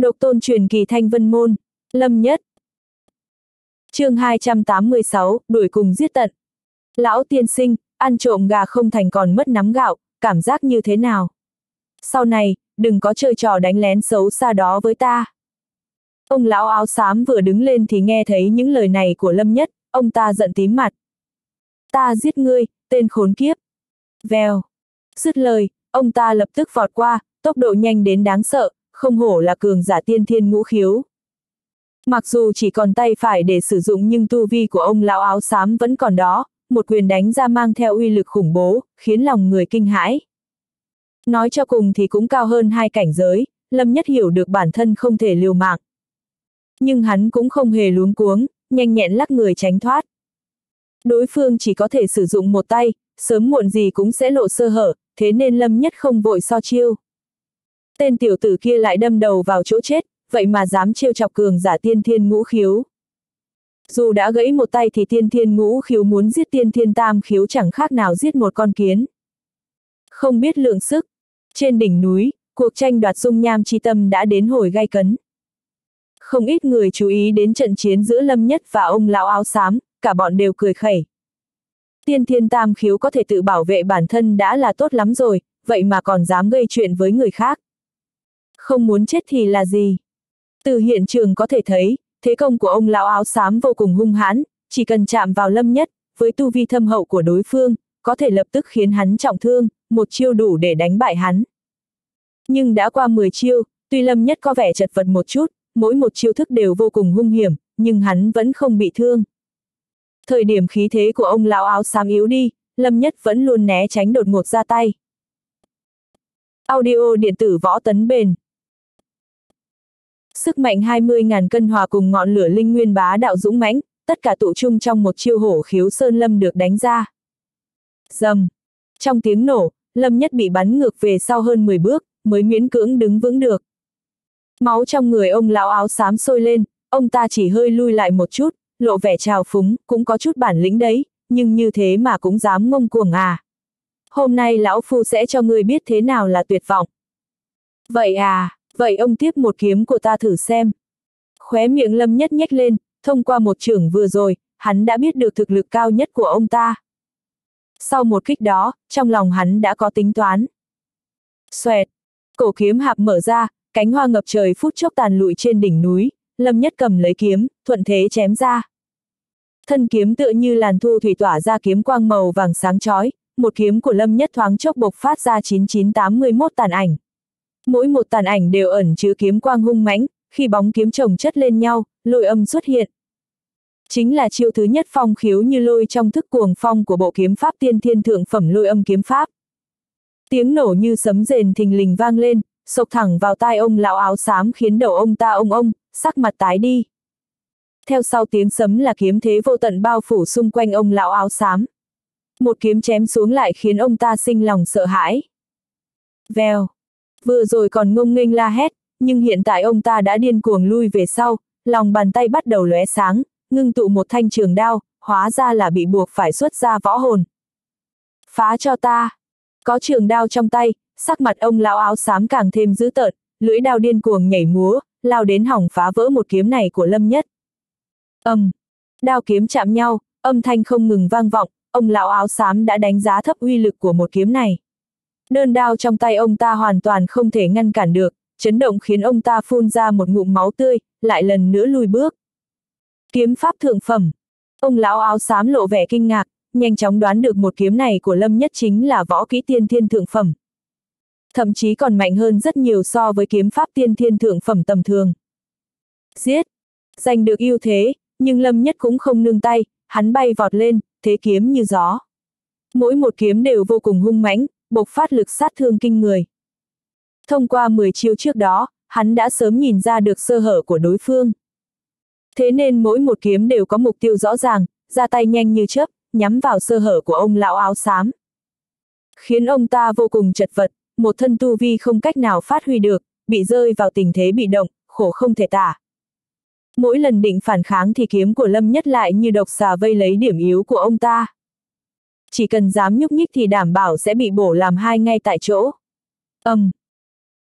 Độc tôn truyền kỳ thanh vân môn, lâm nhất. chương 286, đuổi cùng giết tận. Lão tiên sinh, ăn trộm gà không thành còn mất nắm gạo, cảm giác như thế nào? Sau này, đừng có chơi trò đánh lén xấu xa đó với ta. Ông lão áo xám vừa đứng lên thì nghe thấy những lời này của Lâm Nhất, ông ta giận tím mặt. Ta giết ngươi, tên khốn kiếp. Vèo. Dứt lời, ông ta lập tức vọt qua, tốc độ nhanh đến đáng sợ, không hổ là cường giả tiên thiên ngũ khiếu. Mặc dù chỉ còn tay phải để sử dụng nhưng tu vi của ông lão áo xám vẫn còn đó, một quyền đánh ra mang theo uy lực khủng bố, khiến lòng người kinh hãi. Nói cho cùng thì cũng cao hơn hai cảnh giới, Lâm Nhất hiểu được bản thân không thể liều mạng. Nhưng hắn cũng không hề luống cuống, nhanh nhẹn lắc người tránh thoát. Đối phương chỉ có thể sử dụng một tay, sớm muộn gì cũng sẽ lộ sơ hở, thế nên Lâm Nhất không vội so chiêu. Tên tiểu tử kia lại đâm đầu vào chỗ chết, vậy mà dám trêu chọc cường giả tiên thiên ngũ khiếu. Dù đã gãy một tay thì tiên thiên ngũ khiếu muốn giết tiên thiên tam khiếu chẳng khác nào giết một con kiến. Không biết lượng sức. Trên đỉnh núi, cuộc tranh đoạt dung nham chi tâm đã đến hồi gai cấn. Không ít người chú ý đến trận chiến giữa Lâm Nhất và ông lão áo xám, cả bọn đều cười khẩy. Tiên thiên tam khiếu có thể tự bảo vệ bản thân đã là tốt lắm rồi, vậy mà còn dám gây chuyện với người khác. Không muốn chết thì là gì? Từ hiện trường có thể thấy, thế công của ông lão áo xám vô cùng hung hãn, chỉ cần chạm vào lâm nhất, với tu vi thâm hậu của đối phương, có thể lập tức khiến hắn trọng thương, một chiêu đủ để đánh bại hắn. Nhưng đã qua 10 chiêu, tuy lâm nhất có vẻ chật vật một chút, mỗi một chiêu thức đều vô cùng hung hiểm, nhưng hắn vẫn không bị thương. Thời điểm khí thế của ông lão áo xám yếu đi, lâm nhất vẫn luôn né tránh đột ngột ra tay. Audio điện tử võ tấn bền Sức mạnh 20.000 cân hòa cùng ngọn lửa linh nguyên bá đạo dũng mãnh, tất cả tụ chung trong một chiêu hổ khiếu sơn lâm được đánh ra. Dầm. Trong tiếng nổ, lâm nhất bị bắn ngược về sau hơn 10 bước, mới miễn cưỡng đứng vững được. Máu trong người ông lão áo xám sôi lên, ông ta chỉ hơi lui lại một chút, lộ vẻ trào phúng, cũng có chút bản lĩnh đấy, nhưng như thế mà cũng dám ngông cuồng à. Hôm nay lão phu sẽ cho ngươi biết thế nào là tuyệt vọng. Vậy à, Vậy ông tiếp một kiếm của ta thử xem. Khóe miệng lâm nhất nhếch lên, thông qua một trưởng vừa rồi, hắn đã biết được thực lực cao nhất của ông ta. Sau một kích đó, trong lòng hắn đã có tính toán. Xoẹt, cổ kiếm hạp mở ra, cánh hoa ngập trời phút chốc tàn lụi trên đỉnh núi, lâm nhất cầm lấy kiếm, thuận thế chém ra. Thân kiếm tựa như làn thu thủy tỏa ra kiếm quang màu vàng sáng chói, một kiếm của lâm nhất thoáng chốc bộc phát ra 9981 tàn ảnh. Mỗi một tàn ảnh đều ẩn chứa kiếm quang hung mãnh, khi bóng kiếm chồng chất lên nhau, lôi âm xuất hiện. Chính là chiêu thứ nhất phong khiếu như lôi trong thức cuồng phong của bộ kiếm pháp tiên thiên thượng phẩm lôi âm kiếm pháp. Tiếng nổ như sấm rền thình lình vang lên, sộc thẳng vào tai ông lão áo xám khiến đầu ông ta ông ông, sắc mặt tái đi. Theo sau tiếng sấm là kiếm thế vô tận bao phủ xung quanh ông lão áo xám. Một kiếm chém xuống lại khiến ông ta sinh lòng sợ hãi. Vèo. Vừa rồi còn ngông nghênh la hét, nhưng hiện tại ông ta đã điên cuồng lui về sau, lòng bàn tay bắt đầu lóe sáng, ngưng tụ một thanh trường đao, hóa ra là bị buộc phải xuất ra võ hồn. Phá cho ta! Có trường đao trong tay, sắc mặt ông lão áo xám càng thêm dữ tợn, lưỡi đao điên cuồng nhảy múa, lao đến hỏng phá vỡ một kiếm này của Lâm Nhất. Âm! Um, đao kiếm chạm nhau, âm thanh không ngừng vang vọng, ông lão áo xám đã đánh giá thấp uy lực của một kiếm này. Đơn đao trong tay ông ta hoàn toàn không thể ngăn cản được, chấn động khiến ông ta phun ra một ngụm máu tươi, lại lần nữa lùi bước. Kiếm pháp thượng phẩm. Ông lão áo xám lộ vẻ kinh ngạc, nhanh chóng đoán được một kiếm này của Lâm Nhất chính là võ kỹ tiên thiên thượng phẩm. Thậm chí còn mạnh hơn rất nhiều so với kiếm pháp tiên thiên thượng phẩm tầm thường. Giết! Giành được ưu thế, nhưng Lâm Nhất cũng không nương tay, hắn bay vọt lên, thế kiếm như gió. Mỗi một kiếm đều vô cùng hung mãnh, bộc phát lực sát thương kinh người. Thông qua 10 chiêu trước đó, hắn đã sớm nhìn ra được sơ hở của đối phương. Thế nên mỗi một kiếm đều có mục tiêu rõ ràng, ra tay nhanh như chớp, nhắm vào sơ hở của ông lão áo xám. Khiến ông ta vô cùng chật vật, một thân tu vi không cách nào phát huy được, bị rơi vào tình thế bị động, khổ không thể tả. Mỗi lần định phản kháng thì kiếm của Lâm Nhất lại như độc xà vây lấy điểm yếu của ông ta chỉ cần dám nhúc nhích thì đảm bảo sẽ bị bổ làm hai ngay tại chỗ. Âm. Um.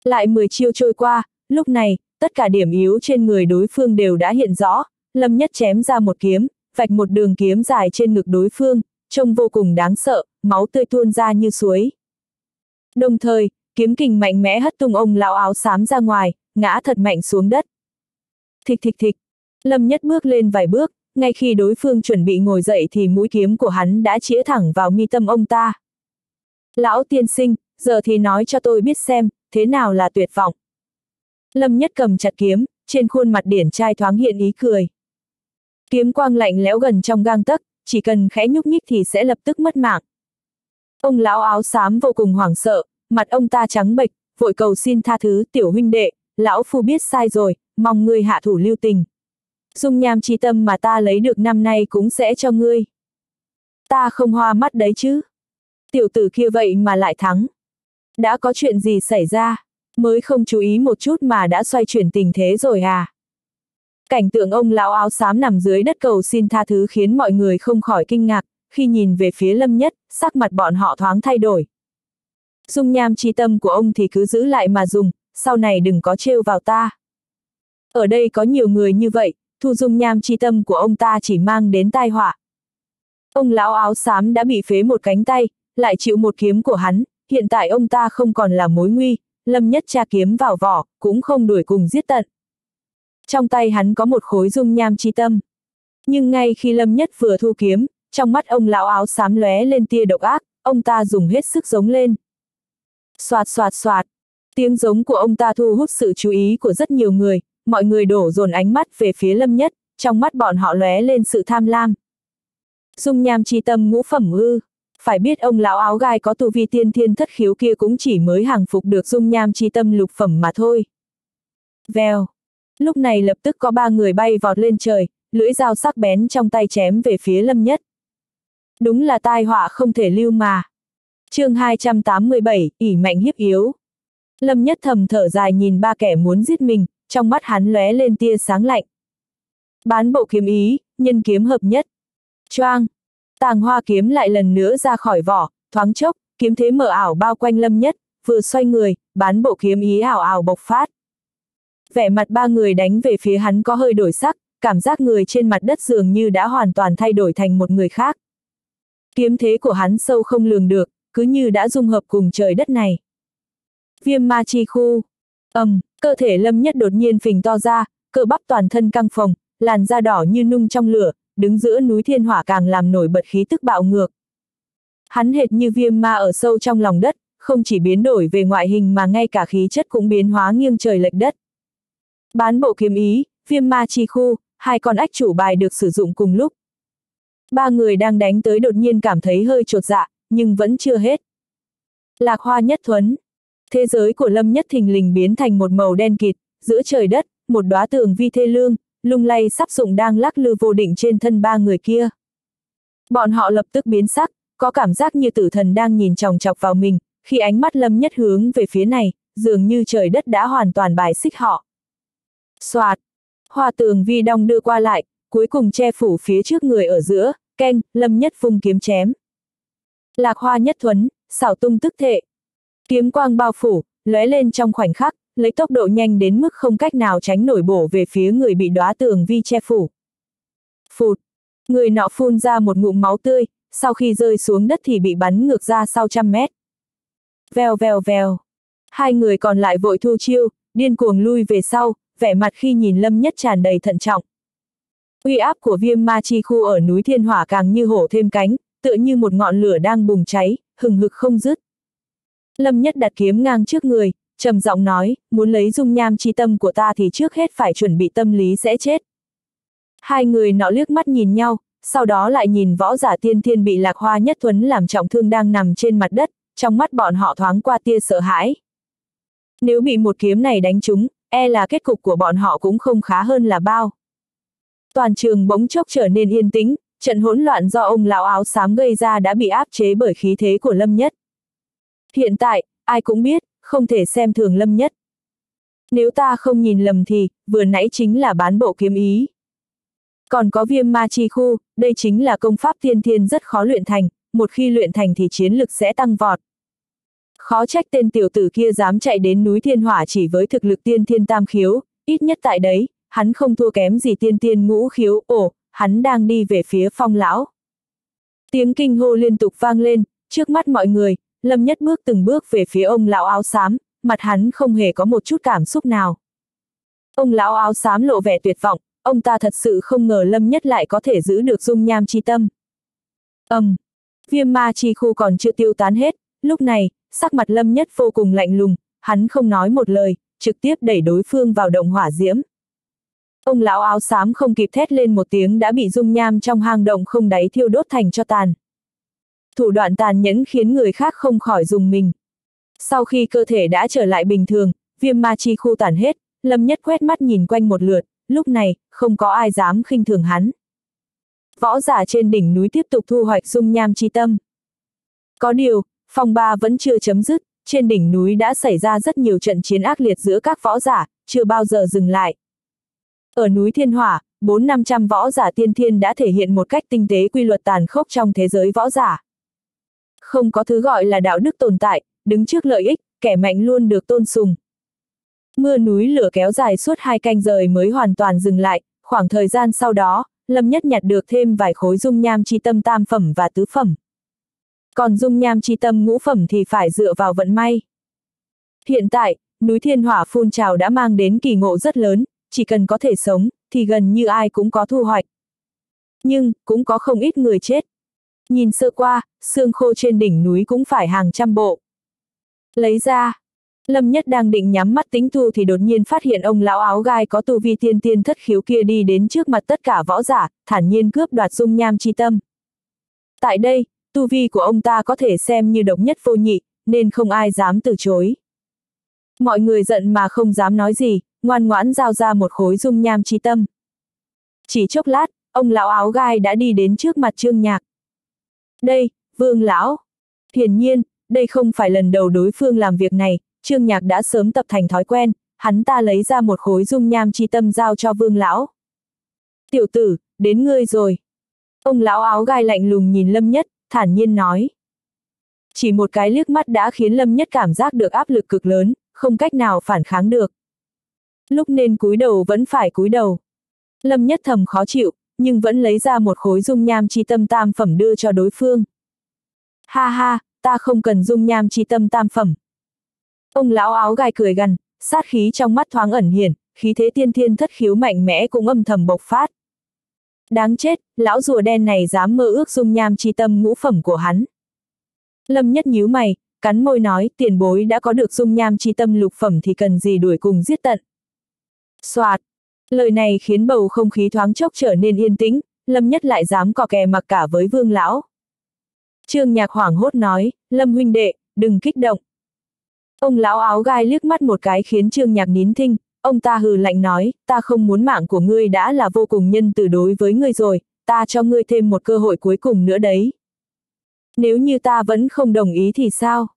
Lại 10 chiêu trôi qua, lúc này, tất cả điểm yếu trên người đối phương đều đã hiện rõ, Lâm Nhất chém ra một kiếm, vạch một đường kiếm dài trên ngực đối phương, trông vô cùng đáng sợ, máu tươi tuôn ra như suối. Đồng thời, kiếm kình mạnh mẽ hất tung ông lão áo xám ra ngoài, ngã thật mạnh xuống đất. Thịch thịch thịch, Lâm Nhất bước lên vài bước, ngay khi đối phương chuẩn bị ngồi dậy thì mũi kiếm của hắn đã chĩa thẳng vào mi tâm ông ta. Lão tiên sinh, giờ thì nói cho tôi biết xem, thế nào là tuyệt vọng. Lâm Nhất cầm chặt kiếm, trên khuôn mặt điển trai thoáng hiện ý cười. Kiếm quang lạnh lẽo gần trong gang tấc, chỉ cần khẽ nhúc nhích thì sẽ lập tức mất mạng. Ông lão áo xám vô cùng hoảng sợ, mặt ông ta trắng bệch, vội cầu xin tha thứ tiểu huynh đệ, lão phu biết sai rồi, mong ngươi hạ thủ lưu tình. Dung nham chi tâm mà ta lấy được năm nay cũng sẽ cho ngươi. Ta không hoa mắt đấy chứ. Tiểu tử kia vậy mà lại thắng. Đã có chuyện gì xảy ra, mới không chú ý một chút mà đã xoay chuyển tình thế rồi à. Cảnh tượng ông lão áo xám nằm dưới đất cầu xin tha thứ khiến mọi người không khỏi kinh ngạc, khi nhìn về phía lâm nhất, sắc mặt bọn họ thoáng thay đổi. Dung nham chi tâm của ông thì cứ giữ lại mà dùng, sau này đừng có trêu vào ta. Ở đây có nhiều người như vậy, thu dung nham chi tâm của ông ta chỉ mang đến tai họa. Ông lão áo xám đã bị phế một cánh tay, lại chịu một kiếm của hắn, hiện tại ông ta không còn là mối nguy, lâm nhất tra kiếm vào vỏ, cũng không đuổi cùng giết tận. Trong tay hắn có một khối dung nham chi tâm. Nhưng ngay khi lâm nhất vừa thu kiếm, trong mắt ông lão áo xám lóe lên tia độc ác, ông ta dùng hết sức giống lên. Xoạt xoạt xoạt, tiếng giống của ông ta thu hút sự chú ý của rất nhiều người, mọi người đổ dồn ánh mắt về phía lâm nhất, trong mắt bọn họ lóe lên sự tham lam. Dung nham chi tâm ngũ phẩm ư, phải biết ông lão áo gai có tu vi tiên thiên thất khiếu kia cũng chỉ mới hàng phục được dung nham chi tâm lục phẩm mà thôi. Vèo. Lúc này lập tức có ba người bay vọt lên trời, lưỡi dao sắc bén trong tay chém về phía lâm nhất. Đúng là tai họa không thể lưu mà. chương 287, ỉ mạnh hiếp yếu. Lâm nhất thầm thở dài nhìn ba kẻ muốn giết mình, trong mắt hắn lóe lên tia sáng lạnh. Bán bộ kiếm ý, nhân kiếm hợp nhất. Choang! Tàng hoa kiếm lại lần nữa ra khỏi vỏ, thoáng chốc, kiếm thế mở ảo bao quanh lâm nhất, vừa xoay người, bán bộ kiếm ý ảo ảo bộc phát. Vẻ mặt ba người đánh về phía hắn có hơi đổi sắc, cảm giác người trên mặt đất dường như đã hoàn toàn thay đổi thành một người khác. Kiếm thế của hắn sâu không lường được, cứ như đã dung hợp cùng trời đất này. Viêm ma chi khu. ầm, um, cơ thể lâm nhất đột nhiên phình to ra, cơ bắp toàn thân căng phồng, làn da đỏ như nung trong lửa, đứng giữa núi thiên hỏa càng làm nổi bật khí tức bạo ngược. Hắn hệt như viêm ma ở sâu trong lòng đất, không chỉ biến đổi về ngoại hình mà ngay cả khí chất cũng biến hóa nghiêng trời lệch đất. Bán bộ kiếm ý, viêm ma chi khu, hai con ách chủ bài được sử dụng cùng lúc. Ba người đang đánh tới đột nhiên cảm thấy hơi trột dạ, nhưng vẫn chưa hết. Lạc hoa nhất thuấn. Thế giới của lâm nhất thình lình biến thành một màu đen kịt, giữa trời đất, một đóa tường vi thê lương, lung lay sắp dụng đang lắc lư vô định trên thân ba người kia. Bọn họ lập tức biến sắc, có cảm giác như tử thần đang nhìn chòng chọc vào mình, khi ánh mắt lâm nhất hướng về phía này, dường như trời đất đã hoàn toàn bài xích họ. Xoạt! Hoa tường vi đong đưa qua lại, cuối cùng che phủ phía trước người ở giữa, keng, lâm nhất vung kiếm chém. Lạc hoa nhất thuấn, xảo tung tức thệ. Kiếm quang bao phủ, lóe lên trong khoảnh khắc, lấy tốc độ nhanh đến mức không cách nào tránh nổi bổ về phía người bị đóa tường vi che phủ. Phụt! Người nọ phun ra một ngụm máu tươi, sau khi rơi xuống đất thì bị bắn ngược ra sau trăm mét. Vèo vèo vèo. Hai người còn lại vội thu chiêu, điên cuồng lui về sau, vẻ mặt khi nhìn lâm nhất tràn đầy thận trọng. Uy áp của viêm ma chi khu ở núi thiên hỏa càng như hổ thêm cánh, tựa như một ngọn lửa đang bùng cháy, hừng hực không dứt. Lâm nhất đặt kiếm ngang trước người, trầm giọng nói, muốn lấy dung nham chi tâm của ta thì trước hết phải chuẩn bị tâm lý sẽ chết. Hai người nọ liếc mắt nhìn nhau, sau đó lại nhìn võ giả tiên thiên bị lạc hoa nhất thuấn làm trọng thương đang nằm trên mặt đất, trong mắt bọn họ thoáng qua tia sợ hãi. Nếu bị một kiếm này đánh trúng, e là kết cục của bọn họ cũng không khá hơn là bao. Toàn trường bỗng chốc trở nên yên tĩnh, trận hỗn loạn do ông lão áo xám gây ra đã bị áp chế bởi khí thế của Lâm Nhất. Hiện tại, ai cũng biết, không thể xem thường Lâm Nhất. Nếu ta không nhìn lầm thì, vừa nãy chính là bán bộ kiếm ý. Còn có viêm ma chi khu, đây chính là công pháp tiên thiên rất khó luyện thành, một khi luyện thành thì chiến lực sẽ tăng vọt. Khó trách tên tiểu tử kia dám chạy đến núi thiên hỏa chỉ với thực lực tiên thiên tam khiếu, ít nhất tại đấy, hắn không thua kém gì tiên tiên ngũ khiếu, ồ, hắn đang đi về phía phong lão. Tiếng kinh hô liên tục vang lên, trước mắt mọi người, Lâm Nhất bước từng bước về phía ông lão áo xám, mặt hắn không hề có một chút cảm xúc nào. Ông lão áo xám lộ vẻ tuyệt vọng, ông ta thật sự không ngờ Lâm Nhất lại có thể giữ được dung nham chi tâm. Âm, um, viêm ma chi khu còn chưa tiêu tán hết, lúc này, sắc mặt Lâm Nhất vô cùng lạnh lùng, hắn không nói một lời, trực tiếp đẩy đối phương vào động hỏa diễm. Ông lão áo xám không kịp thét lên một tiếng đã bị dung nham trong hang động không đáy thiêu đốt thành cho tàn. Thủ đoạn tàn nhẫn khiến người khác không khỏi dùng mình. Sau khi cơ thể đã trở lại bình thường, viêm ma chi khu tàn hết, Lâm Nhất quét mắt nhìn quanh một lượt, lúc này, không có ai dám khinh thường hắn. Võ giả trên đỉnh núi tiếp tục thu hoạch dung nham chi tâm. Có điều, phong ba vẫn chưa chấm dứt, trên đỉnh núi đã xảy ra rất nhiều trận chiến ác liệt giữa các võ giả, chưa bao giờ dừng lại. Ở núi Thiên Hỏa, bốn năm trăm võ giả tiên thiên đã thể hiện một cách tinh tế quy luật tàn khốc trong thế giới võ giả. Không có thứ gọi là đạo đức tồn tại, đứng trước lợi ích, kẻ mạnh luôn được tôn sùng. Mưa núi lửa kéo dài suốt hai canh rời mới hoàn toàn dừng lại, khoảng thời gian sau đó, Lâm Nhất nhặt được thêm vài khối dung nham chi tâm tam phẩm và tứ phẩm. Còn dung nham chi tâm ngũ phẩm thì phải dựa vào vận may. Hiện tại, núi thiên hỏa phun trào đã mang đến kỳ ngộ rất lớn, chỉ cần có thể sống, thì gần như ai cũng có thu hoạch. Nhưng, cũng có không ít người chết. Nhìn sơ qua, xương khô trên đỉnh núi cũng phải hàng trăm bộ. Lấy ra, Lâm Nhất đang định nhắm mắt tính thu thì đột nhiên phát hiện ông lão áo gai có tu vi tiên tiên thất khiếu kia đi đến trước mặt tất cả võ giả, thản nhiên cướp đoạt dung nham chi tâm. Tại đây, tu vi của ông ta có thể xem như độc nhất vô nhị, nên không ai dám từ chối. Mọi người giận mà không dám nói gì, ngoan ngoãn giao ra một khối dung nham chi tâm. Chỉ chốc lát, ông lão áo gai đã đi đến trước mặt trương nhạc. Đây, vương lão. Hiển nhiên, đây không phải lần đầu đối phương làm việc này, trương nhạc đã sớm tập thành thói quen, hắn ta lấy ra một khối dung nham chi tâm giao cho vương lão. Tiểu tử, đến ngươi rồi. Ông lão áo gai lạnh lùng nhìn lâm nhất, thản nhiên nói. Chỉ một cái liếc mắt đã khiến lâm nhất cảm giác được áp lực cực lớn, không cách nào phản kháng được. Lúc nên cúi đầu vẫn phải cúi đầu. Lâm nhất thầm khó chịu, nhưng vẫn lấy ra một khối dung nham chi tâm tam phẩm đưa cho đối phương. Ha ha, ta không cần dung nham chi tâm tam phẩm. Ông lão áo gai cười gằn, sát khí trong mắt thoáng ẩn hiển, khí thế tiên thiên thất khiếu mạnh mẽ cũng âm thầm bộc phát. Đáng chết, lão rùa đen này dám mơ ước dung nham chi tâm ngũ phẩm của hắn. Lâm nhất nhíu mày, cắn môi nói tiền bối đã có được dung nham chi tâm lục phẩm thì cần gì đuổi cùng giết tận. Xoạt, lời này khiến bầu không khí thoáng chốc trở nên yên tĩnh, Lâm nhất lại dám cò kè mặc cả với vương lão. Trương nhạc hoảng hốt nói, Lâm huynh đệ, đừng kích động. Ông lão áo gai liếc mắt một cái khiến Trương nhạc nín thinh, ông ta hừ lạnh nói, ta không muốn mạng của ngươi đã là vô cùng nhân từ đối với ngươi rồi, ta cho ngươi thêm một cơ hội cuối cùng nữa đấy. Nếu như ta vẫn không đồng ý thì sao?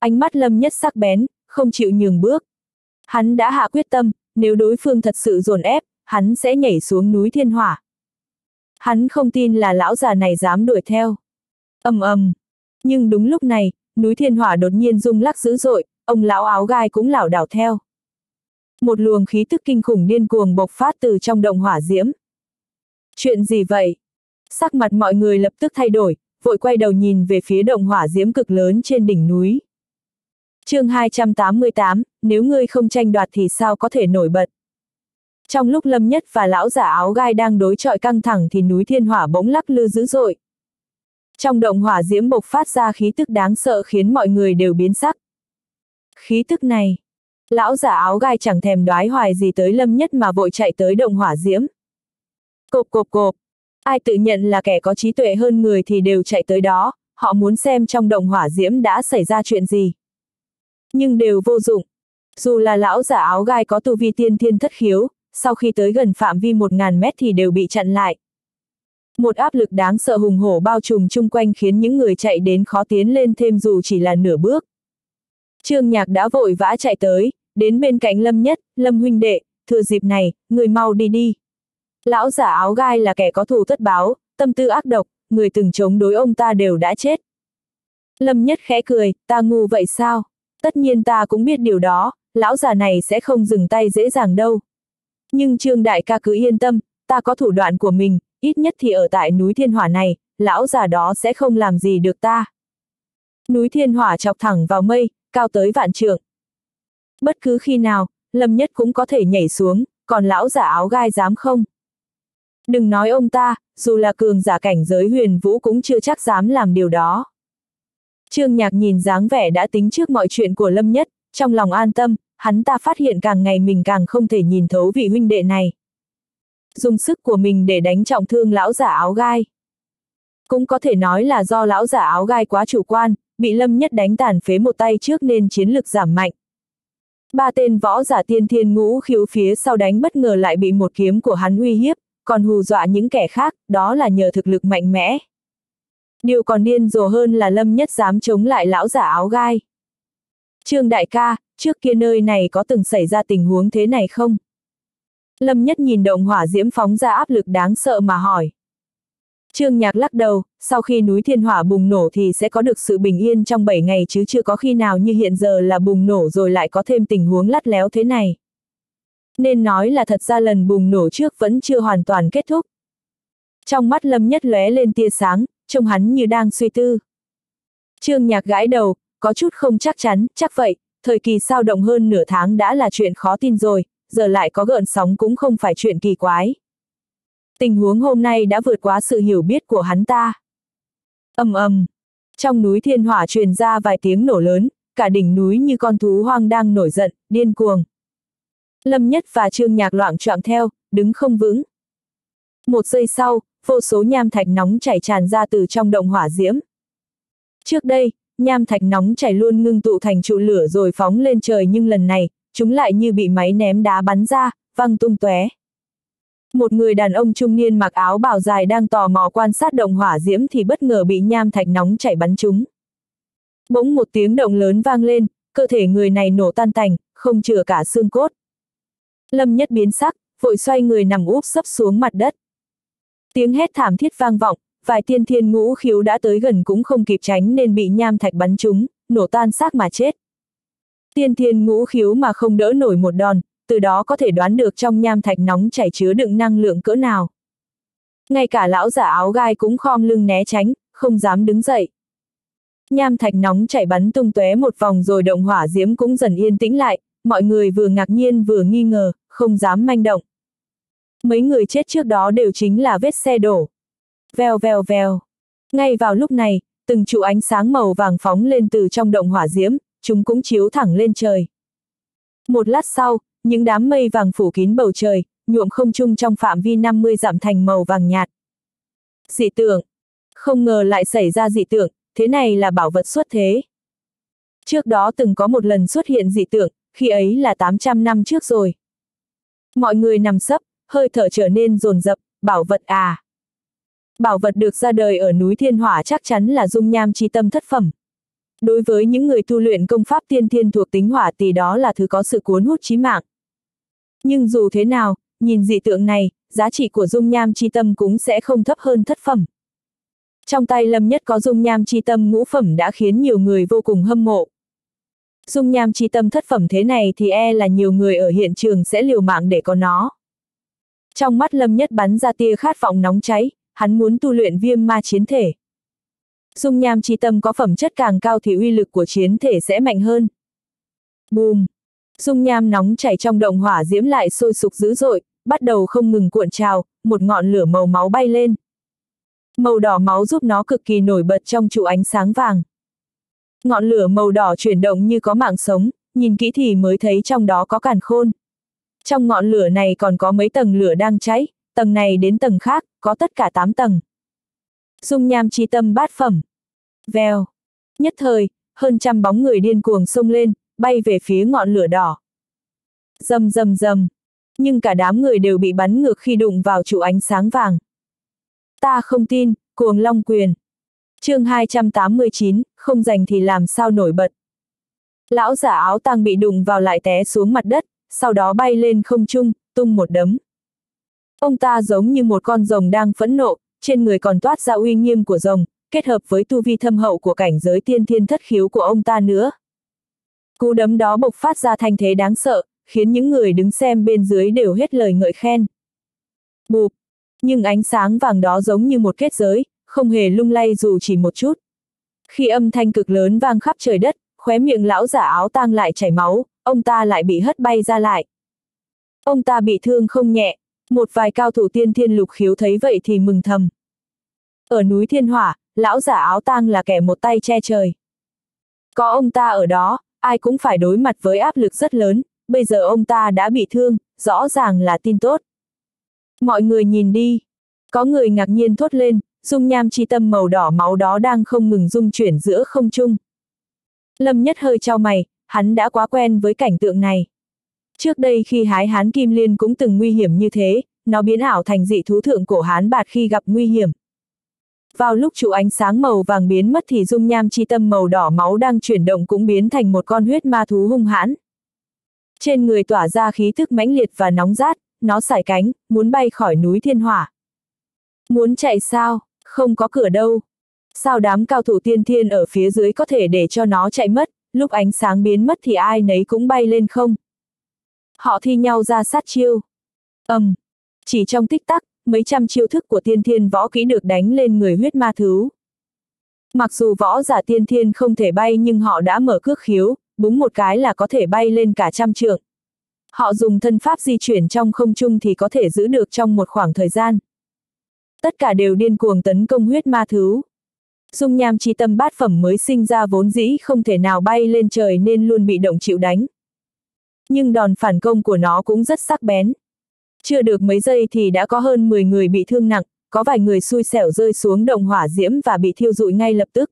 Ánh mắt lâm nhất sắc bén, không chịu nhường bước. Hắn đã hạ quyết tâm, nếu đối phương thật sự dồn ép, hắn sẽ nhảy xuống núi thiên hỏa. Hắn không tin là lão già này dám đuổi theo. ầm ầm. Nhưng đúng lúc này, núi thiên hỏa đột nhiên rung lắc dữ dội, ông lão áo gai cũng lảo đảo theo. Một luồng khí tức kinh khủng điên cuồng bộc phát từ trong động hỏa diễm. Chuyện gì vậy? Sắc mặt mọi người lập tức thay đổi, vội quay đầu nhìn về phía động hỏa diễm cực lớn trên đỉnh núi chương 288, nếu ngươi không tranh đoạt thì sao có thể nổi bật. Trong lúc Lâm Nhất và lão giả áo gai đang đối chọi căng thẳng thì núi thiên hỏa bỗng lắc lư dữ dội. Trong động hỏa diễm bộc phát ra khí tức đáng sợ khiến mọi người đều biến sắc. Khí tức này, lão giả áo gai chẳng thèm đoái hoài gì tới Lâm Nhất mà vội chạy tới động hỏa diễm. Cộp cộp cộp, ai tự nhận là kẻ có trí tuệ hơn người thì đều chạy tới đó, họ muốn xem trong động hỏa diễm đã xảy ra chuyện gì. Nhưng đều vô dụng. Dù là lão giả áo gai có tu vi tiên thiên thất khiếu, sau khi tới gần phạm vi 1.000 mét thì đều bị chặn lại. Một áp lực đáng sợ hùng hổ bao trùm chung quanh khiến những người chạy đến khó tiến lên thêm dù chỉ là nửa bước. Trương Nhạc đã vội vã chạy tới, đến bên cạnh Lâm Nhất, Lâm huynh đệ, thừa dịp này, người mau đi đi. Lão giả áo gai là kẻ có thù tất báo, tâm tư ác độc, người từng chống đối ông ta đều đã chết. Lâm Nhất khẽ cười, ta ngu vậy sao? Tất nhiên ta cũng biết điều đó, lão già này sẽ không dừng tay dễ dàng đâu. Nhưng Trương Đại ca cứ yên tâm, ta có thủ đoạn của mình, ít nhất thì ở tại núi Thiên Hỏa này, lão già đó sẽ không làm gì được ta. Núi Thiên Hỏa chọc thẳng vào mây, cao tới vạn trượng. Bất cứ khi nào, Lâm Nhất cũng có thể nhảy xuống, còn lão giả áo gai dám không? Đừng nói ông ta, dù là cường giả cảnh giới huyền vũ cũng chưa chắc dám làm điều đó. Trương Nhạc nhìn dáng vẻ đã tính trước mọi chuyện của Lâm Nhất, trong lòng an tâm, hắn ta phát hiện càng ngày mình càng không thể nhìn thấu vị huynh đệ này. Dùng sức của mình để đánh trọng thương lão giả áo gai. Cũng có thể nói là do lão giả áo gai quá chủ quan, bị Lâm Nhất đánh tàn phế một tay trước nên chiến lực giảm mạnh. Ba tên võ giả tiên thiên ngũ khiếu phía sau đánh bất ngờ lại bị một kiếm của hắn uy hiếp, còn hù dọa những kẻ khác, đó là nhờ thực lực mạnh mẽ. Điều còn điên rồ hơn là Lâm Nhất dám chống lại lão giả áo gai. Trương đại ca, trước kia nơi này có từng xảy ra tình huống thế này không? Lâm Nhất nhìn động hỏa diễm phóng ra áp lực đáng sợ mà hỏi. Trương Nhạc lắc đầu, sau khi núi thiên hỏa bùng nổ thì sẽ có được sự bình yên trong 7 ngày chứ chưa có khi nào như hiện giờ là bùng nổ rồi lại có thêm tình huống lắt léo thế này. Nên nói là thật ra lần bùng nổ trước vẫn chưa hoàn toàn kết thúc. Trong mắt Lâm Nhất lóe lên tia sáng, trông hắn như đang suy tư. Trương Nhạc gãi đầu, có chút không chắc chắn, chắc vậy, thời kỳ sao động hơn nửa tháng đã là chuyện khó tin rồi, giờ lại có gợn sóng cũng không phải chuyện kỳ quái. Tình huống hôm nay đã vượt quá sự hiểu biết của hắn ta. ầm ầm, trong núi thiên hỏa truyền ra vài tiếng nổ lớn, cả đỉnh núi như con thú hoang đang nổi giận, điên cuồng. Lâm Nhất và Trương Nhạc loạn choạng theo, đứng không vững. Một giây sau, vô số nham thạch nóng chảy tràn ra từ trong động hỏa diễm. Trước đây, nham thạch nóng chảy luôn ngưng tụ thành trụ lửa rồi phóng lên trời nhưng lần này, chúng lại như bị máy ném đá bắn ra, văng tung tóe. Một người đàn ông trung niên mặc áo bào dài đang tò mò quan sát động hỏa diễm thì bất ngờ bị nham thạch nóng chảy bắn trúng. Bỗng một tiếng động lớn vang lên, cơ thể người này nổ tan tành, không chừa cả xương cốt. Lâm nhất biến sắc, vội xoay người nằm úp sấp xuống mặt đất. Tiếng hét thảm thiết vang vọng, vài tiên thiên ngũ khiếu đã tới gần cũng không kịp tránh nên bị nham thạch bắn trúng, nổ tan xác mà chết. Tiên thiên ngũ khiếu mà không đỡ nổi một đòn, từ đó có thể đoán được trong nham thạch nóng chảy chứa đựng năng lượng cỡ nào. Ngay cả lão giả áo gai cũng khom lưng né tránh, không dám đứng dậy. Nham thạch nóng chảy bắn tung tóe một vòng rồi động hỏa diễm cũng dần yên tĩnh lại, mọi người vừa ngạc nhiên vừa nghi ngờ, không dám manh động. Mấy người chết trước đó đều chính là vết xe đổ. Vèo vèo vèo. Ngay vào lúc này, từng trụ ánh sáng màu vàng phóng lên từ trong động hỏa diễm, chúng cũng chiếu thẳng lên trời. Một lát sau, những đám mây vàng phủ kín bầu trời, nhuộm không trung trong phạm vi 50 dặm thành màu vàng nhạt. Dị tượng. Không ngờ lại xảy ra dị tượng, thế này là bảo vật xuất thế. Trước đó từng có một lần xuất hiện dị tượng, khi ấy là 800 năm trước rồi. Mọi người nằm sấp, hơi thở trở nên rồn rập bảo vật à. Bảo vật được ra đời ở núi Thiên Hỏa chắc chắn là dung nham chi tâm thất phẩm. Đối với những người tu luyện công pháp tiên thiên thuộc tính hỏa thì đó là thứ có sự cuốn hút chí mạng. Nhưng dù thế nào, nhìn dị tượng này, giá trị của dung nham chi tâm cũng sẽ không thấp hơn thất phẩm. Trong tay Lâm Nhất có dung nham chi tâm ngũ phẩm đã khiến nhiều người vô cùng hâm mộ. Dung nham chi tâm thất phẩm thế này thì e là nhiều người ở hiện trường sẽ liều mạng để có nó. Trong mắt Lâm Nhất bắn ra tia khát vọng nóng cháy, hắn muốn tu luyện viêm ma chiến thể. Dung nham chi tâm có phẩm chất càng cao thì uy lực của chiến thể sẽ mạnh hơn. Bùm! Dung nham nóng chảy trong động hỏa diễm lại sôi sục dữ dội, bắt đầu không ngừng cuộn trào, một ngọn lửa màu máu bay lên. Màu đỏ máu giúp nó cực kỳ nổi bật trong trụ ánh sáng vàng. Ngọn lửa màu đỏ chuyển động như có mạng sống, nhìn kỹ thì mới thấy trong đó có càn khôn. Trong ngọn lửa này còn có mấy tầng lửa đang cháy, tầng này đến tầng khác, có tất cả 8 tầng. Dung nham chi tâm bát phẩm. Vèo. Nhất thời, hơn trăm bóng người điên cuồng xông lên, bay về phía ngọn lửa đỏ. Dầm dầm dầm. Nhưng cả đám người đều bị bắn ngược khi đụng vào trụ ánh sáng vàng. Ta không tin, cuồng long quyền. chương 289, không dành thì làm sao nổi bật. Lão giả áo tang bị đụng vào lại té xuống mặt đất, sau đó bay lên không trung, tung một đấm. Ông ta giống như một con rồng đang phẫn nộ, trên người còn toát ra uy nghiêm của rồng, kết hợp với tu vi thâm hậu của cảnh giới tiên thiên thất khiếu của ông ta nữa. Cú đấm đó bộc phát ra thanh thế đáng sợ, khiến những người đứng xem bên dưới đều hết lời ngợi khen. Bụp! Nhưng ánh sáng vàng đó giống như một kết giới, không hề lung lay dù chỉ một chút. Khi âm thanh cực lớn vang khắp trời đất, khóe miệng lão giả áo tang lại chảy máu, ông ta lại bị hất bay ra lại. Ông ta bị thương không nhẹ, một vài cao thủ tiên thiên lục khiếu thấy vậy thì mừng thầm. Ở núi Thiên Hỏa, lão giả áo tang là kẻ một tay che trời. Có ông ta ở đó, ai cũng phải đối mặt với áp lực rất lớn, bây giờ ông ta đã bị thương, rõ ràng là tin tốt. Mọi người nhìn đi. Có người ngạc nhiên thốt lên, dung nham chi tâm màu đỏ máu đó đang không ngừng dung chuyển giữa không trung. Lâm nhất hơi trao mày, hắn đã quá quen với cảnh tượng này. Trước đây khi hái hán kim liên cũng từng nguy hiểm như thế, nó biến ảo thành dị thú thượng cổ hán bạt khi gặp nguy hiểm. Vào lúc trụ ánh sáng màu vàng biến mất thì dung nham chi tâm màu đỏ máu đang chuyển động cũng biến thành một con huyết ma thú hung hãn. Trên người tỏa ra khí thức mãnh liệt và nóng rát, nó sải cánh, muốn bay khỏi núi thiên hỏa. Muốn chạy sao, không có cửa đâu. Sao đám cao thủ tiên thiên ở phía dưới có thể để cho nó chạy mất, lúc ánh sáng biến mất thì ai nấy cũng bay lên không. Họ thi nhau ra sát chiêu. ầm, um, chỉ trong tích tắc, mấy trăm chiêu thức của tiên thiên võ kỹ được đánh lên người huyết ma thứ. Mặc dù võ giả tiên thiên không thể bay nhưng họ đã mở cước khiếu, búng một cái là có thể bay lên cả trăm trượng. Họ dùng thân pháp di chuyển trong không trung thì có thể giữ được trong một khoảng thời gian. Tất cả đều điên cuồng tấn công huyết ma thứ. Dung nham chi tâm bát phẩm mới sinh ra vốn dĩ không thể nào bay lên trời nên luôn bị động chịu đánh. Nhưng đòn phản công của nó cũng rất sắc bén. Chưa được mấy giây thì đã có hơn 10 người bị thương nặng, có vài người xui xẻo rơi xuống đồng hỏa diễm và bị thiêu rụi ngay lập tức.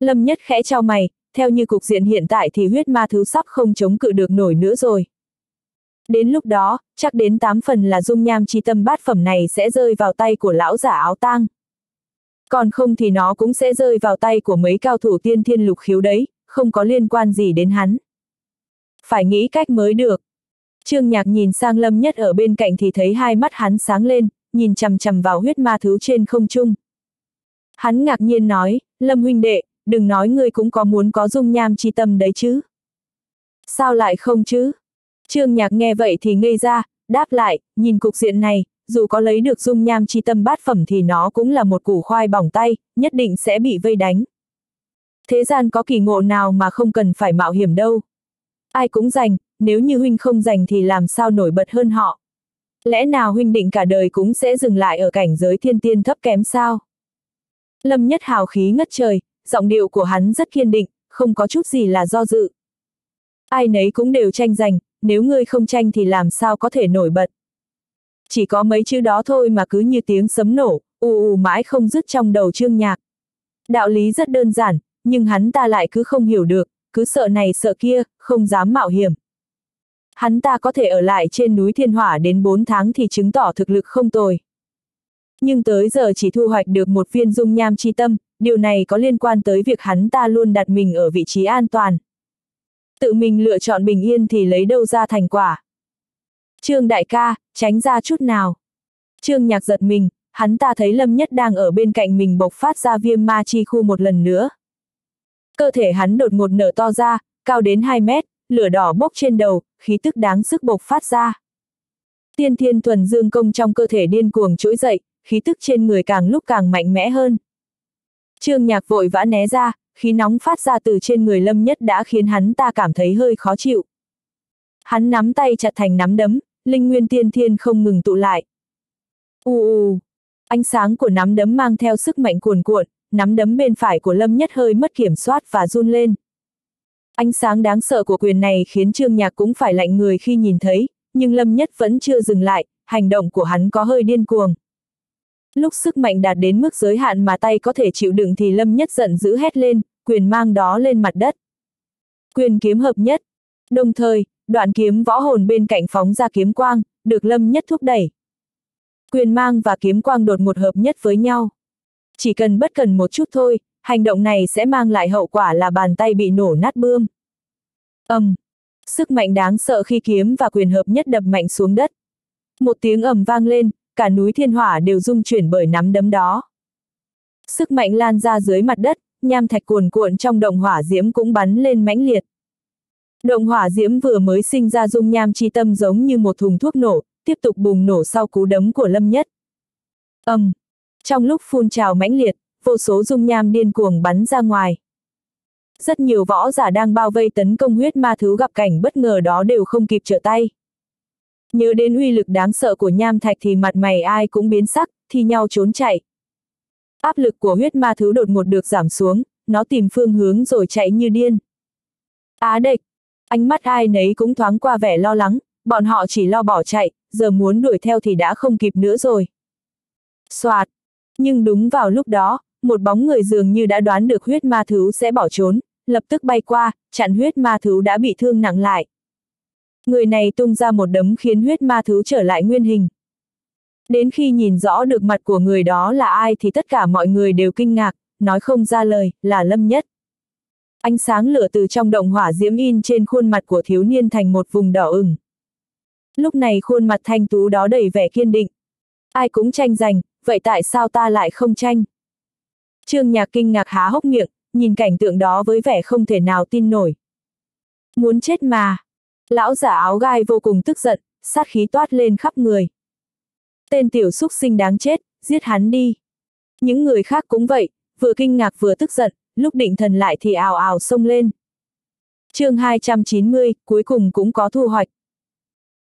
Lâm nhất khẽ trao mày, theo như cục diện hiện tại thì huyết ma thứ sắp không chống cự được nổi nữa rồi. Đến lúc đó, chắc đến 8 phần là dung nham chi tâm bát phẩm này sẽ rơi vào tay của lão giả áo tang. Còn không thì nó cũng sẽ rơi vào tay của mấy cao thủ tiên thiên lục khiếu đấy, không có liên quan gì đến hắn. Phải nghĩ cách mới được. Trương Nhạc nhìn sang Lâm Nhất ở bên cạnh thì thấy hai mắt hắn sáng lên, nhìn chằm chằm vào huyết ma thứ trên không trung. Hắn ngạc nhiên nói, Lâm huynh đệ, đừng nói ngươi cũng có muốn có dung nham chi tâm đấy chứ. Sao lại không chứ? Trương Nhạc nghe vậy thì ngây ra, đáp lại, nhìn cục diện này, dù có lấy được dung nham chi tâm bát phẩm thì nó cũng là một củ khoai bỏng tay, nhất định sẽ bị vây đánh. Thế gian có kỳ ngộ nào mà không cần phải mạo hiểm đâu. Ai cũng giành, nếu như huynh không giành thì làm sao nổi bật hơn họ. Lẽ nào huynh định cả đời cũng sẽ dừng lại ở cảnh giới thiên tiên thấp kém sao? Lâm nhất hào khí ngất trời, giọng điệu của hắn rất kiên định, không có chút gì là do dự. Ai nấy cũng đều tranh giành, nếu ngươi không tranh thì làm sao có thể nổi bật. Chỉ có mấy chữ đó thôi mà cứ như tiếng sấm nổ, ù ù mãi không dứt trong đầu trương nhạc. Đạo lý rất đơn giản, nhưng hắn ta lại cứ không hiểu được, cứ sợ này sợ kia, không dám mạo hiểm. Hắn ta có thể ở lại trên núi thiên hỏa đến 4 tháng thì chứng tỏ thực lực không tồi. Nhưng tới giờ chỉ thu hoạch được một viên dung nham chi tâm, điều này có liên quan tới việc hắn ta luôn đặt mình ở vị trí an toàn. Tự mình lựa chọn bình yên thì lấy đâu ra thành quả. Trương đại ca, tránh ra chút nào. Trương nhạc giật mình, hắn ta thấy Lâm Nhất đang ở bên cạnh mình bộc phát ra viêm ma chi khu một lần nữa. Cơ thể hắn đột ngột nở to ra, cao đến 2 mét, lửa đỏ bốc trên đầu, khí tức đáng sức bộc phát ra. Tiên thiên thuần dương công trong cơ thể điên cuồng trỗi dậy, khí tức trên người càng lúc càng mạnh mẽ hơn. Trương nhạc vội vã né ra, khí nóng phát ra từ trên người lâm nhất đã khiến hắn ta cảm thấy hơi khó chịu. Hắn nắm tay chặt thành nắm đấm, linh nguyên tiên thiên không ngừng tụ lại. U u, ánh sáng của nắm đấm mang theo sức mạnh cuồn cuộn, nắm đấm bên phải của lâm nhất hơi mất kiểm soát và run lên. Ánh sáng đáng sợ của quyền này khiến Trương Nhạc cũng phải lạnh người khi nhìn thấy, nhưng Lâm Nhất vẫn chưa dừng lại, hành động của hắn có hơi điên cuồng. Lúc sức mạnh đạt đến mức giới hạn mà tay có thể chịu đựng thì Lâm Nhất giận dữ hét lên, quyền mang đó lên mặt đất. Quyền kiếm hợp nhất. Đồng thời, đoạn kiếm võ hồn bên cạnh phóng ra kiếm quang, được Lâm Nhất thúc đẩy. Quyền mang và kiếm quang đột một hợp nhất với nhau. Chỉ cần bất cần một chút thôi, hành động này sẽ mang lại hậu quả là bàn tay bị nổ nát bươm. ầm, um, sức mạnh đáng sợ khi kiếm và quyền hợp nhất đập mạnh xuống đất. Một tiếng ầm vang lên, cả núi thiên hỏa đều rung chuyển bởi nắm đấm đó. Sức mạnh lan ra dưới mặt đất, nham thạch cuồn cuộn trong động hỏa diễm cũng bắn lên mãnh liệt. Động hỏa diễm vừa mới sinh ra dung nham chi tâm giống như một thùng thuốc nổ, tiếp tục bùng nổ sau cú đấm của Lâm Nhất. Âm. Um. Trong lúc phun trào mãnh liệt, vô số dung nham điên cuồng bắn ra ngoài. Rất nhiều võ giả đang bao vây tấn công huyết ma thứ gặp cảnh bất ngờ đó đều không kịp trở tay. Nhớ đến uy lực đáng sợ của nham thạch thì mặt mày ai cũng biến sắc, thi nhau trốn chạy. Áp lực của huyết ma thứ đột ngột được giảm xuống, nó tìm phương hướng rồi chạy như điên. Á địch, ánh mắt ai nấy cũng thoáng qua vẻ lo lắng, bọn họ chỉ lo bỏ chạy, giờ muốn đuổi theo thì đã không kịp nữa rồi. Soạt, nhưng đúng vào lúc đó, một bóng người dường như đã đoán được huyết ma thú sẽ bỏ trốn, lập tức bay qua, chặn huyết ma thú đã bị thương nặng lại. Người này tung ra một đấm khiến huyết ma thú trở lại nguyên hình. Đến khi nhìn rõ được mặt của người đó là ai thì tất cả mọi người đều kinh ngạc, nói không ra lời, là Lâm Nhất. Ánh sáng lửa từ trong động hỏa diễm in trên khuôn mặt của thiếu niên thành một vùng đỏ ửng. Lúc này khuôn mặt thanh tú đó đầy vẻ kiên định. Ai cũng tranh giành, vậy tại sao ta lại không tranh? Trương Nhạc kinh ngạc há hốc miệng, nhìn cảnh tượng đó với vẻ không thể nào tin nổi. Muốn chết mà. Lão giả áo gai vô cùng tức giận, sát khí toát lên khắp người. Tên tiểu xúc sinh đáng chết, giết hắn đi. Những người khác cũng vậy, vừa kinh ngạc vừa tức giận, lúc định thần lại thì ào ào xông lên. chương 290, cuối cùng cũng có thu hoạch.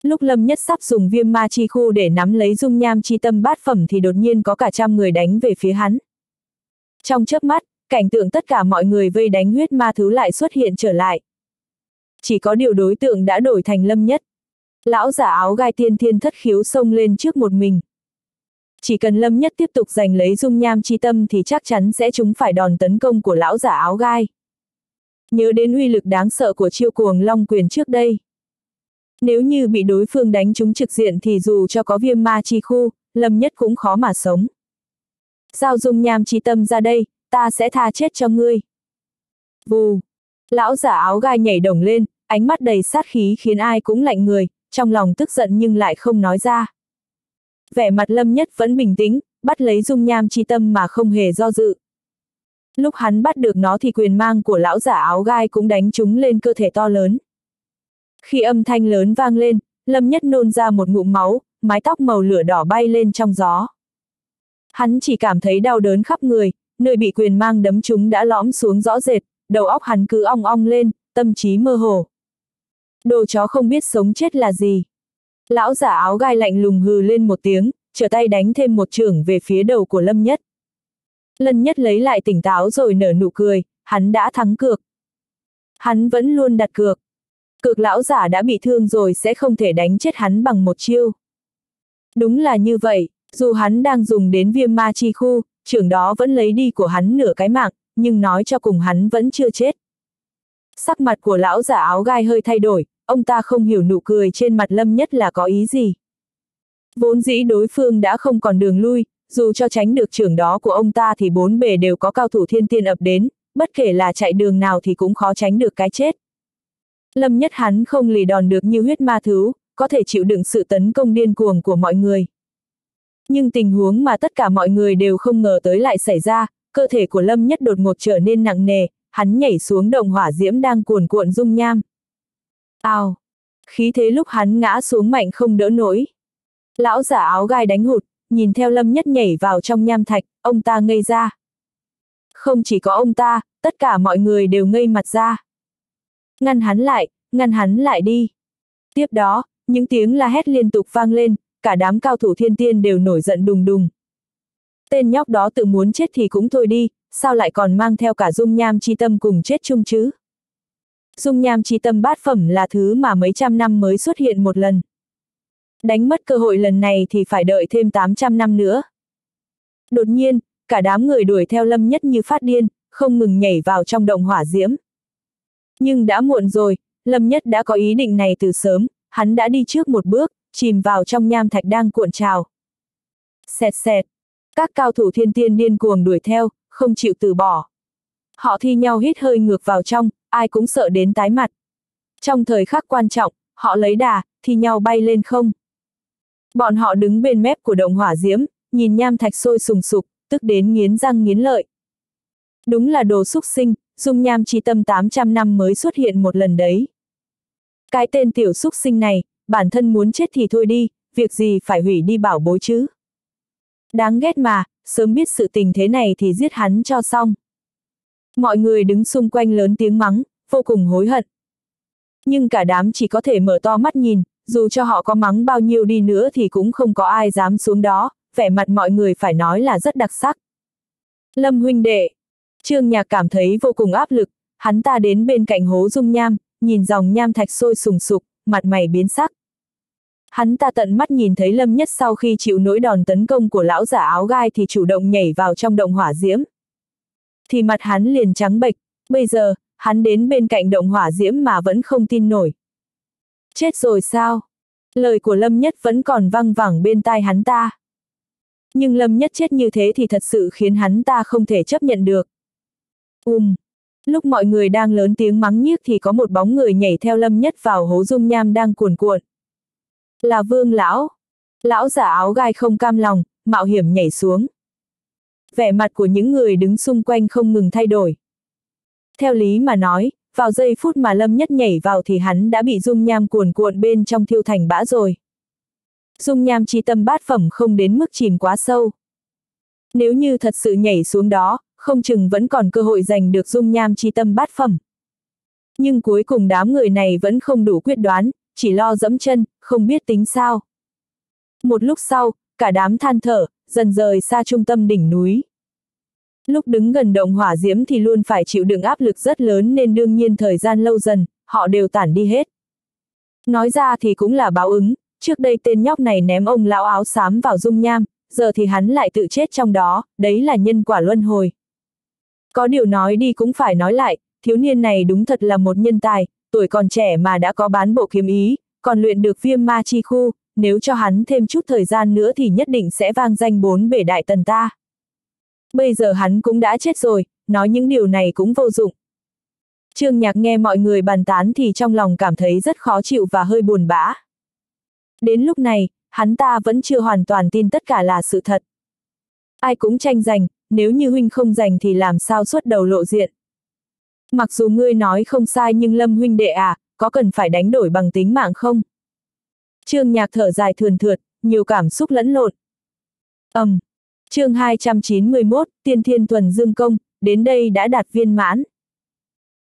Lúc Lâm Nhất sắp dùng viêm ma chi khu để nắm lấy dung nham chi tâm bát phẩm thì đột nhiên có cả trăm người đánh về phía hắn. Trong chớp mắt, cảnh tượng tất cả mọi người vây đánh huyết ma thứ lại xuất hiện trở lại. Chỉ có điều đối tượng đã đổi thành Lâm Nhất. Lão giả áo gai tiên thiên thất khiếu xông lên trước một mình. Chỉ cần Lâm Nhất tiếp tục giành lấy dung nham chi tâm thì chắc chắn sẽ chúng phải đòn tấn công của lão giả áo gai. Nhớ đến uy lực đáng sợ của chiêu cuồng long quyền trước đây. Nếu như bị đối phương đánh chúng trực diện thì dù cho có viêm ma chi khu, Lâm Nhất cũng khó mà sống. Giao dung nham chi tâm ra đây, ta sẽ tha chết cho ngươi. Vù. Lão giả áo gai nhảy đồng lên, ánh mắt đầy sát khí khiến ai cũng lạnh người, trong lòng tức giận nhưng lại không nói ra. Vẻ mặt lâm nhất vẫn bình tĩnh, bắt lấy dung nham chi tâm mà không hề do dự. Lúc hắn bắt được nó thì quyền mang của lão giả áo gai cũng đánh chúng lên cơ thể to lớn. Khi âm thanh lớn vang lên, lâm nhất nôn ra một ngụm máu, mái tóc màu lửa đỏ bay lên trong gió. Hắn chỉ cảm thấy đau đớn khắp người, nơi bị quyền mang đấm chúng đã lõm xuống rõ rệt, đầu óc hắn cứ ong ong lên, tâm trí mơ hồ. Đồ chó không biết sống chết là gì. Lão giả áo gai lạnh lùng hừ lên một tiếng, trở tay đánh thêm một trưởng về phía đầu của Lâm Nhất. Lâm Nhất lấy lại tỉnh táo rồi nở nụ cười, hắn đã thắng cược. Hắn vẫn luôn đặt cược. Cược lão giả đã bị thương rồi sẽ không thể đánh chết hắn bằng một chiêu. Đúng là như vậy, dù hắn đang dùng đến viêm ma chi khu, trưởng đó vẫn lấy đi của hắn nửa cái mạng, nhưng nói cho cùng hắn vẫn chưa chết. Sắc mặt của lão giả áo gai hơi thay đổi, ông ta không hiểu nụ cười trên mặt lâm nhất là có ý gì. Vốn dĩ đối phương đã không còn đường lui, dù cho tránh được trưởng đó của ông ta thì bốn bề đều có cao thủ thiên tiên ập đến, bất kể là chạy đường nào thì cũng khó tránh được cái chết. Lâm nhất hắn không lì đòn được như huyết ma thứ, có thể chịu đựng sự tấn công điên cuồng của mọi người. Nhưng tình huống mà tất cả mọi người đều không ngờ tới lại xảy ra, cơ thể của Lâm Nhất đột ngột trở nên nặng nề, hắn nhảy xuống đồng hỏa diễm đang cuồn cuộn dung nham. Ao! Khí thế lúc hắn ngã xuống mạnh không đỡ nổi. Lão giả áo gai đánh hụt, nhìn theo Lâm Nhất nhảy vào trong nham thạch, ông ta ngây ra. Không chỉ có ông ta, tất cả mọi người đều ngây mặt ra. Ngăn hắn lại, ngăn hắn lại đi. Tiếp đó, những tiếng la hét liên tục vang lên, cả đám cao thủ thiên tiên đều nổi giận đùng đùng. Tên nhóc đó tự muốn chết thì cũng thôi đi, sao lại còn mang theo cả dung nham chi tâm cùng chết chung chứ? Dung nham chi tâm bát phẩm là thứ mà mấy trăm năm mới xuất hiện một lần. Đánh mất cơ hội lần này thì phải đợi thêm 800 năm nữa. Đột nhiên, cả đám người đuổi theo lâm nhất như phát điên, không ngừng nhảy vào trong động hỏa diễm. Nhưng đã muộn rồi, lâm nhất đã có ý định này từ sớm, hắn đã đi trước một bước, chìm vào trong nham thạch đang cuộn trào. Xẹt xẹt, các cao thủ thiên tiên điên cuồng đuổi theo, không chịu từ bỏ. Họ thi nhau hít hơi ngược vào trong, ai cũng sợ đến tái mặt. Trong thời khắc quan trọng, họ lấy đà, thi nhau bay lên không. Bọn họ đứng bên mép của động hỏa diễm, nhìn nham thạch sôi sùng sục, tức đến nghiến răng nghiến lợi. Đúng là đồ xúc sinh, dung nham chi tâm 800 năm mới xuất hiện một lần đấy. Cái tên tiểu xúc sinh này, bản thân muốn chết thì thôi đi, việc gì phải hủy đi bảo bối chứ. Đáng ghét mà, sớm biết sự tình thế này thì giết hắn cho xong. Mọi người đứng xung quanh lớn tiếng mắng, vô cùng hối hận. Nhưng cả đám chỉ có thể mở to mắt nhìn, dù cho họ có mắng bao nhiêu đi nữa thì cũng không có ai dám xuống đó, vẻ mặt mọi người phải nói là rất đặc sắc. Lâm huynh đệ. Trương Nhạc cảm thấy vô cùng áp lực, hắn ta đến bên cạnh hố dung nham, nhìn dòng nham thạch sôi sùng sục, mặt mày biến sắc. Hắn ta tận mắt nhìn thấy Lâm Nhất sau khi chịu nỗi đòn tấn công của lão giả áo gai thì chủ động nhảy vào trong động hỏa diễm. Thì mặt hắn liền trắng bệch, bây giờ, hắn đến bên cạnh động hỏa diễm mà vẫn không tin nổi. Chết rồi sao? Lời của Lâm Nhất vẫn còn văng vẳng bên tai hắn ta. Nhưng Lâm Nhất chết như thế thì thật sự khiến hắn ta không thể chấp nhận được. Ùm! Um. Lúc mọi người đang lớn tiếng mắng nhiếc thì có một bóng người nhảy theo Lâm Nhất vào hố dung nham đang cuồn cuộn. Là vương lão. Lão giả áo gai không cam lòng, mạo hiểm nhảy xuống. Vẻ mặt của những người đứng xung quanh không ngừng thay đổi. Theo lý mà nói, vào giây phút mà Lâm Nhất nhảy vào thì hắn đã bị dung nham cuồn cuộn bên trong thiêu thành bã rồi. Dung nham chi tâm bát phẩm không đến mức chìm quá sâu. Nếu như thật sự nhảy xuống đó, không chừng vẫn còn cơ hội giành được dung nham chi tâm bát phẩm. Nhưng cuối cùng đám người này vẫn không đủ quyết đoán, chỉ lo dẫm chân, không biết tính sao. Một lúc sau, cả đám than thở, dần rời xa trung tâm đỉnh núi. Lúc đứng gần động hỏa diễm thì luôn phải chịu đựng áp lực rất lớn nên đương nhiên thời gian lâu dần, họ đều tản đi hết. Nói ra thì cũng là báo ứng, trước đây tên nhóc này ném ông lão áo xám vào dung nham, giờ thì hắn lại tự chết trong đó, đấy là nhân quả luân hồi. Có điều nói đi cũng phải nói lại, thiếu niên này đúng thật là một nhân tài, tuổi còn trẻ mà đã có bán bộ kiếm ý, còn luyện được viêm ma chi khu, nếu cho hắn thêm chút thời gian nữa thì nhất định sẽ vang danh bốn bể đại tần ta. Bây giờ hắn cũng đã chết rồi, nói những điều này cũng vô dụng. Trương Nhạc nghe mọi người bàn tán thì trong lòng cảm thấy rất khó chịu và hơi buồn bã. Đến lúc này, hắn ta vẫn chưa hoàn toàn tin tất cả là sự thật. Ai cũng tranh giành, nếu như huynh không giành thì làm sao xuất đầu lộ diện. Mặc dù ngươi nói không sai nhưng Lâm huynh đệ à, có cần phải đánh đổi bằng tính mạng không? Trương Nhạc thở dài thườn thượt, nhiều cảm xúc lẫn lộn. ầm, um, chương 291, Tiên Thiên Thuần Dương Công, đến đây đã đạt viên mãn.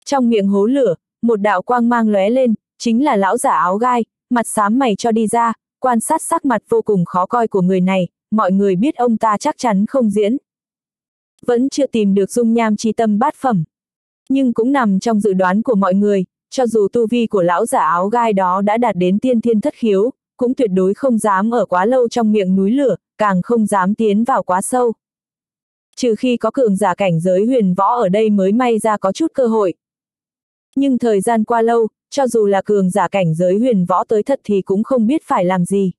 Trong miệng hố lửa, một đạo quang mang lóe lên, chính là lão giả áo gai, mặt xám mày cho đi ra, quan sát sắc mặt vô cùng khó coi của người này, mọi người biết ông ta chắc chắn không diễn. Vẫn chưa tìm được dung nham chi tâm bát phẩm. Nhưng cũng nằm trong dự đoán của mọi người, cho dù tu vi của lão giả áo gai đó đã đạt đến tiên thiên thất khiếu, cũng tuyệt đối không dám ở quá lâu trong miệng núi lửa, càng không dám tiến vào quá sâu. Trừ khi có cường giả cảnh giới huyền võ ở đây mới may ra có chút cơ hội. Nhưng thời gian qua lâu, cho dù là cường giả cảnh giới huyền võ tới thật thì cũng không biết phải làm gì.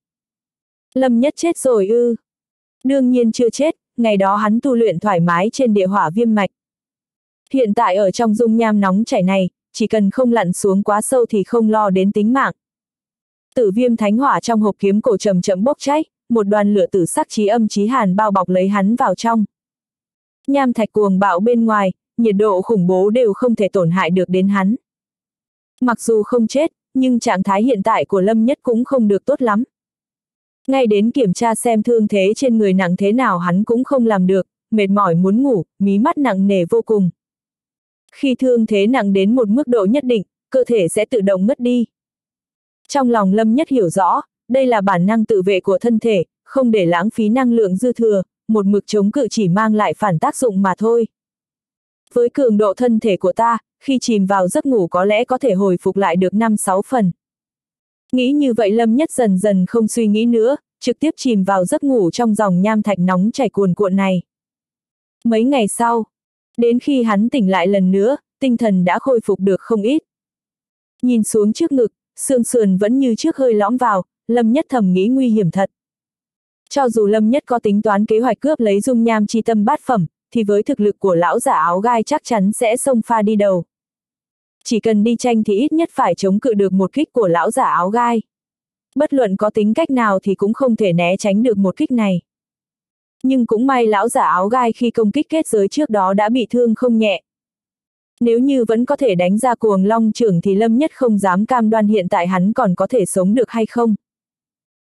Lâm nhất chết rồi ư. Đương nhiên chưa chết, ngày đó hắn tu luyện thoải mái trên địa hỏa viêm mạch. Hiện tại ở trong dung nham nóng chảy này, chỉ cần không lặn xuống quá sâu thì không lo đến tính mạng. Tử viêm thánh hỏa trong hộp kiếm cổ trầm chậm bốc cháy, một đoàn lửa tử sắc trí âm trí hàn bao bọc lấy hắn vào trong. Nham thạch cuồng bạo bên ngoài, nhiệt độ khủng bố đều không thể tổn hại được đến hắn. Mặc dù không chết, nhưng trạng thái hiện tại của Lâm Nhất cũng không được tốt lắm. Ngay đến kiểm tra xem thương thế trên người nặng thế nào hắn cũng không làm được, mệt mỏi muốn ngủ, mí mắt nặng nề vô cùng. Khi thương thế nặng đến một mức độ nhất định, cơ thể sẽ tự động mất đi. Trong lòng Lâm Nhất hiểu rõ, đây là bản năng tự vệ của thân thể, không để lãng phí năng lượng dư thừa, một mực chống cự chỉ mang lại phản tác dụng mà thôi. Với cường độ thân thể của ta, khi chìm vào giấc ngủ có lẽ có thể hồi phục lại được 5-6 phần. Nghĩ như vậy Lâm Nhất dần dần không suy nghĩ nữa, trực tiếp chìm vào giấc ngủ trong dòng nham thạch nóng chảy cuồn cuộn này. Mấy ngày sau, đến khi hắn tỉnh lại lần nữa, tinh thần đã khôi phục được không ít. Nhìn xuống trước ngực, xương sườn vẫn như trước hơi lõm vào, Lâm Nhất thầm nghĩ nguy hiểm thật. Cho dù Lâm Nhất có tính toán kế hoạch cướp lấy dung nham chi tâm bát phẩm, thì với thực lực của lão giả áo gai chắc chắn sẽ xông pha đi đầu. Chỉ cần đi tranh thì ít nhất phải chống cự được một kích của lão giả áo gai. Bất luận có tính cách nào thì cũng không thể né tránh được một kích này. Nhưng cũng may lão giả áo gai khi công kích kết giới trước đó đã bị thương không nhẹ. Nếu như vẫn có thể đánh ra cuồng long trưởng thì Lâm Nhất không dám cam đoan hiện tại hắn còn có thể sống được hay không.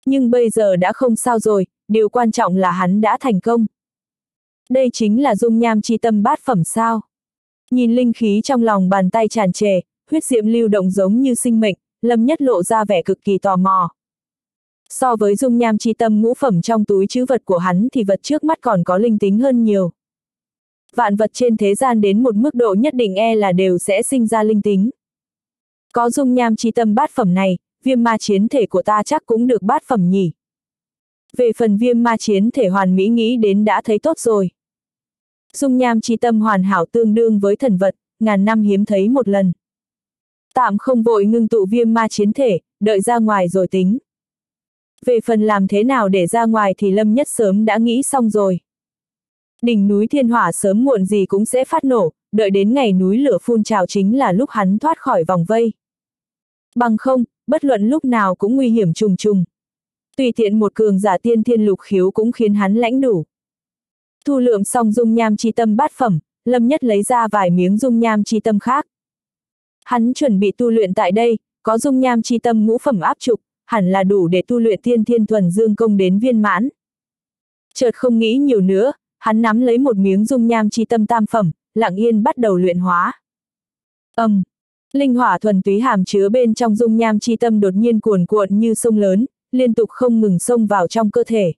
Nhưng bây giờ đã không sao rồi, điều quan trọng là hắn đã thành công. Đây chính là dung nham chi tâm bát phẩm sao. Nhìn linh khí trong lòng bàn tay tràn trề, huyết diệm lưu động giống như sinh mệnh, Lâm Nhất lộ ra vẻ cực kỳ tò mò. So với dung nham chi tâm ngũ phẩm trong túi chữ vật của hắn thì vật trước mắt còn có linh tính hơn nhiều. Vạn vật trên thế gian đến một mức độ nhất định e là đều sẽ sinh ra linh tính. Có dung nham chi tâm bát phẩm này, viêm ma chiến thể của ta chắc cũng được bát phẩm nhỉ. Về phần viêm ma chiến thể hoàn mỹ nghĩ đến đã thấy tốt rồi. Dung nham chi tâm hoàn hảo tương đương với thần vật, ngàn năm hiếm thấy một lần. Tạm không vội ngưng tụ viêm ma chiến thể, đợi ra ngoài rồi tính. Về phần làm thế nào để ra ngoài thì Lâm Nhất sớm đã nghĩ xong rồi. Đỉnh núi thiên hỏa sớm muộn gì cũng sẽ phát nổ, đợi đến ngày núi lửa phun trào chính là lúc hắn thoát khỏi vòng vây. Bằng không, bất luận lúc nào cũng nguy hiểm trùng trùng. Tùy tiện một cường giả tiên thiên lục khiếu cũng khiến hắn lãnh đủ. Thu lượng xong dung nham chi tâm bát phẩm, Lâm Nhất lấy ra vài miếng dung nham chi tâm khác. Hắn chuẩn bị tu luyện tại đây, có dung nham chi tâm ngũ phẩm áp trục, hẳn là đủ để tu luyện thiên thiên thuần dương công đến viên mãn. Chợt không nghĩ nhiều nữa, hắn nắm lấy một miếng dung nham chi tâm tam phẩm, lặng yên bắt đầu luyện hóa. Âm, um, linh hỏa thuần túy hàm chứa bên trong dung nham chi tâm đột nhiên cuồn cuộn như sông lớn, liên tục không ngừng xông vào trong cơ thể.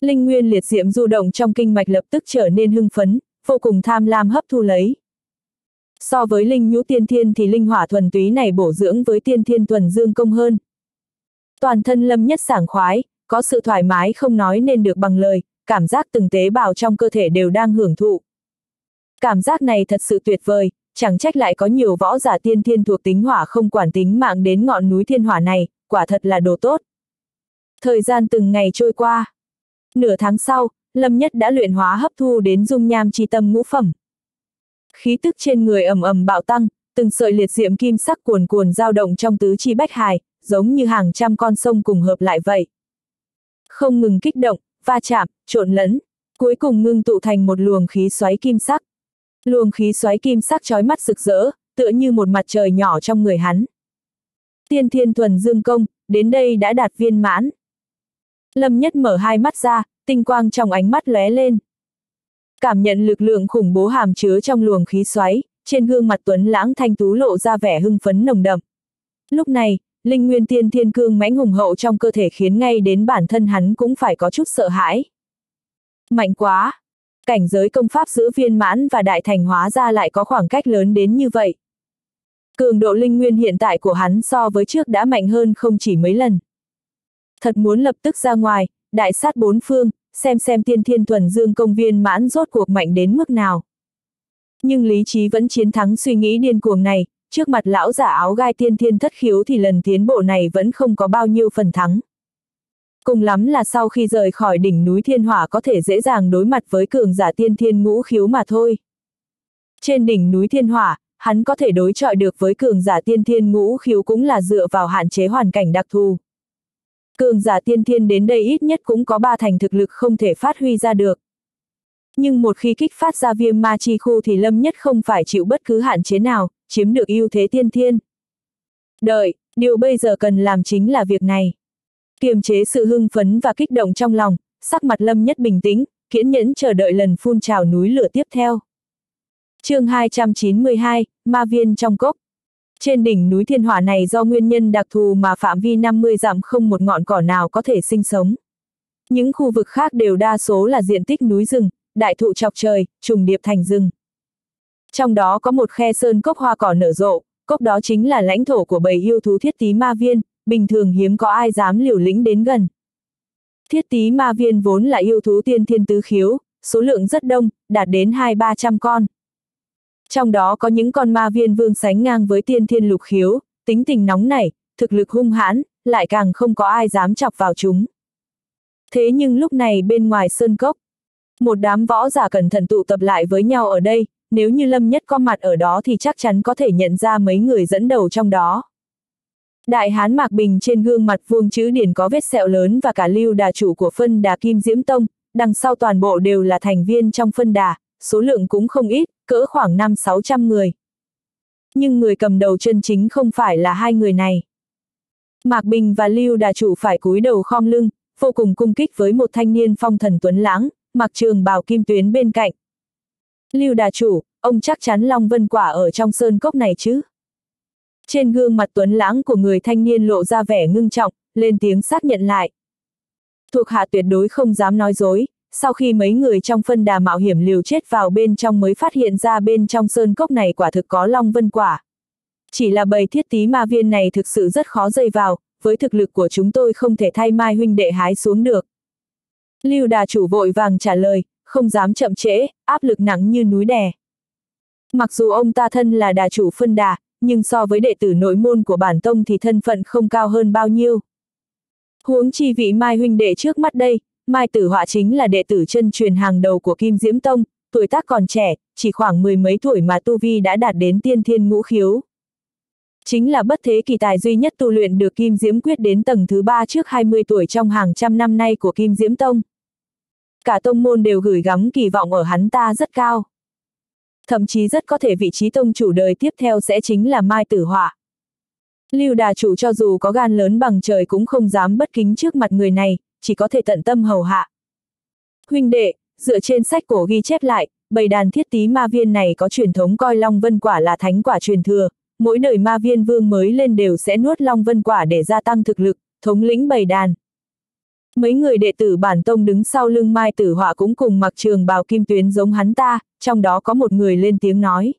Linh nguyên liệt diệm du động trong kinh mạch lập tức trở nên hưng phấn, vô cùng tham lam hấp thu lấy. So với linh nhũ tiên thiên thì linh hỏa thuần túy này bổ dưỡng với tiên thiên thuần dương công hơn. Toàn thân lâm nhất sảng khoái, có sự thoải mái không nói nên được bằng lời, cảm giác từng tế bào trong cơ thể đều đang hưởng thụ. Cảm giác này thật sự tuyệt vời, chẳng trách lại có nhiều võ giả tiên thiên thuộc tính hỏa không quản tính mạng đến ngọn núi thiên hỏa này, quả thật là đồ tốt. Thời gian từng ngày trôi qua. Nửa tháng sau, Lâm Nhất đã luyện hóa hấp thu đến dung nham chi tâm ngũ phẩm. Khí tức trên người ầm ầm bạo tăng, từng sợi liệt diệm kim sắc cuồn cuồn dao động trong tứ chi bách hài, giống như hàng trăm con sông cùng hợp lại vậy. Không ngừng kích động, va chạm, trộn lẫn, cuối cùng ngưng tụ thành một luồng khí xoáy kim sắc. Luồng khí xoáy kim sắc chói mắt rực rỡ, tựa như một mặt trời nhỏ trong người hắn. Tiên thiên thuần dương công, đến đây đã đạt viên mãn. Lâm Nhất mở hai mắt ra, tinh quang trong ánh mắt lóe lên. Cảm nhận lực lượng khủng bố hàm chứa trong luồng khí xoáy, trên gương mặt Tuấn Lãng Thanh Tú lộ ra vẻ hưng phấn nồng đậm. Lúc này, linh nguyên tiên thiên cương mãnh hùng hậu trong cơ thể khiến ngay đến bản thân hắn cũng phải có chút sợ hãi. Mạnh quá! Cảnh giới công pháp giữ viên mãn và đại thành hóa ra lại có khoảng cách lớn đến như vậy. Cường độ linh nguyên hiện tại của hắn so với trước đã mạnh hơn không chỉ mấy lần. Thật muốn lập tức ra ngoài, đại sát bốn phương, xem xem tiên thiên thuần dương công viên mãn rốt cuộc mạnh đến mức nào. Nhưng lý trí vẫn chiến thắng suy nghĩ điên cuồng này, trước mặt lão giả áo gai tiên thiên thất khiếu thì lần tiến bộ này vẫn không có bao nhiêu phần thắng. Cùng lắm là sau khi rời khỏi đỉnh núi thiên hỏa có thể dễ dàng đối mặt với cường giả tiên thiên ngũ khiếu mà thôi. Trên đỉnh núi thiên hỏa, hắn có thể đối chọi được với cường giả tiên thiên ngũ khiếu cũng là dựa vào hạn chế hoàn cảnh đặc thù. Cường giả tiên thiên đến đây ít nhất cũng có ba thành thực lực không thể phát huy ra được. Nhưng một khi kích phát ra viêm ma chi khu thì lâm nhất không phải chịu bất cứ hạn chế nào, chiếm được ưu thế tiên thiên. Đợi, điều bây giờ cần làm chính là việc này. Kiềm chế sự hưng phấn và kích động trong lòng, sắc mặt lâm nhất bình tĩnh, kiễn nhẫn chờ đợi lần phun trào núi lửa tiếp theo. chương 292, Ma Viên trong cốc. Trên đỉnh núi thiên hỏa này do nguyên nhân đặc thù mà phạm vi 50 dặm không một ngọn cỏ nào có thể sinh sống. Những khu vực khác đều đa số là diện tích núi rừng, đại thụ chọc trời, trùng điệp thành rừng. Trong đó có một khe sơn cốc hoa cỏ nở rộ, cốc đó chính là lãnh thổ của bầy yêu thú thiết tí ma viên, bình thường hiếm có ai dám liều lĩnh đến gần. Thiết tí ma viên vốn là yêu thú tiên thiên tứ khiếu, số lượng rất đông, đạt đến hai ba trăm con. Trong đó có những con ma viên vương sánh ngang với tiên thiên lục khiếu, tính tình nóng nảy, thực lực hung hãn, lại càng không có ai dám chọc vào chúng. Thế nhưng lúc này bên ngoài sơn cốc, một đám võ giả cẩn thận tụ tập lại với nhau ở đây, nếu như Lâm Nhất có mặt ở đó thì chắc chắn có thể nhận ra mấy người dẫn đầu trong đó. Đại hán Mạc Bình trên gương mặt vuông chữ điển có vết sẹo lớn và cả lưu đà chủ của phân đà Kim Diễm Tông, đằng sau toàn bộ đều là thành viên trong phân đà, số lượng cũng không ít, cỡ khoảng 5-600 người. Nhưng người cầm đầu chân chính không phải là hai người này. Mạc Bình và Lưu Đà Chủ phải cúi đầu khom lưng, vô cùng cung kích với một thanh niên phong thần tuấn lãng, mặc trường bào kim tuyến bên cạnh. Lưu Đà Chủ, ông chắc chắn Long Vân Quả ở trong sơn cốc này chứ? Trên gương mặt tuấn lãng của người thanh niên lộ ra vẻ ngưng trọng, lên tiếng xác nhận lại. Thuộc hạ tuyệt đối không dám nói dối, sau khi mấy người trong phân đà mạo hiểm liều chết vào bên trong mới phát hiện ra bên trong sơn cốc này quả thực có long vân quả. Chỉ là bầy thiết tí ma viên này thực sự rất khó dây vào, với thực lực của chúng tôi không thể thay mai huynh đệ hái xuống được. Lưu đà chủ vội vàng trả lời, không dám chậm trễ, áp lực nặng như núi đè. Mặc dù ông ta thân là đà chủ phân đà, nhưng so với đệ tử nội môn của bản tông thì thân phận không cao hơn bao nhiêu. Huống chi vị Mai huynh đệ trước mắt đây, Mai Tử Họa chính là đệ tử chân truyền hàng đầu của Kim Diễm Tông, tuổi tác còn trẻ, chỉ khoảng mười mấy tuổi mà Tu Vi đã đạt đến tiên thiên ngũ khiếu. Chính là bất thế kỳ tài duy nhất tu luyện được Kim Diễm quyết đến tầng thứ ba trước 20 tuổi trong hàng trăm năm nay của Kim Diễm Tông. Cả tông môn đều gửi gắm kỳ vọng ở hắn ta rất cao. Thậm chí rất có thể vị trí tông chủ đời tiếp theo sẽ chính là Mai Tử Họa. Lưu đà chủ cho dù có gan lớn bằng trời cũng không dám bất kính trước mặt người này, chỉ có thể tận tâm hầu hạ. Huynh đệ, dựa trên sách cổ ghi chép lại, bầy đàn thiết tí ma viên này có truyền thống coi Long Vân Quả là thánh quả truyền thừa, mỗi đời ma viên vương mới lên đều sẽ nuốt Long Vân Quả để gia tăng thực lực, thống lĩnh bầy đàn. Mấy người đệ tử bản tông đứng sau lưng Mai Tử Họa cũng cùng mặc trường bào kim tuyến giống hắn ta, trong đó có một người lên tiếng nói.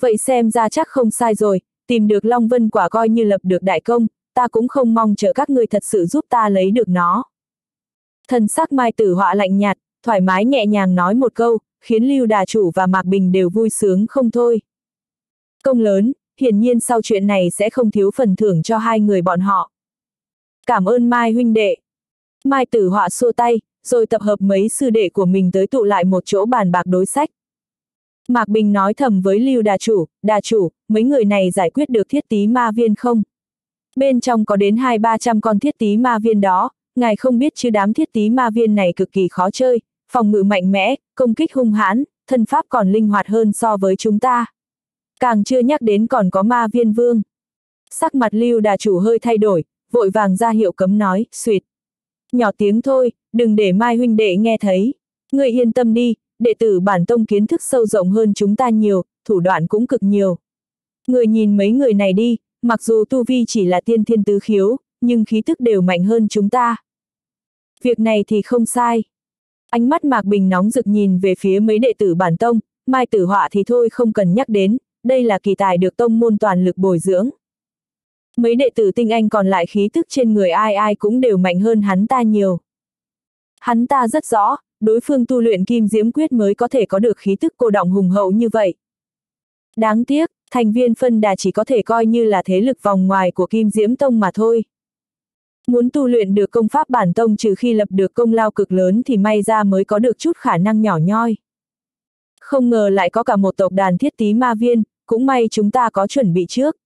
Vậy xem ra chắc không sai rồi, tìm được Long Vân quả coi như lập được đại công, ta cũng không mong chờ các người thật sự giúp ta lấy được nó. Thần sắc Mai Tử Họa lạnh nhạt, thoải mái nhẹ nhàng nói một câu, khiến Lưu Đà Chủ và Mạc Bình đều vui sướng không thôi. Công lớn, hiển nhiên sau chuyện này sẽ không thiếu phần thưởng cho hai người bọn họ. Cảm ơn Mai huynh đệ. Mai Tử Họa xua tay, rồi tập hợp mấy sư đệ của mình tới tụ lại một chỗ bàn bạc đối sách. Mạc Bình nói thầm với Lưu Đà Chủ, Đà Chủ, mấy người này giải quyết được thiết tí ma viên không? Bên trong có đến hai ba trăm con thiết tí ma viên đó, ngài không biết chứ đám thiết tí ma viên này cực kỳ khó chơi, phòng ngự mạnh mẽ, công kích hung hãn, thân pháp còn linh hoạt hơn so với chúng ta. Càng chưa nhắc đến còn có ma viên vương. Sắc mặt Lưu Đà Chủ hơi thay đổi, vội vàng ra hiệu cấm nói, suyệt. Nhỏ tiếng thôi, đừng để Mai huynh đệ nghe thấy. Người yên tâm đi, đệ tử bản tông kiến thức sâu rộng hơn chúng ta nhiều, thủ đoạn cũng cực nhiều. Người nhìn mấy người này đi, mặc dù tu vi chỉ là tiên thiên tứ khiếu, nhưng khí thức đều mạnh hơn chúng ta. Việc này thì không sai. Ánh mắt Mạc Bình nóng rực nhìn về phía mấy đệ tử bản tông, Mai Tử Họa thì thôi không cần nhắc đến, đây là kỳ tài được tông môn toàn lực bồi dưỡng. Mấy đệ tử tinh anh còn lại khí tức trên người ai ai cũng đều mạnh hơn hắn ta nhiều. Hắn ta rất rõ, đối phương tu luyện kim diễm quyết mới có thể có được khí tức cô động hùng hậu như vậy. Đáng tiếc, thành viên phân đà chỉ có thể coi như là thế lực vòng ngoài của kim diễm tông mà thôi. Muốn tu luyện được công pháp bản tông trừ khi lập được công lao cực lớn thì may ra mới có được chút khả năng nhỏ nhoi. Không ngờ lại có cả một tộc đàn thiết tí ma viên, cũng may chúng ta có chuẩn bị trước.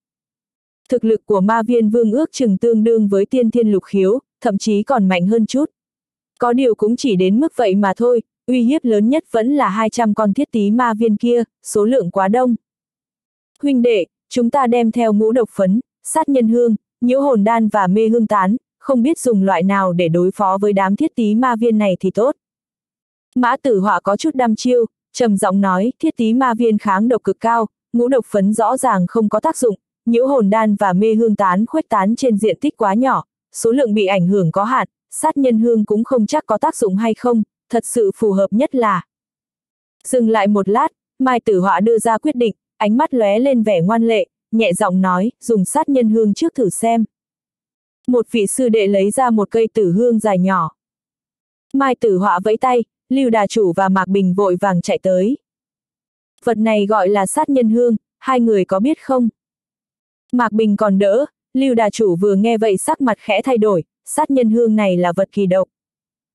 Thực lực của ma viên vương ước chừng tương đương với tiên thiên lục khiếu, thậm chí còn mạnh hơn chút. Có điều cũng chỉ đến mức vậy mà thôi, uy hiếp lớn nhất vẫn là 200 con thiết tí ma viên kia, số lượng quá đông. Huynh đệ, chúng ta đem theo ngũ độc phấn, sát nhân hương, nhiễu hồn đan và mê hương tán, không biết dùng loại nào để đối phó với đám thiết tí ma viên này thì tốt. Mã tử họa có chút đăm chiêu, trầm giọng nói, thiết tí ma viên kháng độc cực cao, ngũ độc phấn rõ ràng không có tác dụng, nhiễu hồn đan và mê hương tán khuếch tán trên diện tích quá nhỏ, số lượng bị ảnh hưởng có hạn, sát nhân hương cũng không chắc có tác dụng hay không, thật sự phù hợp nhất là. Dừng lại một lát, Mai Tử Họa đưa ra quyết định, ánh mắt lóe lên vẻ ngoan lệ, nhẹ giọng nói, dùng sát nhân hương trước thử xem. Một vị sư đệ lấy ra một cây tử hương dài nhỏ. Mai Tử Họa vẫy tay, Lưu Đà Chủ và Mạc Bình vội vàng chạy tới. Vật này gọi là sát nhân hương, hai người có biết không? Mạc Bình còn đỡ, Lưu Đà Chủ vừa nghe vậy sắc mặt khẽ thay đổi, sát nhân hương này là vật kỳ độc.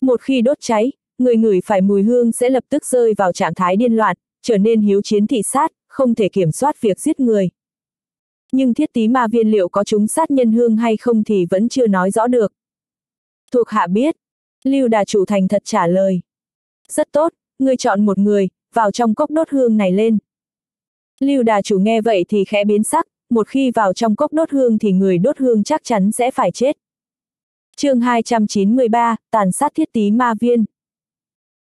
Một khi đốt cháy, người ngửi phải mùi hương sẽ lập tức rơi vào trạng thái điên loạn, trở nên hiếu chiến thị sát, không thể kiểm soát việc giết người. Nhưng thiết tí ma viên liệu có chúng sát nhân hương hay không thì vẫn chưa nói rõ được. Thuộc hạ biết. Lưu đà chủ thành thật trả lời. Rất tốt, ngươi chọn một người, vào trong cốc đốt hương này lên. Lưu đà chủ nghe vậy thì khẽ biến sắc, một khi vào trong cốc đốt hương thì người đốt hương chắc chắn sẽ phải chết. chương 293, tàn sát thiết tí ma viên.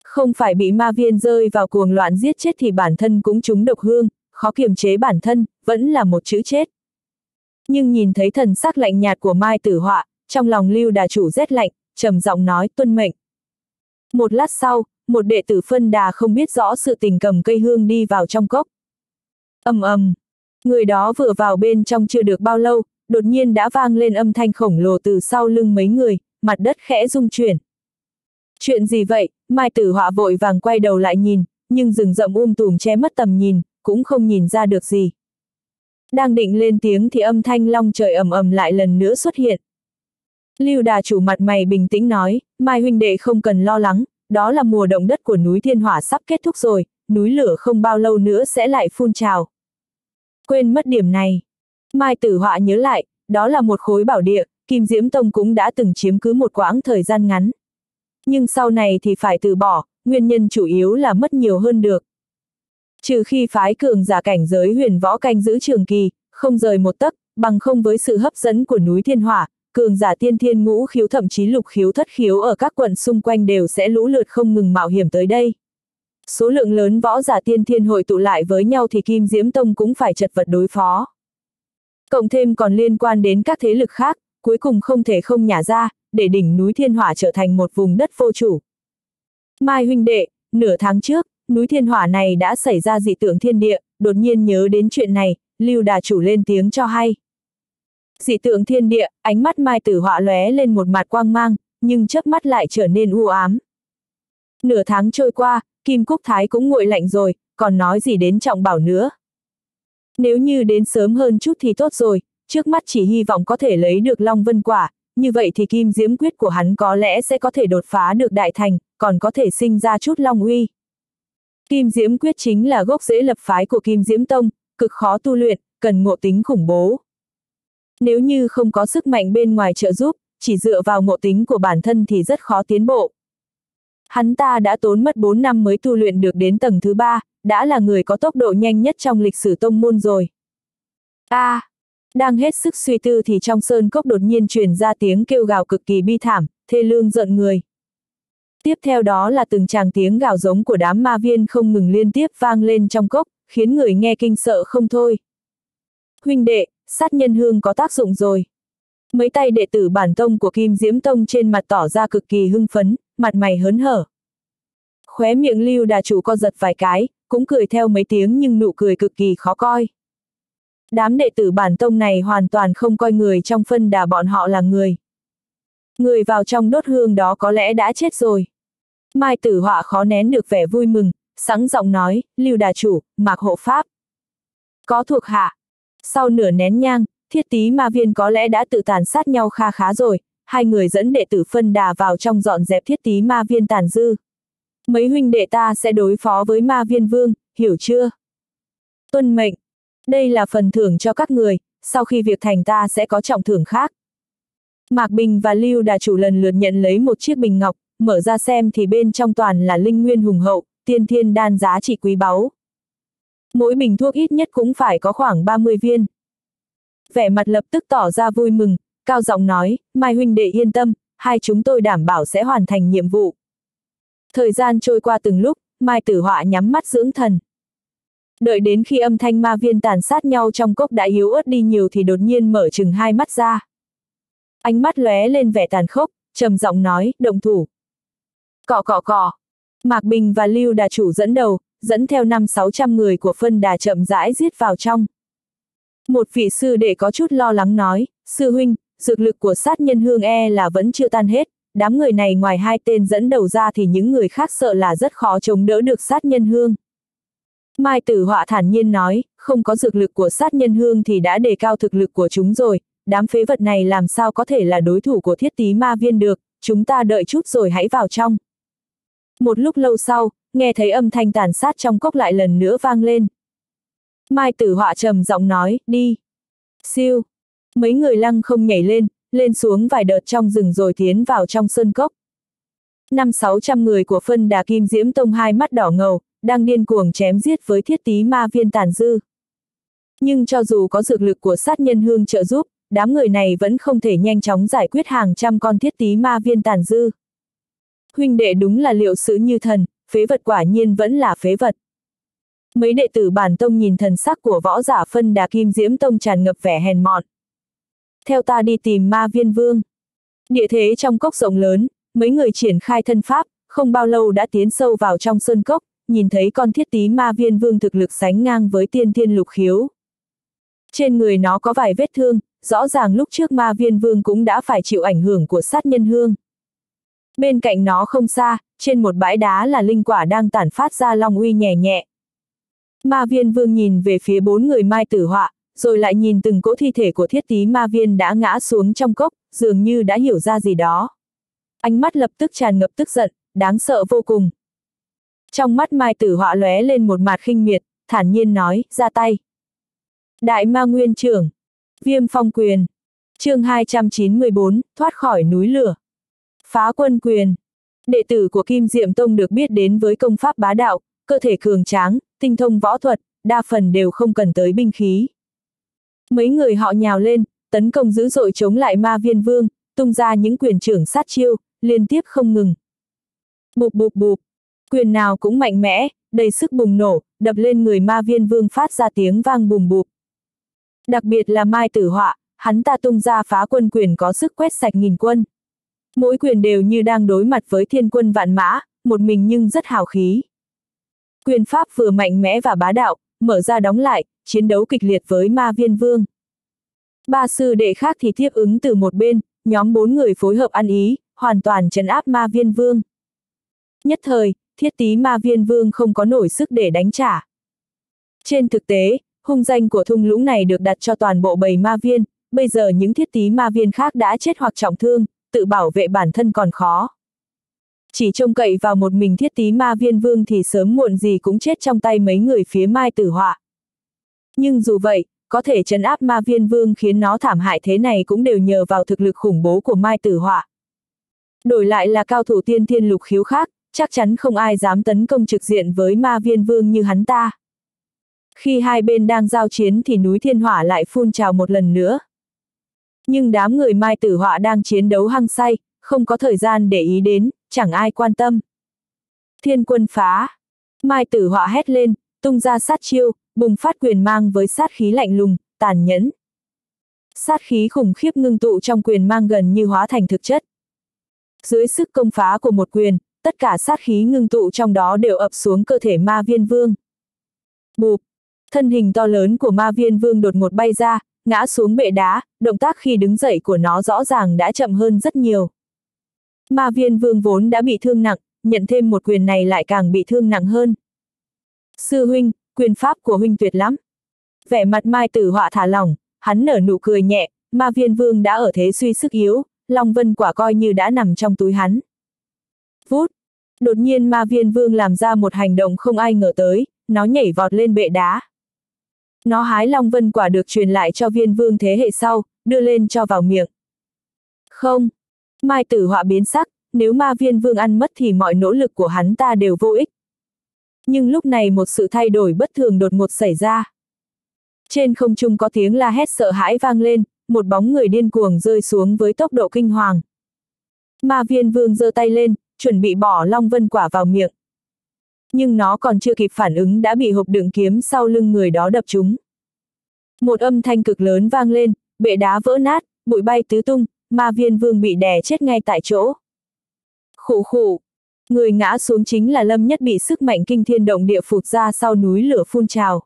Không phải bị ma viên rơi vào cuồng loạn giết chết thì bản thân cũng trúng độc hương, khó kiềm chế bản thân, vẫn là một chữ chết. Nhưng nhìn thấy thần sắc lạnh nhạt của Mai Tử Họa, trong lòng lưu đà chủ rét lạnh, trầm giọng nói tuân mệnh. Một lát sau, một đệ tử phân đà không biết rõ sự tình cầm cây hương đi vào trong cốc. ầm ầm, người đó vừa vào bên trong chưa được bao lâu, đột nhiên đã vang lên âm thanh khổng lồ từ sau lưng mấy người, mặt đất khẽ rung chuyển. Chuyện gì vậy? Mai tử họa vội vàng quay đầu lại nhìn, nhưng rừng rậm um tùm che mất tầm nhìn, cũng không nhìn ra được gì. Đang định lên tiếng thì âm thanh long trời ầm ầm lại lần nữa xuất hiện. Lưu đà chủ mặt mày bình tĩnh nói, Mai huynh đệ không cần lo lắng, đó là mùa động đất của núi thiên hỏa sắp kết thúc rồi, núi lửa không bao lâu nữa sẽ lại phun trào. Quên mất điểm này. Mai tử họa nhớ lại, đó là một khối bảo địa, Kim Diễm Tông cũng đã từng chiếm cứ một quãng thời gian ngắn. Nhưng sau này thì phải từ bỏ, nguyên nhân chủ yếu là mất nhiều hơn được. Trừ khi phái cường giả cảnh giới huyền võ canh giữ trường kỳ, không rời một tấc, bằng không với sự hấp dẫn của núi thiên hỏa, cường giả tiên thiên ngũ khiếu thậm chí lục khiếu thất khiếu ở các quận xung quanh đều sẽ lũ lượt không ngừng mạo hiểm tới đây. Số lượng lớn võ giả tiên thiên hội tụ lại với nhau thì Kim Diễm Tông cũng phải chật vật đối phó. Cộng thêm còn liên quan đến các thế lực khác, cuối cùng không thể không nhả ra, để đỉnh núi Thiên Hỏa trở thành một vùng đất vô chủ. Mai huynh đệ, nửa tháng trước, núi Thiên Hỏa này đã xảy ra dị tượng thiên địa, đột nhiên nhớ đến chuyện này, Lưu Đà chủ lên tiếng cho hay. Dị tượng thiên địa, ánh mắt Mai Tử Họa lóe lên một mặt quang mang, nhưng chớp mắt lại trở nên u ám. Nửa tháng trôi qua, Kim Cúc Thái cũng nguội lạnh rồi, còn nói gì đến trọng bảo nữa. Nếu như đến sớm hơn chút thì tốt rồi, trước mắt chỉ hy vọng có thể lấy được Long Vân Quả, như vậy thì kim diễm quyết của hắn có lẽ sẽ có thể đột phá được đại thành, còn có thể sinh ra chút long uy. Kim diễm quyết chính là gốc rễ lập phái của kim diễm tông, cực khó tu luyện, cần ngộ tính khủng bố. Nếu như không có sức mạnh bên ngoài trợ giúp, chỉ dựa vào ngộ tính của bản thân thì rất khó tiến bộ. Hắn ta đã tốn mất 4 năm mới tu luyện được đến tầng thứ 3, đã là người có tốc độ nhanh nhất trong lịch sử tông môn rồi. A, à, đang hết sức suy tư thì trong sơn cốc đột nhiên truyền ra tiếng kêu gào cực kỳ bi thảm, thê lương giận người. Tiếp theo đó là từng tràng tiếng gào giống của đám ma viên không ngừng liên tiếp vang lên trong cốc, khiến người nghe kinh sợ không thôi. Huynh đệ, sát nhân hương có tác dụng rồi. Mấy tay đệ tử bản tông của Kim Diễm Tông trên mặt tỏ ra cực kỳ hưng phấn, mặt mày hớn hở. Khóe miệng lưu đà chủ co giật vài cái, cũng cười theo mấy tiếng nhưng nụ cười cực kỳ khó coi. Đám đệ tử bản tông này hoàn toàn không coi người trong phân đà bọn họ là người. Người vào trong đốt hương đó có lẽ đã chết rồi. Mai tử họa khó nén được vẻ vui mừng, sẵn giọng nói, lưu đà chủ, mạc hộ pháp. Có thuộc hạ. Sau nửa nén nhang, thiết tí ma viên có lẽ đã tự tàn sát nhau kha khá rồi, hai người dẫn đệ tử phân đà vào trong dọn dẹp thiết tí ma viên tàn dư. Mấy huynh đệ ta sẽ đối phó với ma viên vương, hiểu chưa? Tuân mệnh. Đây là phần thưởng cho các người, sau khi việc thành ta sẽ có trọng thưởng khác. Mạc Bình và Lưu Đà chủ lần lượt nhận lấy một chiếc bình ngọc, mở ra xem thì bên trong toàn là linh nguyên hùng hậu, tiên thiên đan giá trị quý báu. Mỗi bình thuốc ít nhất cũng phải có khoảng 30 viên. Vẻ mặt lập tức tỏ ra vui mừng, cao giọng nói, Mai huynh đệ yên tâm, hai chúng tôi đảm bảo sẽ hoàn thành nhiệm vụ. Thời gian trôi qua từng lúc, Mai tử họa nhắm mắt dưỡng thần. Đợi đến khi âm thanh ma viên tàn sát nhau trong cốc đã yếu ớt đi nhiều thì đột nhiên mở chừng hai mắt ra. Ánh mắt lóe lên vẻ tàn khốc, trầm giọng nói, động thủ. Cọ cọ cọ. Mạc Bình và Lưu Đà chủ dẫn đầu, dẫn theo năm sáu trăm người của phân đà chậm rãi giết vào trong. Một vị sư đệ có chút lo lắng nói, sư huynh, dược lực của sát nhân hương e là vẫn chưa tan hết, đám người này ngoài hai tên dẫn đầu ra thì những người khác sợ là rất khó chống đỡ được sát nhân hương. Mai Tử Họa thản nhiên nói, không có dược lực của sát nhân hương thì đã đề cao thực lực của chúng rồi, đám phế vật này làm sao có thể là đối thủ của thiết tí ma viên được, chúng ta đợi chút rồi hãy vào trong. Một lúc lâu sau, nghe thấy âm thanh tàn sát trong cốc lại lần nữa vang lên. Mai Tử Họa trầm giọng nói, đi. Siêu. Mấy người lăng không nhảy lên, lên xuống vài đợt trong rừng rồi tiến vào trong sơn cốc. Năm sáu trăm người của phân đà kim diễm tông hai mắt đỏ ngầu, đang điên cuồng chém giết với thiết tí ma viên tàn dư. Nhưng cho dù có dược lực của sát nhân hương trợ giúp, đám người này vẫn không thể nhanh chóng giải quyết hàng trăm con thiết tí ma viên tàn dư. Huynh đệ đúng là liệu sự như thần, phế vật quả nhiên vẫn là phế vật. Mấy đệ tử bản tông nhìn thần sắc của võ giả phân đà kim diễm tông tràn ngập vẻ hèn mọn. Theo ta đi tìm ma viên vương. Địa thế trong cốc rộng lớn, mấy người triển khai thân pháp, không bao lâu đã tiến sâu vào trong sơn cốc, nhìn thấy con thiết tí ma viên vương thực lực sánh ngang với tiên thiên lục khiếu. Trên người nó có vài vết thương, rõ ràng lúc trước ma viên vương cũng đã phải chịu ảnh hưởng của sát nhân hương. Bên cạnh nó không xa, trên một bãi đá là linh quả đang tản phát ra long uy nhẹ nhẹ. Ma viên vương nhìn về phía bốn người mai tử họa, rồi lại nhìn từng cỗ thi thể của thiết tí ma viên đã ngã xuống trong cốc, dường như đã hiểu ra gì đó. Ánh mắt lập tức tràn ngập tức giận, đáng sợ vô cùng. Trong mắt mai tử họa lóe lên một mặt khinh miệt, thản nhiên nói, ra tay. Đại ma nguyên trưởng. Viêm phong quyền. chương 294, thoát khỏi núi lửa. Phá quân quyền. Đệ tử của Kim Diệm Tông được biết đến với công pháp bá đạo, cơ thể cường tráng, tinh thông võ thuật, đa phần đều không cần tới binh khí. Mấy người họ nhào lên, tấn công dữ dội chống lại ma viên vương, tung ra những quyền trưởng sát chiêu, liên tiếp không ngừng. Bụp bụp bụp, quyền nào cũng mạnh mẽ, đầy sức bùng nổ, đập lên người ma viên vương phát ra tiếng vang bùm bụp. Đặc biệt là Mai Tử Họa, hắn ta tung ra phá quân quyền có sức quét sạch nghìn quân. Mỗi quyền đều như đang đối mặt với thiên quân vạn mã, một mình nhưng rất hào khí. Quyền pháp vừa mạnh mẽ và bá đạo, mở ra đóng lại, chiến đấu kịch liệt với ma viên vương. Ba sư đệ khác thì tiếp ứng từ một bên, nhóm bốn người phối hợp ăn ý, hoàn toàn trấn áp ma viên vương. Nhất thời, thiết tí ma viên vương không có nổi sức để đánh trả. Trên thực tế, hung danh của thung lũng này được đặt cho toàn bộ bầy ma viên, bây giờ những thiết tí ma viên khác đã chết hoặc trọng thương, tự bảo vệ bản thân còn khó. Chỉ trông cậy vào một mình thiết tí ma viên vương thì sớm muộn gì cũng chết trong tay mấy người phía mai tử họa. Nhưng dù vậy, có thể chấn áp ma viên vương khiến nó thảm hại thế này cũng đều nhờ vào thực lực khủng bố của mai tử họa. Đổi lại là cao thủ tiên thiên lục khiếu khác, chắc chắn không ai dám tấn công trực diện với ma viên vương như hắn ta. Khi hai bên đang giao chiến thì núi thiên hỏa lại phun trào một lần nữa. Nhưng đám người mai tử họa đang chiến đấu hăng say, không có thời gian để ý đến, chẳng ai quan tâm. Thiên quân phá. Mai tử họa hét lên, tung ra sát chiêu, bùng phát quyền mang với sát khí lạnh lùng, tàn nhẫn. Sát khí khủng khiếp ngưng tụ trong quyền mang gần như hóa thành thực chất. Dưới sức công phá của một quyền, tất cả sát khí ngưng tụ trong đó đều ập xuống cơ thể ma viên vương. Bụp, thân hình to lớn của ma viên vương đột ngột bay ra, ngã xuống bệ đá, động tác khi đứng dậy của nó rõ ràng đã chậm hơn rất nhiều. Ma viên vương vốn đã bị thương nặng, nhận thêm một quyền này lại càng bị thương nặng hơn. Sư huynh, quyền pháp của huynh tuyệt lắm. Vẻ mặt mai tử họa thả lỏng, hắn nở nụ cười nhẹ, ma viên vương đã ở thế suy sức yếu, Long Vân quả coi như đã nằm trong túi hắn. Vút! Đột nhiên ma viên vương làm ra một hành động không ai ngờ tới, nó nhảy vọt lên bệ đá. Nó hái Long Vân quả được truyền lại cho viên vương thế hệ sau, đưa lên cho vào miệng. Không! Mai tử họa biến sắc, nếu ma viên vương ăn mất thì mọi nỗ lực của hắn ta đều vô ích. Nhưng lúc này một sự thay đổi bất thường đột ngột xảy ra. Trên không trung có tiếng la hét sợ hãi vang lên, một bóng người điên cuồng rơi xuống với tốc độ kinh hoàng. Ma viên vương giơ tay lên, chuẩn bị bỏ long vân quả vào miệng. Nhưng nó còn chưa kịp phản ứng đã bị hộp đựng kiếm sau lưng người đó đập trúng. Một âm thanh cực lớn vang lên, bệ đá vỡ nát, bụi bay tứ tung, ma viên vương bị đè chết ngay tại chỗ. Khủ khủ, người ngã xuống chính là Lâm Nhất bị sức mạnh kinh thiên động địa phụt ra sau núi lửa phun trào.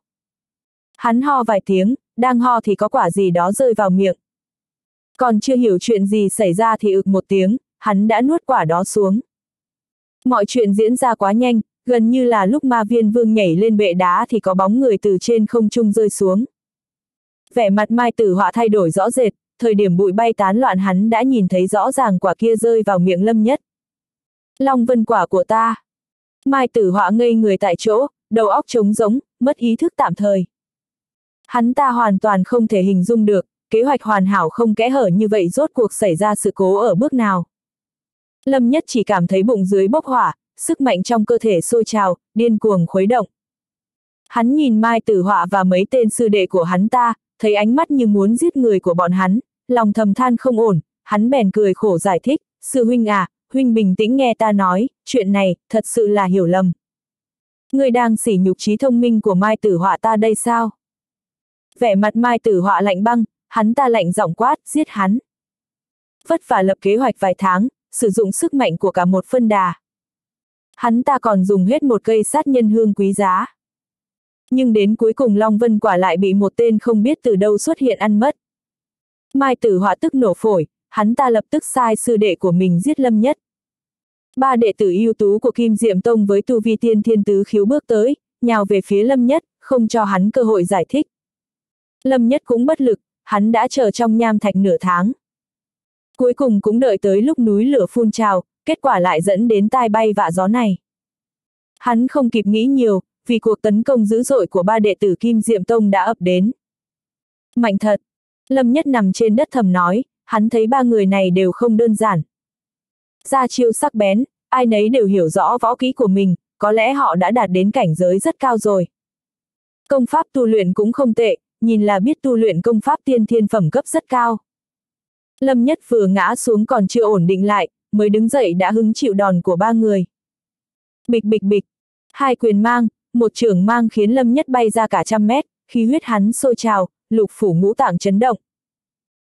Hắn ho vài tiếng, đang ho thì có quả gì đó rơi vào miệng. Còn chưa hiểu chuyện gì xảy ra thì ực một tiếng, hắn đã nuốt quả đó xuống. Mọi chuyện diễn ra quá nhanh, gần như là lúc ma viên vương nhảy lên bệ đá thì có bóng người từ trên không trung rơi xuống. Vẻ mặt mai tử họa thay đổi rõ rệt, thời điểm bụi bay tán loạn hắn đã nhìn thấy rõ ràng quả kia rơi vào miệng lâm nhất. Long vân quả của ta. Mai tử họa ngây người tại chỗ, đầu óc trống rỗng, mất ý thức tạm thời. Hắn ta hoàn toàn không thể hình dung được, kế hoạch hoàn hảo không kẽ hở như vậy rốt cuộc xảy ra sự cố ở bước nào. Lâm nhất chỉ cảm thấy bụng dưới bốc hỏa, sức mạnh trong cơ thể sôi trào, điên cuồng khuấy động. Hắn nhìn Mai Tử Họa và mấy tên sư đệ của hắn ta, thấy ánh mắt như muốn giết người của bọn hắn, lòng thầm than không ổn, hắn bèn cười khổ giải thích, sư huynh à, huynh bình tĩnh nghe ta nói, chuyện này, thật sự là hiểu lầm. Ngươi đang sỉ nhục trí thông minh của Mai Tử Họa ta đây sao? Vẻ mặt Mai Tử Họa lạnh băng, hắn ta lạnh giọng quát, giết hắn. Vất vả lập kế hoạch vài tháng, sử dụng sức mạnh của cả một phân đà. Hắn ta còn dùng hết một cây sát nhân hương quý giá. Nhưng đến cuối cùng Long Vân quả lại bị một tên không biết từ đâu xuất hiện ăn mất. Mai tử họa tức nổ phổi, hắn ta lập tức sai sư đệ của mình giết Lâm Nhất. Ba đệ tử ưu tú của Kim Diệm Tông với tu vi tiên thiên tứ khiếu bước tới, nhào về phía Lâm Nhất, không cho hắn cơ hội giải thích. Lâm Nhất cũng bất lực, hắn đã chờ trong nham thạch nửa tháng. Cuối cùng cũng đợi tới lúc núi lửa phun trào, kết quả lại dẫn đến tai bay vạ gió này. Hắn không kịp nghĩ nhiều, vì cuộc tấn công dữ dội của ba đệ tử Kim Diệm Tông đã ập đến. Mạnh thật! Lâm Nhất nằm trên đất thầm nói, hắn thấy ba người này đều không đơn giản. Ra chiêu sắc bén, ai nấy đều hiểu rõ võ kỹ của mình, có lẽ họ đã đạt đến cảnh giới rất cao rồi. Công pháp tu luyện cũng không tệ, nhìn là biết tu luyện công pháp tiên thiên phẩm cấp rất cao. Lâm Nhất vừa ngã xuống còn chưa ổn định lại, mới đứng dậy đã hứng chịu đòn của ba người. Bịch bịch bịch, hai quyền mang, một trưởng mang khiến Lâm Nhất bay ra cả trăm mét, khí huyết hắn sôi trào, lục phủ ngũ tạng chấn động.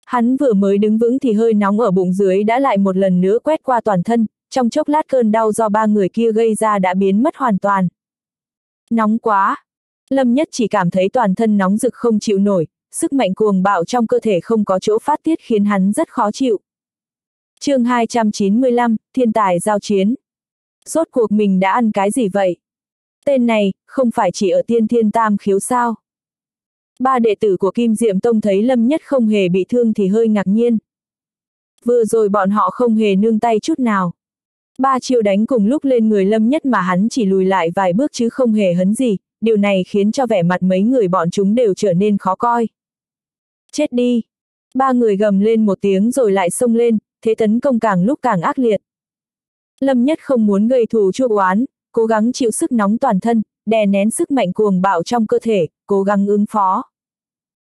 Hắn vừa mới đứng vững thì hơi nóng ở bụng dưới đã lại một lần nữa quét qua toàn thân, trong chốc lát cơn đau do ba người kia gây ra đã biến mất hoàn toàn. Nóng quá! Lâm Nhất chỉ cảm thấy toàn thân nóng rực không chịu nổi, sức mạnh cuồng bạo trong cơ thể không có chỗ phát tiết khiến hắn rất khó chịu. chương 295, Thiên tài giao chiến. Rốt cuộc mình đã ăn cái gì vậy? Tên này, không phải chỉ ở tiên thiên tam khiếu sao? Ba đệ tử của Kim Diệm Tông thấy Lâm Nhất không hề bị thương thì hơi ngạc nhiên. Vừa rồi bọn họ không hề nương tay chút nào. Ba chiêu đánh cùng lúc lên người Lâm Nhất mà hắn chỉ lùi lại vài bước chứ không hề hấn gì, điều này khiến cho vẻ mặt mấy người bọn chúng đều trở nên khó coi. Chết đi! Ba người gầm lên một tiếng rồi lại xông lên, thế tấn công càng lúc càng ác liệt. Lâm Nhất không muốn gây thù chuốc oán, cố gắng chịu sức nóng toàn thân, đè nén sức mạnh cuồng bạo trong cơ thể, cố gắng ứng phó.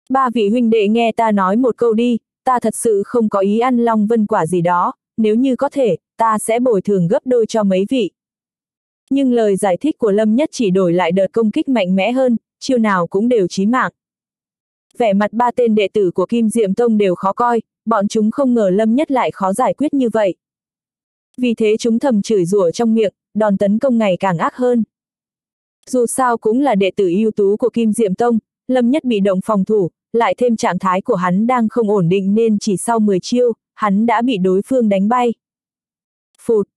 Ba vị huynh đệ nghe ta nói một câu đi, ta thật sự không có ý ăn long vân quả gì đó, nếu như có thể, ta sẽ bồi thường gấp đôi cho mấy vị. Nhưng lời giải thích của Lâm Nhất chỉ đổi lại đợt công kích mạnh mẽ hơn, chiêu nào cũng đều chí mạng. Vẻ mặt ba tên đệ tử của Kim Diệm Tông đều khó coi, bọn chúng không ngờ Lâm Nhất lại khó giải quyết như vậy. Vì thế chúng thầm chửi rủa trong miệng, đòn tấn công ngày càng ác hơn. Dù sao cũng là đệ tử ưu tú của Kim Diệm Tông, Lâm Nhất bị động phòng thủ, lại thêm trạng thái của hắn đang không ổn định nên chỉ sau 10 chiêu, hắn đã bị đối phương đánh bay. Phụt!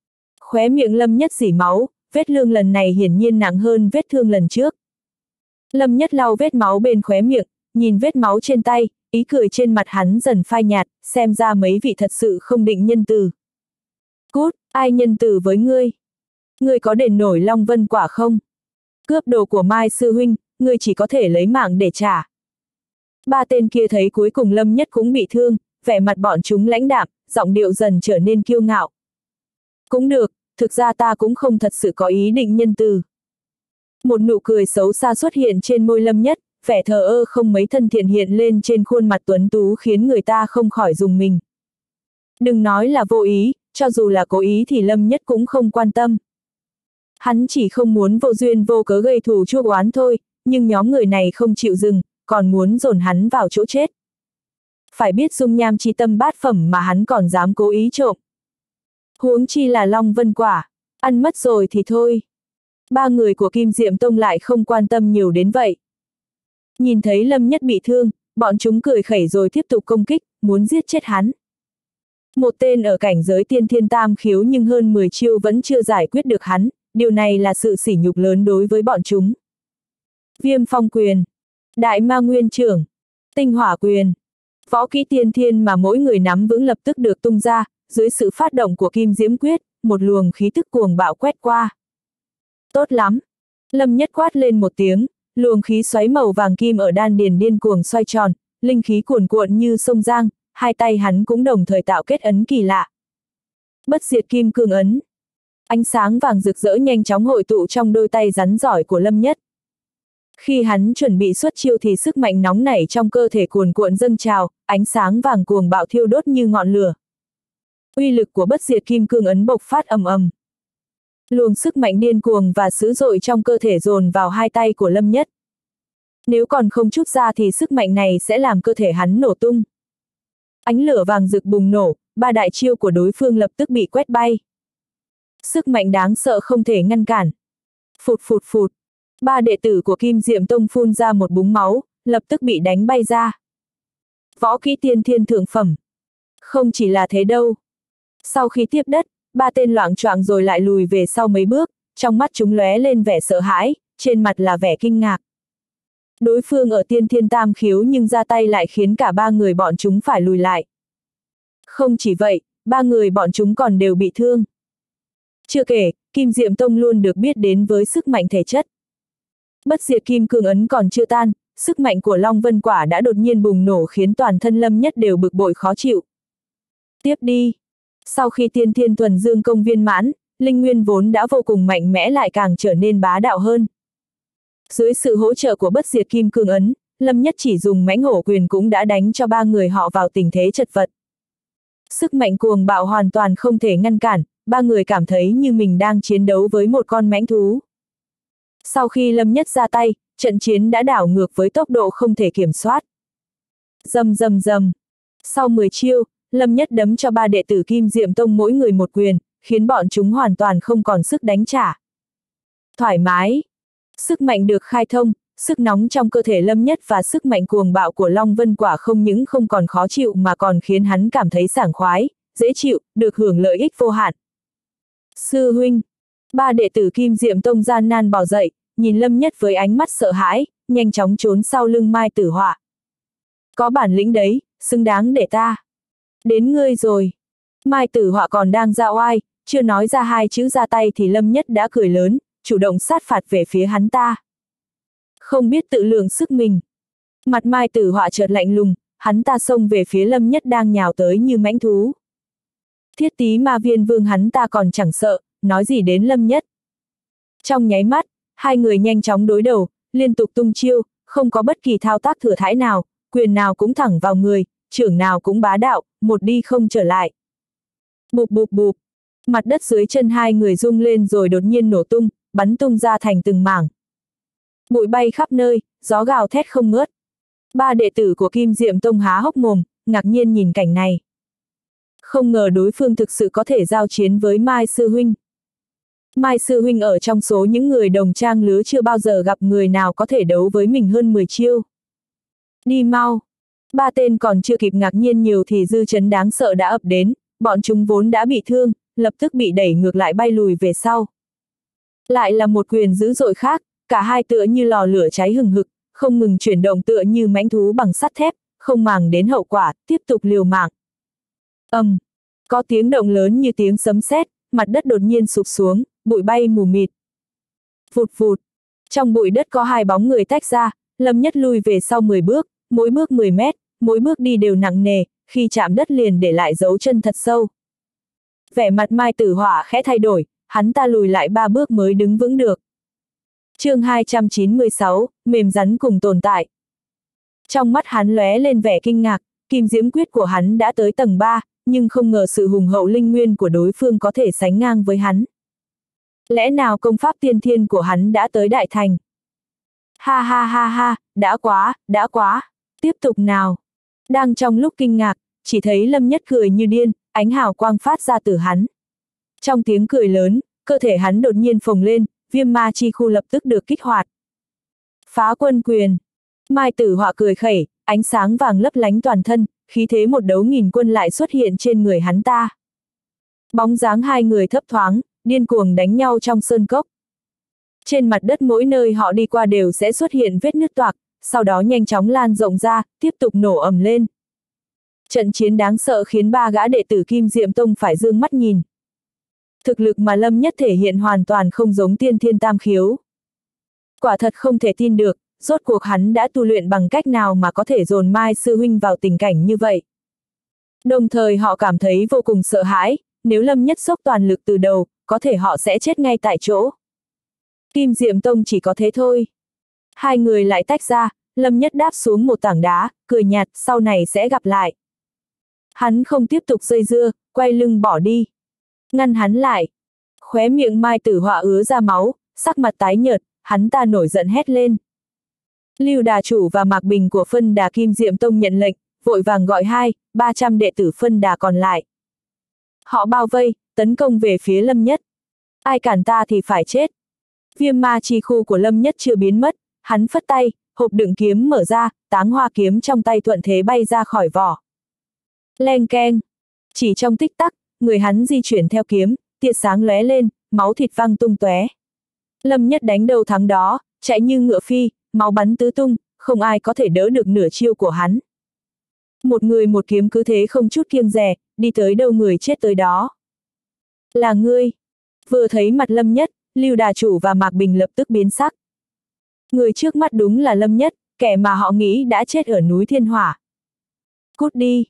Khóe miệng Lâm Nhất dỉ máu, vết lương lần này hiển nhiên nặng hơn vết thương lần trước. Lâm Nhất lau vết máu bên khóe miệng, nhìn vết máu trên tay, ý cười trên mặt hắn dần phai nhạt, xem ra mấy vị thật sự không định nhân từ. Cút, ai nhân từ với ngươi? Ngươi có đền nổi Long Vân quả không? Cướp đồ của Mai Sư Huynh, ngươi chỉ có thể lấy mạng để trả. Ba tên kia thấy cuối cùng Lâm Nhất cũng bị thương, vẻ mặt bọn chúng lãnh đạm, giọng điệu dần trở nên kiêu ngạo. Cũng được, thực ra ta cũng không thật sự có ý định nhân từ. Một nụ cười xấu xa xuất hiện trên môi Lâm Nhất, vẻ thờ ơ không mấy thân thiện hiện lên trên khuôn mặt tuấn tú khiến người ta không khỏi dùng mình. Đừng nói là vô ý, cho dù là cố ý thì Lâm Nhất cũng không quan tâm. Hắn chỉ không muốn vô duyên vô cớ gây thù chuốc oán thôi, nhưng nhóm người này không chịu dừng, còn muốn dồn hắn vào chỗ chết. Phải biết dung nham chi tâm bát phẩm mà hắn còn dám cố ý trộm. Huống chi là Long Vân Quả, ăn mất rồi thì thôi. Ba người của Kim Diệm Tông lại không quan tâm nhiều đến vậy. Nhìn thấy Lâm Nhất bị thương, bọn chúng cười khẩy rồi tiếp tục công kích, muốn giết chết hắn. Một tên ở cảnh giới tiên thiên tam khiếu nhưng hơn 10 chiêu vẫn chưa giải quyết được hắn, điều này là sự sỉ nhục lớn đối với bọn chúng. Viêm phong quyền, đại ma nguyên trưởng, tinh hỏa quyền, võ kỹ tiên thiên mà mỗi người nắm vững lập tức được tung ra, dưới sự phát động của kim diễm quyết, một luồng khí tức cuồng bạo quét qua. Tốt lắm! Lâm nhất quát lên một tiếng, luồng khí xoáy màu vàng kim ở đan điền điên cuồng xoay tròn, linh khí cuồn cuộn như sông Giang, hai tay hắn cũng đồng thời tạo kết ấn kỳ lạ. Bất diệt kim cương ấn. Ánh sáng vàng rực rỡ nhanh chóng hội tụ trong đôi tay rắn giỏi của Lâm Nhất. Khi hắn chuẩn bị xuất chiêu thì sức mạnh nóng nảy trong cơ thể cuồn cuộn dâng trào, ánh sáng vàng cuồng bạo thiêu đốt như ngọn lửa. Uy lực của bất diệt kim cương ấn bộc phát ầm ầm. Luồng sức mạnh điên cuồng và dữ dội trong cơ thể dồn vào hai tay của Lâm Nhất. Nếu còn không chút ra thì sức mạnh này sẽ làm cơ thể hắn nổ tung. Ánh lửa vàng rực bùng nổ, ba đại chiêu của đối phương lập tức bị quét bay. Sức mạnh đáng sợ không thể ngăn cản. Phụt phụt phụt. Ba đệ tử của Kim Diệm Tông phun ra một búng máu, lập tức bị đánh bay ra. Võ kỹ tiên thiên thượng phẩm. Không chỉ là thế đâu. Sau khi tiếp đất, ba tên loạn choạng rồi lại lùi về sau mấy bước, trong mắt chúng lóe lên vẻ sợ hãi, trên mặt là vẻ kinh ngạc. Đối phương ở tiên thiên tam khiếu nhưng ra tay lại khiến cả ba người bọn chúng phải lùi lại. Không chỉ vậy, ba người bọn chúng còn đều bị thương. Chưa kể, Kim Diệm Tông luôn được biết đến với sức mạnh thể chất. Bất diệt kim cương ấn còn chưa tan, sức mạnh của Long Vân Quả đã đột nhiên bùng nổ khiến toàn thân Lâm Nhất đều bực bội khó chịu. Tiếp đi. Sau khi tiên thiên thuần dương công viên mãn, linh nguyên vốn đã vô cùng mạnh mẽ lại càng trở nên bá đạo hơn. Dưới sự hỗ trợ của bất diệt kim cương ấn, Lâm Nhất chỉ dùng mãnh hổ quyền cũng đã đánh cho ba người họ vào tình thế chật vật. Sức mạnh cuồng bạo hoàn toàn không thể ngăn cản, ba người cảm thấy như mình đang chiến đấu với một con mãnh thú. Sau khi Lâm Nhất ra tay, trận chiến đã đảo ngược với tốc độ không thể kiểm soát. Dầm dầm dầm. Sau 10 chiêu, Lâm Nhất đấm cho ba đệ tử Kim Diệm Tông mỗi người một quyền, khiến bọn chúng hoàn toàn không còn sức đánh trả. Thoải mái. Sức mạnh được khai thông, sức nóng trong cơ thể Lâm Nhất và sức mạnh cuồng bạo của Long Vân Quả không những không còn khó chịu mà còn khiến hắn cảm thấy sảng khoái, dễ chịu, được hưởng lợi ích vô hạn. Sư huynh. Ba đệ tử Kim Diệm Tông gian nan bỏ dậy, nhìn Lâm Nhất với ánh mắt sợ hãi, nhanh chóng trốn sau lưng Mai Tử Họa. Có bản lĩnh đấy, xứng đáng để ta. Đến ngươi rồi. Mai Tử Họa còn đang ra oai, chưa nói ra hai chữ ra tay thì Lâm Nhất đã cười lớn, chủ động sát phạt về phía hắn ta. Không biết tự lượng sức mình. Mặt Mai Tử Họa chợt lạnh lùng, hắn ta xông về phía Lâm Nhất đang nhào tới như mãnh thú. Thiết tí ma viên vương hắn ta còn chẳng sợ, nói gì đến Lâm Nhất. Trong nháy mắt, hai người nhanh chóng đối đầu, liên tục tung chiêu, không có bất kỳ thao tác thừa thãi nào, quyền nào cũng thẳng vào người, trưởng nào cũng bá đạo, một đi không trở lại. Bụp bụp bụp, mặt đất dưới chân hai người rung lên rồi đột nhiên nổ tung, bắn tung ra thành từng mảng. Bụi bay khắp nơi, gió gào thét không ngớt. Ba đệ tử của Kim Diệm Tông há hốc mồm, ngạc nhiên nhìn cảnh này. Không ngờ đối phương thực sự có thể giao chiến với Mai Sư Huynh. Mai Sư Huynh ở trong số những người đồng trang lứa chưa bao giờ gặp người nào có thể đấu với mình hơn 10 chiêu. Đi mau. Ba tên còn chưa kịp ngạc nhiên nhiều thì dư chấn đáng sợ đã ập đến, bọn chúng vốn đã bị thương, lập tức bị đẩy ngược lại bay lùi về sau. Lại là một quyền dữ dội khác, cả hai tựa như lò lửa cháy hừng hực, không ngừng chuyển động tựa như mãnh thú bằng sắt thép, không màng đến hậu quả, tiếp tục liều mạng ầm um, có tiếng động lớn như tiếng sấm sét, mặt đất đột nhiên sụp xuống, bụi bay mù mịt. Vụt vụt, trong bụi đất có hai bóng người tách ra, Lâm Nhất lui về sau 10 bước, mỗi bước 10 mét, mỗi bước đi đều nặng nề, khi chạm đất liền để lại dấu chân thật sâu. Vẻ mặt Mai Tử hỏa khẽ thay đổi, hắn ta lùi lại ba bước mới đứng vững được. chương 296, mềm rắn cùng tồn tại. Trong mắt hắn lóe lên vẻ kinh ngạc, kim diễm quyết của hắn đã tới tầng 3, nhưng không ngờ sự hùng hậu linh nguyên của đối phương có thể sánh ngang với hắn. Lẽ nào công pháp tiên thiên của hắn đã tới đại thành? Ha ha ha ha, đã quá, đã quá, tiếp tục nào. Đang trong lúc kinh ngạc, chỉ thấy Lâm Nhất cười như điên, ánh hào quang phát ra từ hắn. Trong tiếng cười lớn, cơ thể hắn đột nhiên phồng lên, viêm ma chi khu lập tức được kích hoạt. Phá quân quyền. Mai tử họa cười khẩy, ánh sáng vàng lấp lánh toàn thân, khí thế một đấu nghìn quân lại xuất hiện trên người hắn ta. Bóng dáng hai người thấp thoáng, điên cuồng đánh nhau trong sơn cốc. Trên mặt đất mỗi nơi họ đi qua đều sẽ xuất hiện vết nứt toạc, sau đó nhanh chóng lan rộng ra, tiếp tục nổ ầm lên. Trận chiến đáng sợ khiến ba gã đệ tử Kim Diệm Tông phải dương mắt nhìn. Thực lực mà Lâm Nhất thể hiện hoàn toàn không giống tiên thiên tam khiếu. Quả thật không thể tin được, rốt cuộc hắn đã tu luyện bằng cách nào mà có thể dồn Mai Sư Huynh vào tình cảnh như vậy. Đồng thời họ cảm thấy vô cùng sợ hãi, nếu Lâm Nhất Sốc toàn lực từ đầu, có thể họ sẽ chết ngay tại chỗ. Kim Diệm Tông chỉ có thế thôi. Hai người lại tách ra, Lâm Nhất đáp xuống một tảng đá, cười nhạt, sau này sẽ gặp lại. Hắn không tiếp tục dây dưa, quay lưng bỏ đi. Ngăn hắn lại. Khóe miệng Mai Tử Họa ứa ra máu, sắc mặt tái nhợt, hắn ta nổi giận hét lên. Lưu Đà Chủ và Mạc Bình của phân đà Kim Diệm Tông nhận lệnh, vội vàng gọi hai, ba trăm đệ tử phân đà còn lại. Họ bao vây, tấn công về phía Lâm Nhất. Ai cản ta thì phải chết. Viêm ma chi khu của Lâm Nhất chưa biến mất, hắn phất tay, hộp đựng kiếm mở ra, táng hoa kiếm trong tay thuận thế bay ra khỏi vỏ. Leng keng. Chỉ trong tích tắc, người hắn di chuyển theo kiếm, tia sáng lóe lên, máu thịt văng tung tóe. Lâm Nhất đánh đầu thắng đó, chạy như ngựa phi, máu bắn tứ tung, không ai có thể đỡ được nửa chiêu của hắn. Một người một kiếm cứ thế không chút kiêng rẻ, đi tới đâu người chết tới đó. Là ngươi. Vừa thấy mặt Lâm Nhất, Lưu Đà Chủ và Mạc Bình lập tức biến sắc. Người trước mắt đúng là Lâm Nhất, kẻ mà họ nghĩ đã chết ở núi Thiên Hỏa. Cút đi.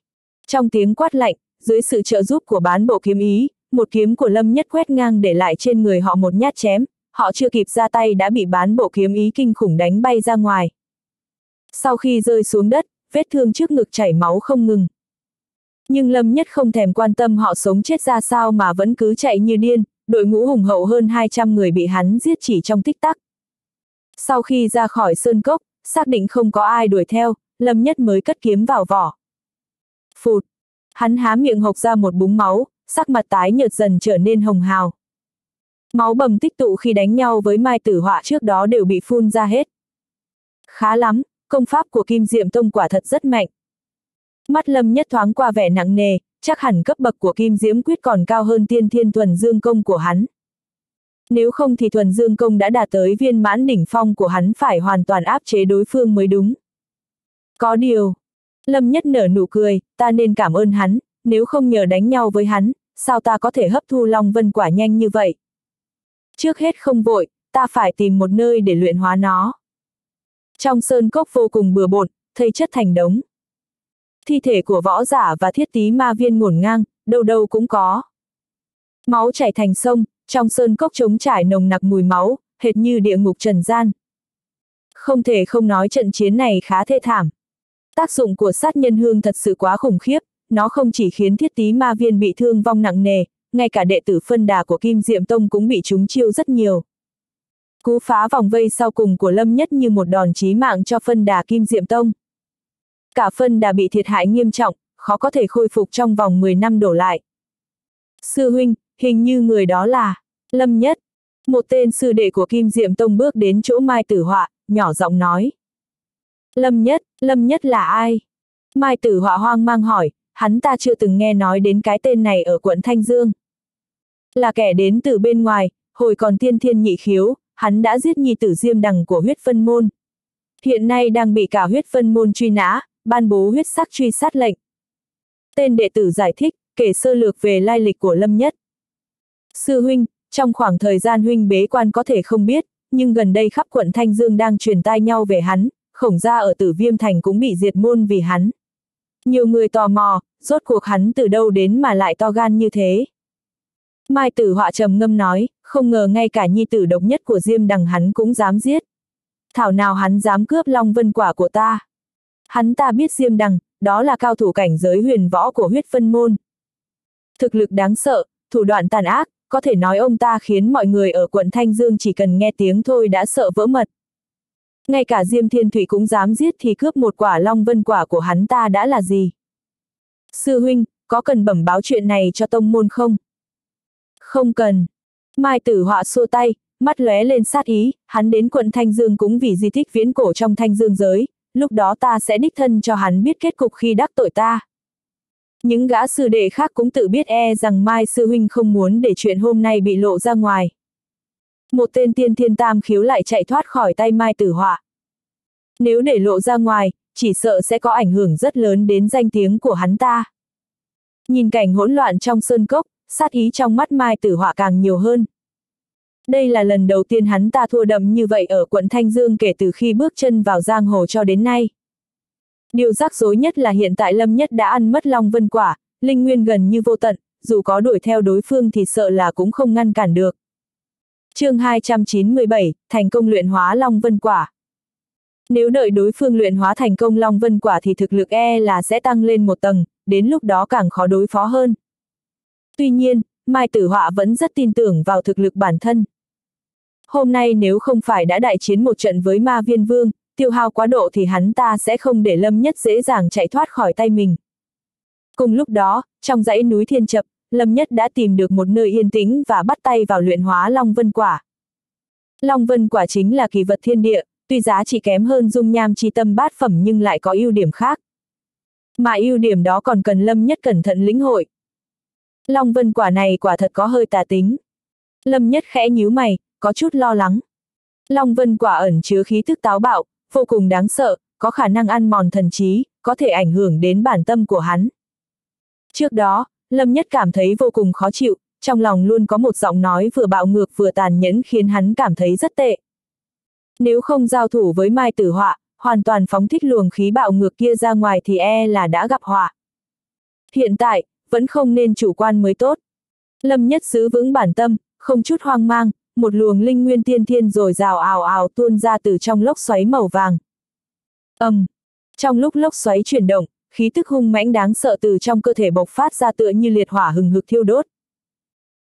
Trong tiếng quát lạnh, dưới sự trợ giúp của bán bộ kiếm ý, một kiếm của Lâm Nhất quét ngang để lại trên người họ một nhát chém, họ chưa kịp ra tay đã bị bán bộ kiếm ý kinh khủng đánh bay ra ngoài. Sau khi rơi xuống đất, vết thương trước ngực chảy máu không ngừng. Nhưng Lâm Nhất không thèm quan tâm họ sống chết ra sao mà vẫn cứ chạy như điên, đội ngũ hùng hậu hơn 200 người bị hắn giết chỉ trong tích tắc. Sau khi ra khỏi sơn cốc, xác định không có ai đuổi theo, Lâm Nhất mới cất kiếm vào vỏ. Phụt! Hắn há miệng hộc ra một búng máu, sắc mặt tái nhợt dần trở nên hồng hào. Máu bầm tích tụ khi đánh nhau với Mai Tử Họa trước đó đều bị phun ra hết. Khá lắm, công pháp của Kim Diệm Tông quả thật rất mạnh. Mắt Lâm Nhất thoáng qua vẻ nặng nề, chắc hẳn cấp bậc của Kim Diễm Quyết còn cao hơn tiên thiên thuần dương công của hắn. Nếu không thì thuần dương công đã đạt tới viên mãn đỉnh phong của hắn phải hoàn toàn áp chế đối phương mới đúng. Có điều, Lâm Nhất nở nụ cười, ta nên cảm ơn hắn, nếu không nhờ đánh nhau với hắn, sao ta có thể hấp thu Long Vân quả nhanh như vậy? Trước hết không vội, ta phải tìm một nơi để luyện hóa nó. Trong sơn cốc vô cùng bừa bộn, thây chất thành đống. Thi thể của võ giả và thiết tí ma viên ngổn ngang, đâu đâu cũng có. Máu chảy thành sông, trong sơn cốc trống trải nồng nặc mùi máu, hệt như địa ngục trần gian. Không thể không nói trận chiến này khá thê thảm. Tác dụng của sát nhân hương thật sự quá khủng khiếp, nó không chỉ khiến thiết tí ma viên bị thương vong nặng nề, ngay cả đệ tử phân đà của Kim Diệm Tông cũng bị chúng chiêu rất nhiều. Cú phá vòng vây sau cùng của Lâm Nhất như một đòn chí mạng cho phân đà Kim Diệm Tông. Cả phân đà bị thiệt hại nghiêm trọng, khó có thể khôi phục trong vòng 10 năm đổ lại. Sư huynh, hình như người đó là Lâm Nhất. Một tên sư đệ của Kim Diệm Tông bước đến chỗ Mai Tử Họa, nhỏ giọng nói. Lâm Nhất, Lâm Nhất là ai? Mai Tử Họa hoang mang hỏi, hắn ta chưa từng nghe nói đến cái tên này ở quận Thanh Dương. Là kẻ đến từ bên ngoài, hồi còn tiên thiên nhị khiếu, hắn đã giết nhi tử diêm đằng của huyết phân môn. Hiện nay đang bị cả huyết phân môn truy nã, ban bố huyết sắc truy sát lệnh. Tên đệ tử giải thích, kể sơ lược về lai lịch của Lâm Nhất. Sư huynh, trong khoảng thời gian huynh bế quan có thể không biết, nhưng gần đây khắp quận Thanh Dương đang truyền tai nhau về hắn, khổng gia ở tử viêm thành cũng bị diệt môn vì hắn. Nhiều người tò mò, rốt cuộc hắn từ đâu đến mà lại to gan như thế. Mai tử họa trầm ngâm nói, không ngờ ngay cả nhi tử độc nhất của Diêm đằng hắn cũng dám giết. Thảo nào hắn dám cướp long vân quả của ta. Hắn ta biết Diêm đằng, đó là cao thủ cảnh giới huyền võ của huyết phân môn. Thực lực đáng sợ, thủ đoạn tàn ác, có thể nói ông ta khiến mọi người ở quận Thanh Dương chỉ cần nghe tiếng thôi đã sợ vỡ mật. Ngay cả Diêm Thiên Thủy cũng dám giết thì cướp một quả long vân quả của hắn ta đã là gì? Sư huynh, có cần bẩm báo chuyện này cho tông môn không? Không cần. Mai tử họa xua tay, mắt lóe lên sát ý, hắn đến quận Thanh Dương cũng vì di tích viễn cổ trong Thanh Dương giới, lúc đó ta sẽ đích thân cho hắn biết kết cục khi đắc tội ta. Những gã sư đệ khác cũng tự biết e rằng Mai sư huynh không muốn để chuyện hôm nay bị lộ ra ngoài. Một tên tiên thiên tam khiếu lại chạy thoát khỏi tay Mai tử họa. Nếu để lộ ra ngoài, chỉ sợ sẽ có ảnh hưởng rất lớn đến danh tiếng của hắn ta. Nhìn cảnh hỗn loạn trong sơn cốc, sát ý trong mắt Mai Tử Họa càng nhiều hơn. Đây là lần đầu tiên hắn ta thua đậm như vậy ở quận Thanh Dương kể từ khi bước chân vào giang hồ cho đến nay. Điều rắc rối nhất là hiện tại Lâm Nhất đã ăn mất Long Vân Quả, linh nguyên gần như vô tận, dù có đuổi theo đối phương thì sợ là cũng không ngăn cản được chương 297, thành công luyện hóa Long Vân Quả. Nếu đợi đối phương luyện hóa thành công Long Vân Quả thì thực lực e là sẽ tăng lên một tầng, đến lúc đó càng khó đối phó hơn. Tuy nhiên, Mai Tử Họa vẫn rất tin tưởng vào thực lực bản thân. Hôm nay nếu không phải đã đại chiến một trận với ma viên vương, tiêu hao quá độ thì hắn ta sẽ không để Lâm Nhất dễ dàng chạy thoát khỏi tay mình. Cùng lúc đó, trong dãy núi Thiên Chập, Lâm Nhất đã tìm được một nơi yên tĩnh và bắt tay vào luyện hóa Long Vân Quả. Long Vân Quả chính là kỳ vật thiên địa, tuy giá chỉ kém hơn dung nham chi tâm bát phẩm nhưng lại có ưu điểm khác. Mà ưu điểm đó còn cần Lâm Nhất cẩn thận lĩnh hội. Long Vân Quả này quả thật có hơi tà tính. Lâm Nhất khẽ nhíu mày, có chút lo lắng. Long Vân Quả ẩn chứa khí thức táo bạo, vô cùng đáng sợ, có khả năng ăn mòn thần trí, có thể ảnh hưởng đến bản tâm của hắn. Trước đó, Lâm Nhất cảm thấy vô cùng khó chịu, trong lòng luôn có một giọng nói vừa bạo ngược vừa tàn nhẫn khiến hắn cảm thấy rất tệ. Nếu không giao thủ với Mai Tử Họa, hoàn toàn phóng thích luồng khí bạo ngược kia ra ngoài thì e là đã gặp họa. Hiện tại, vẫn không nên chủ quan mới tốt. Lâm Nhất giữ vững bản tâm, không chút hoang mang, một luồng linh nguyên tiên thiên rồi rào ào ào tuôn ra từ trong lốc xoáy màu vàng. ầm, um, trong lúc lốc xoáy chuyển động, khí tức hung mãnh đáng sợ từ trong cơ thể bộc phát ra tựa như liệt hỏa hừng hực thiêu đốt.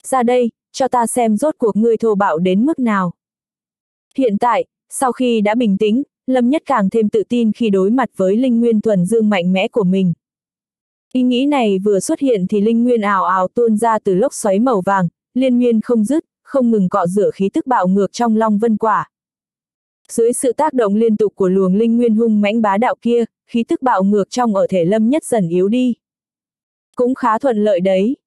Ra đây, cho ta xem rốt cuộc ngươi thô bạo đến mức nào. Hiện tại, sau khi đã bình tĩnh, Lâm Nhất càng thêm tự tin khi đối mặt với linh nguyên thuần dương mạnh mẽ của mình. Ý nghĩ này vừa xuất hiện thì linh nguyên ảo ảo tuôn ra từ lốc xoáy màu vàng, liên miên không dứt, không ngừng cọ rửa khí tức bạo ngược trong long vân quả. Dưới sự tác động liên tục của luồng linh nguyên hung mãnh bá đạo kia, khí tức bạo ngược trong ở thể Lâm Nhất dần yếu đi. Cũng khá thuận lợi đấy.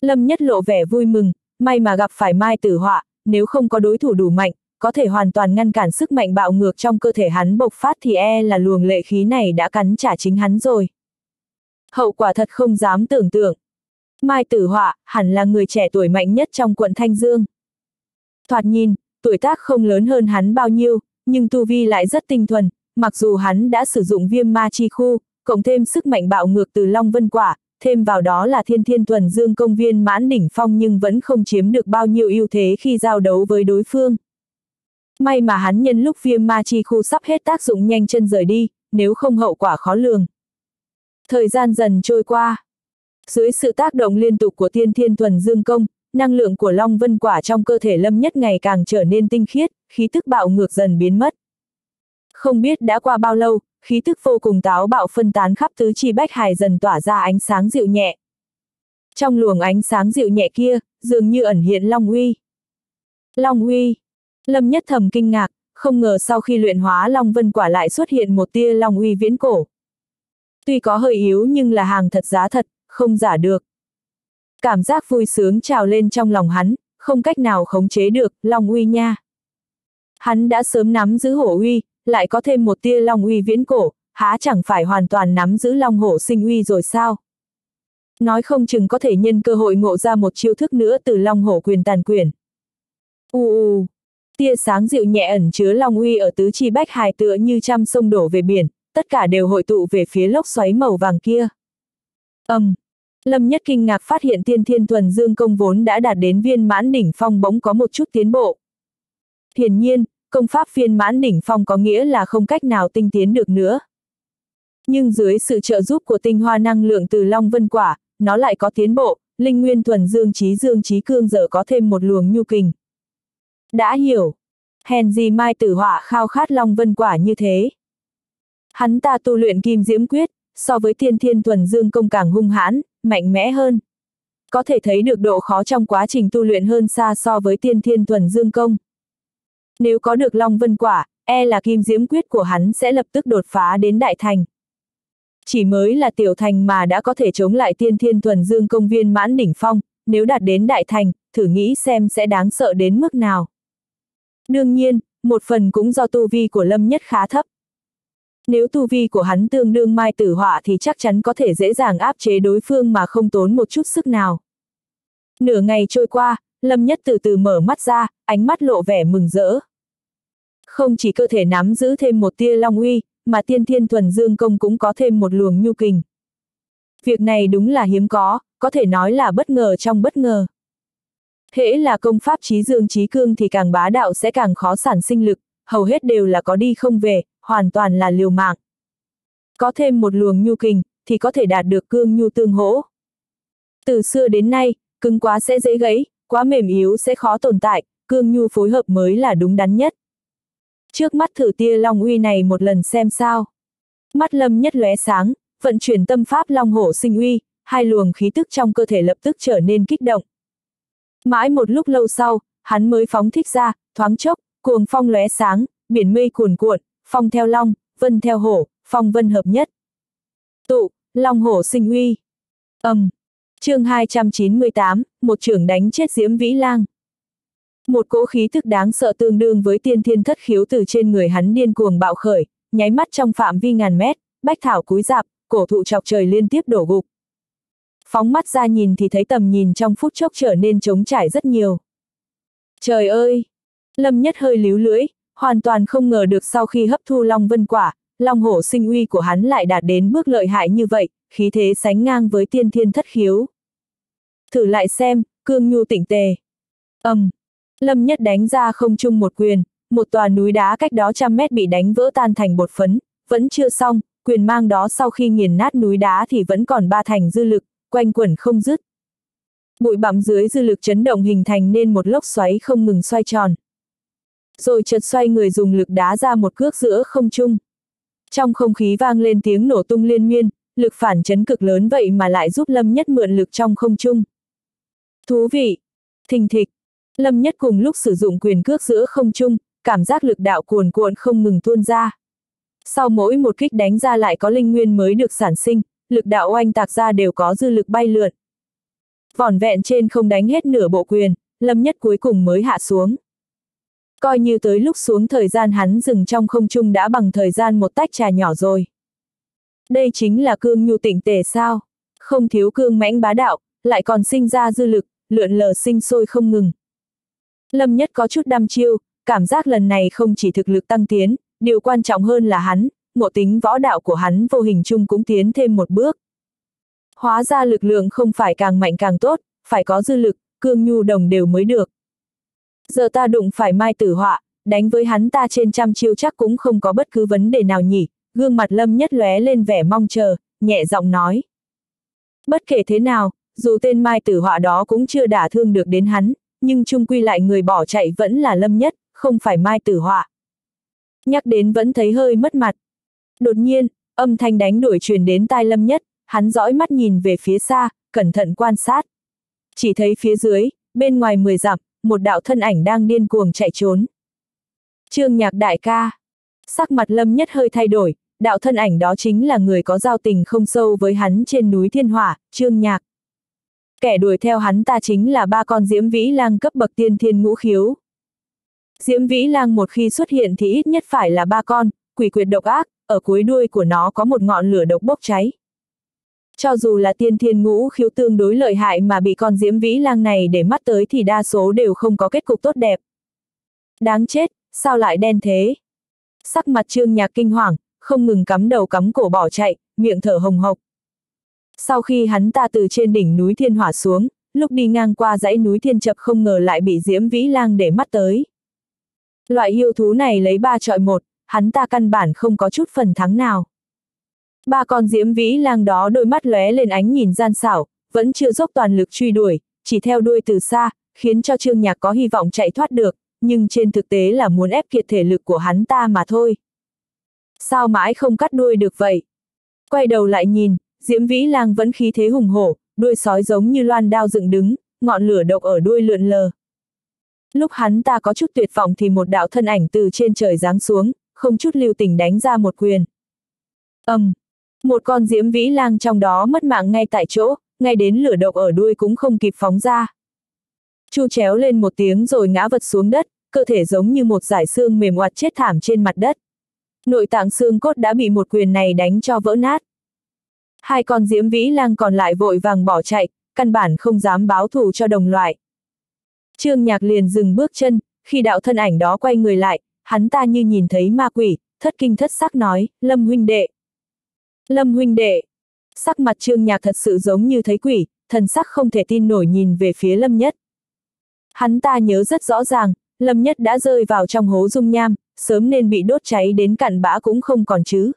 Lâm Nhất lộ vẻ vui mừng, may mà gặp phải Mai Tử Họa, nếu không có đối thủ đủ mạnh, có thể hoàn toàn ngăn cản sức mạnh bạo ngược trong cơ thể hắn bộc phát thì e là luồng lệ khí này đã cắn trả chính hắn rồi. Hậu quả thật không dám tưởng tượng. Mai Tử Họa, hẳn là người trẻ tuổi mạnh nhất trong quận Thanh Dương. Thoạt nhìn, tuổi tác không lớn hơn hắn bao nhiêu, nhưng tu vi lại rất tinh thuần, mặc dù hắn đã sử dụng viêm ma chi khu, cộng thêm sức mạnh bạo ngược từ Long Vân Quả, thêm vào đó là thiên thiên thuần dương công viên mãn đỉnh phong nhưng vẫn không chiếm được bao nhiêu ưu thế khi giao đấu với đối phương. May mà hắn nhân lúc viêm ma chi khu sắp hết tác dụng nhanh chân rời đi, nếu không hậu quả khó lường. Thời gian dần trôi qua. Dưới sự tác động liên tục của Thiên thiên thuần dương công, năng lượng của Long Vân Quả trong cơ thể Lâm Nhất ngày càng trở nên tinh khiết, khí tức bạo ngược dần biến mất. Không biết đã qua bao lâu, khí tức vô cùng táo bạo phân tán khắp tứ chi bách hải dần tỏa ra ánh sáng dịu nhẹ. Trong luồng ánh sáng dịu nhẹ kia, dường như ẩn hiện Long Uy. Long Uy. Lâm Nhất thầm kinh ngạc, không ngờ sau khi luyện hóa Long Vân Quả lại xuất hiện một tia Long Uy viễn cổ. Tuy có hơi yếu nhưng là hàng thật giá thật, không giả được. Cảm giác vui sướng trào lên trong lòng hắn, không cách nào khống chế được, Long Uy nha. Hắn đã sớm nắm giữ hổ uy, lại có thêm một tia Long Uy viễn cổ, há chẳng phải hoàn toàn nắm giữ Long Hổ sinh uy rồi sao? Nói không chừng có thể nhân cơ hội ngộ ra một chiêu thức nữa từ Long Hổ quyền tàn quyền. U u, tia sáng dịu nhẹ ẩn chứa Long Uy ở tứ chi bách hài tựa như trăm sông đổ về biển, tất cả đều hội tụ về phía lốc xoáy màu vàng kia. Âm, um, Lâm Nhất kinh ngạc phát hiện tiên thiên thuần dương công vốn đã đạt đến viên mãn đỉnh phong bỗng có một chút tiến bộ. Hiển nhiên, công pháp viên mãn đỉnh phong có nghĩa là không cách nào tinh tiến được nữa. Nhưng dưới sự trợ giúp của tinh hoa năng lượng từ Long Vân Quả, nó lại có tiến bộ, linh nguyên thuần dương trí dương trí cương giờ có thêm một luồng nhu kình. Đã hiểu. Hèn gì mai tử họa khao khát Long Vân Quả như thế. Hắn ta tu luyện kim diễm quyết, so với tiên thiên thuần dương công càng hung hãn, mạnh mẽ hơn. Có thể thấy được độ khó trong quá trình tu luyện hơn xa so với tiên thiên thuần dương công. Nếu có được Long Vân Quả, e là kim diễm quyết của hắn sẽ lập tức đột phá đến đại thành. Chỉ mới là tiểu thành mà đã có thể chống lại tiên thiên thuần dương công viên mãn đỉnh phong, nếu đạt đến đại thành, thử nghĩ xem sẽ đáng sợ đến mức nào. Đương nhiên, một phần cũng do tu vi của Lâm Nhất khá thấp. Nếu tu vi của hắn tương đương mai tử họa thì chắc chắn có thể dễ dàng áp chế đối phương mà không tốn một chút sức nào. Nửa ngày trôi qua, Lâm Nhất từ từ mở mắt ra, ánh mắt lộ vẻ mừng rỡ. Không chỉ cơ thể nắm giữ thêm một tia long uy, mà tiên thiên thuần dương công cũng có thêm một luồng nhu kình. Việc này đúng là hiếm có, có thể nói là bất ngờ trong bất ngờ. Hễ là công pháp trí dương trí cương thì càng bá đạo sẽ càng khó sản sinh lực, hầu hết đều là có đi không về, hoàn toàn là liều mạng. Có thêm một luồng nhu kình, thì có thể đạt được cương nhu tương hỗ. Từ xưa đến nay, cứng quá sẽ dễ gãy, quá mềm yếu sẽ khó tồn tại, cương nhu phối hợp mới là đúng đắn nhất. Trước mắt thử tia long uy này một lần xem sao. Mắt lâm nhất lóe sáng, vận chuyển tâm pháp long hổ sinh uy, hai luồng khí tức trong cơ thể lập tức trở nên kích động. Mãi một lúc lâu sau, hắn mới phóng thích ra, thoáng chốc, cuồng phong lóe sáng, biển mây cuồn cuộn, phong theo long, vân theo hổ, phong vân hợp nhất. Tụ, long hổ sinh uy. Âm. Um. chương 298, một trưởng đánh chết Diễm Vĩ Lang. Một cỗ khí thức đáng sợ tương đương với tiên thiên thất khiếu từ trên người hắn điên cuồng bạo khởi, nháy mắt trong phạm vi ngàn mét, bách thảo cúi dạp, cổ thụ chọc trời liên tiếp đổ gục. Phóng mắt ra nhìn thì thấy tầm nhìn trong phút chốc trở nên trống trải rất nhiều. Trời ơi! Lâm nhất hơi líu lưỡi, hoàn toàn không ngờ được sau khi hấp thu long vân quả, long hổ sinh uy của hắn lại đạt đến bước lợi hại như vậy, khí thế sánh ngang với tiên thiên thất khiếu. Thử lại xem, cương nhu tịnh tề. ầm. Um, Lâm nhất đánh ra không chung một quyền, một tòa núi đá cách đó trăm mét bị đánh vỡ tan thành bột phấn, vẫn chưa xong, quyền mang đó sau khi nghiền nát núi đá thì vẫn còn ba thành dư lực, quanh quẩn không dứt. Bụi bặm dưới dư lực chấn động hình thành nên một lốc xoáy không ngừng xoay tròn. Rồi chợt xoay người dùng lực đá ra một cước giữa không trung. Trong không khí vang lên tiếng nổ tung liên miên, lực phản chấn cực lớn vậy mà lại giúp Lâm Nhất mượn lực trong không trung. Thú vị! Thình thịch! Lâm Nhất cùng lúc sử dụng quyền cước giữa không trung, cảm giác lực đạo cuồn cuộn không ngừng tuôn ra. Sau mỗi một kích đánh ra lại có linh nguyên mới được sản sinh, lực đạo oanh tạc ra đều có dư lực bay lượn. Vỏn vẹn trên không đánh hết nửa bộ quyền, Lâm Nhất cuối cùng mới hạ xuống. Coi như tới lúc xuống thời gian hắn dừng trong không trung đã bằng thời gian một tách trà nhỏ rồi. Đây chính là cương nhu tịnh tề sao, không thiếu cương mãnh bá đạo, lại còn sinh ra dư lực, lượn lờ sinh sôi không ngừng. Lâm Nhất có chút đăm chiêu, cảm giác lần này không chỉ thực lực tăng tiến, điều quan trọng hơn là hắn, ngộ tính võ đạo của hắn vô hình chung cũng tiến thêm một bước. Hóa ra lực lượng không phải càng mạnh càng tốt, phải có dư lực, cương nhu đồng đều mới được. Giờ ta đụng phải mai tử họa, đánh với hắn ta trên trăm chiêu chắc cũng không có bất cứ vấn đề nào nhỉ, gương mặt lâm nhất lóe lên vẻ mong chờ, nhẹ giọng nói. Bất kể thế nào, dù tên mai tử họa đó cũng chưa đả thương được đến hắn, nhưng chung quy lại người bỏ chạy vẫn là lâm nhất, không phải mai tử họa. Nhắc đến vẫn thấy hơi mất mặt. Đột nhiên, âm thanh đánh đuổi truyền đến tai lâm nhất, hắn dõi mắt nhìn về phía xa, cẩn thận quan sát. Chỉ thấy phía dưới, bên ngoài mười dặm, một đạo thân ảnh đang điên cuồng chạy trốn. Trương nhạc đại ca. Sắc mặt lâm nhất hơi thay đổi, đạo thân ảnh đó chính là người có giao tình không sâu với hắn trên núi Thiên Hỏa, Trương nhạc. Kẻ đuổi theo hắn ta chính là ba con diễm vĩ lang cấp bậc tiên thiên ngũ khiếu. Diễm vĩ lang một khi xuất hiện thì ít nhất phải là ba con, quỷ quyệt độc ác, ở cuối đuôi của nó có một ngọn lửa độc bốc cháy. Cho dù là tiên thiên ngũ khiếu tương đối lợi hại mà bị con diễm vĩ lang này để mắt tới thì đa số đều không có kết cục tốt đẹp. Đáng chết, sao lại đen thế? Sắc mặt trương nhạc kinh hoàng, không ngừng cắm đầu cắm cổ bỏ chạy, miệng thở hồng hộc. Sau khi hắn ta từ trên đỉnh núi thiên hỏa xuống, lúc đi ngang qua dãy núi thiên chập không ngờ lại bị diễm vĩ lang để mắt tới. Loại yêu thú này lấy ba trọi một, hắn ta căn bản không có chút phần thắng nào. Ba con diễm vĩ lang đó đôi mắt lóe lên ánh nhìn gian xảo, vẫn chưa dốc toàn lực truy đuổi, chỉ theo đuôi từ xa, khiến cho Trương Nhạc có hy vọng chạy thoát được, nhưng trên thực tế là muốn ép kiệt thể lực của hắn ta mà thôi. Sao mãi không cắt đuôi được vậy? Quay đầu lại nhìn, Diễm Vĩ Lang vẫn khí thế hùng hổ, đuôi sói giống như loan đao dựng đứng, ngọn lửa độc ở đuôi lượn lờ. Lúc hắn ta có chút tuyệt vọng thì một đạo thân ảnh từ trên trời giáng xuống, không chút lưu tình đánh ra một quyền. ầm, um, một con diễm vĩ lang trong đó mất mạng ngay tại chỗ, ngay đến lửa độc ở đuôi cũng không kịp phóng ra. Chu chéo lên một tiếng rồi ngã vật xuống đất, cơ thể giống như một giải xương mềm oặt chết thảm trên mặt đất. Nội tạng xương cốt đã bị một quyền này đánh cho vỡ nát. Hai con diễm vĩ lang còn lại vội vàng bỏ chạy, căn bản không dám báo thù cho đồng loại. Trương Nhạc liền dừng bước chân, khi đạo thân ảnh đó quay người lại, hắn ta như nhìn thấy ma quỷ, thất kinh thất sắc nói, Lâm huynh đệ. Lâm huynh đệ. Sắc mặt trương nhạc thật sự giống như thấy quỷ, thần sắc không thể tin nổi nhìn về phía lâm nhất. Hắn ta nhớ rất rõ ràng, lâm nhất đã rơi vào trong hố dung nham, sớm nên bị đốt cháy đến cặn bã cũng không còn chứ.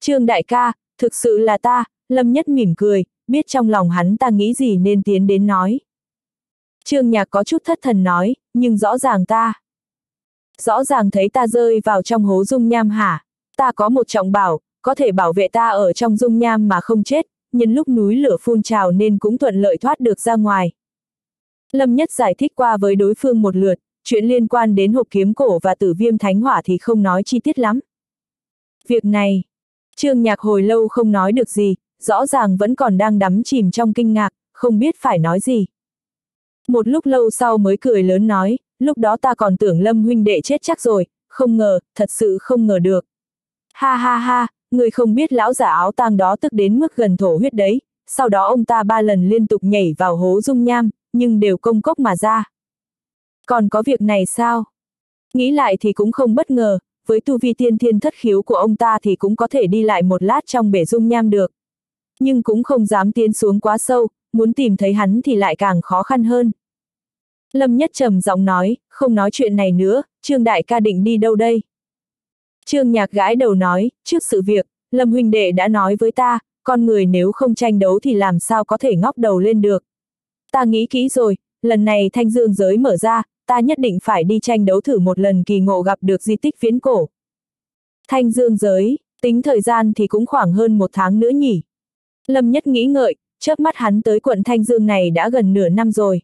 Trương đại ca, thực sự là ta, lâm nhất mỉm cười, biết trong lòng hắn ta nghĩ gì nên tiến đến nói. Trương nhạc có chút thất thần nói, nhưng rõ ràng ta. Rõ ràng thấy ta rơi vào trong hố dung nham hả? Ta có một trọng bảo, có thể bảo vệ ta ở trong dung nham mà không chết, nhân lúc núi lửa phun trào nên cũng thuận lợi thoát được ra ngoài. Lâm Nhất giải thích qua với đối phương một lượt, chuyện liên quan đến hộp kiếm cổ và tử viêm thánh hỏa thì không nói chi tiết lắm. Việc này, Trương Nhạc hồi lâu không nói được gì, rõ ràng vẫn còn đang đắm chìm trong kinh ngạc, không biết phải nói gì. Một lúc lâu sau mới cười lớn nói, lúc đó ta còn tưởng Lâm huynh đệ chết chắc rồi, không ngờ, thật sự không ngờ được. Ha ha ha, người không biết lão giả áo tang đó tức đến mức gần thổ huyết đấy, sau đó ông ta ba lần liên tục nhảy vào hố dung nham, nhưng đều công cốc mà ra. Còn có việc này sao? Nghĩ lại thì cũng không bất ngờ, với tu vi tiên thiên thất khiếu của ông ta thì cũng có thể đi lại một lát trong bể dung nham được. Nhưng cũng không dám tiến xuống quá sâu, muốn tìm thấy hắn thì lại càng khó khăn hơn. Lâm Nhất trầm giọng nói, không nói chuyện này nữa, Trương Đại ca định đi đâu đây? Trương Nhạc gãi đầu nói, trước sự việc, Lâm huynh đệ đã nói với ta, con người nếu không tranh đấu thì làm sao có thể ngóc đầu lên được. Ta nghĩ kỹ rồi, lần này thanh dương giới mở ra, ta nhất định phải đi tranh đấu thử một lần kỳ ngộ gặp được di tích viễn cổ. Thanh dương giới, tính thời gian thì cũng khoảng hơn một tháng nữa nhỉ. Lâm nhất nghĩ ngợi, chớp mắt hắn tới quận Thanh Dương này đã gần nửa năm rồi.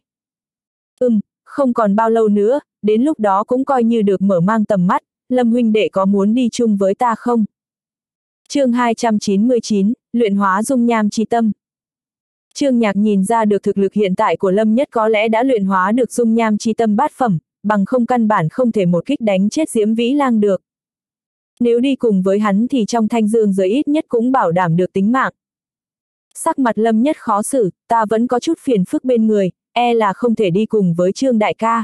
Ừm, không còn bao lâu nữa, đến lúc đó cũng coi như được mở mang tầm mắt, Lâm huynh đệ có muốn đi chung với ta không? chương 299, luyện hóa dung nham chi tâm. Trương Nhạc nhìn ra được thực lực hiện tại của Lâm Nhất có lẽ đã luyện hóa được dung nham chi tâm bát phẩm, bằng không căn bản không thể một kích đánh chết Diễm Vĩ Lang được. Nếu đi cùng với hắn thì trong thanh dương giới ít nhất cũng bảo đảm được tính mạng. Sắc mặt Lâm Nhất khó xử, ta vẫn có chút phiền phức bên người, e là không thể đi cùng với Trương Đại ca.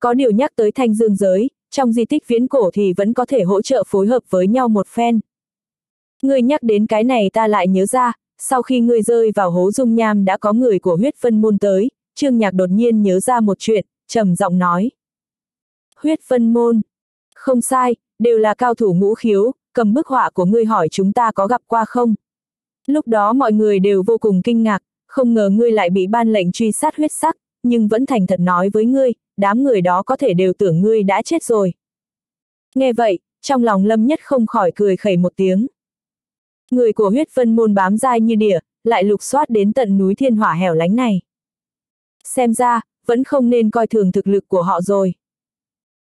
Có điều nhắc tới thanh dương giới, trong di tích viễn cổ thì vẫn có thể hỗ trợ phối hợp với nhau một phen. Ngươi nhắc đến cái này ta lại nhớ ra, sau khi ngươi rơi vào hố dung nham đã có người của huyết phân môn tới, Trương Nhạc đột nhiên nhớ ra một chuyện, trầm giọng nói. Huyết phân môn. Không sai, đều là cao thủ ngũ khiếu, cầm bức họa của ngươi hỏi chúng ta có gặp qua không? Lúc đó mọi người đều vô cùng kinh ngạc, không ngờ ngươi lại bị ban lệnh truy sát huyết sắc, nhưng vẫn thành thật nói với ngươi, đám người đó có thể đều tưởng ngươi đã chết rồi. Nghe vậy, trong lòng lâm nhất không khỏi cười khẩy một tiếng. Người của huyết vân môn bám dai như đỉa, lại lục soát đến tận núi thiên hỏa hẻo lánh này. Xem ra, vẫn không nên coi thường thực lực của họ rồi.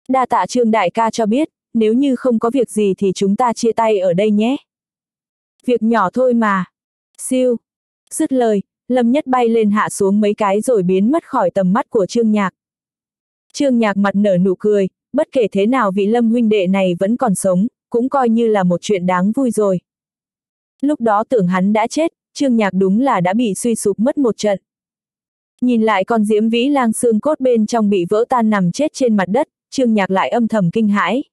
Đa tạ trương đại ca cho biết, nếu như không có việc gì thì chúng ta chia tay ở đây nhé. Việc nhỏ thôi mà. Siêu. Dứt lời, Lâm Nhất bay lên hạ xuống mấy cái rồi biến mất khỏi tầm mắt của Trương Nhạc. Trương Nhạc mặt nở nụ cười, bất kể thế nào vị Lâm huynh đệ này vẫn còn sống, cũng coi như là một chuyện đáng vui rồi. Lúc đó tưởng hắn đã chết, Trương Nhạc đúng là đã bị suy sụp mất một trận. Nhìn lại con diễm vĩ lang xương cốt bên trong bị vỡ tan nằm chết trên mặt đất, Trương Nhạc lại âm thầm kinh hãi.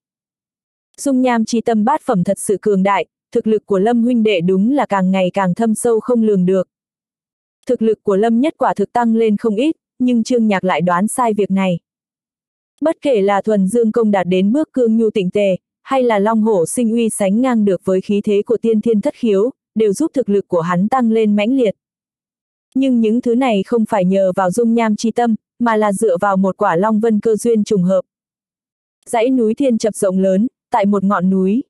Dung nham chi tâm bát phẩm thật sự cường đại, thực lực của Lâm huynh đệ đúng là càng ngày càng thâm sâu không lường được. Thực lực của Lâm nhất quả thực tăng lên không ít, nhưng Trương Nhạc lại đoán sai việc này. Bất kể là thuần dương công đạt đến bước cương nhu tịnh tề, hay là long hổ sinh uy sánh ngang được với khí thế của tiên thiên thất khiếu, đều giúp thực lực của hắn tăng lên mãnh liệt. Nhưng những thứ này không phải nhờ vào dung nham chi tâm, mà là dựa vào một quả long vân cơ duyên trùng hợp. Dãy núi thiên chập rộng lớn, tại một ngọn núi.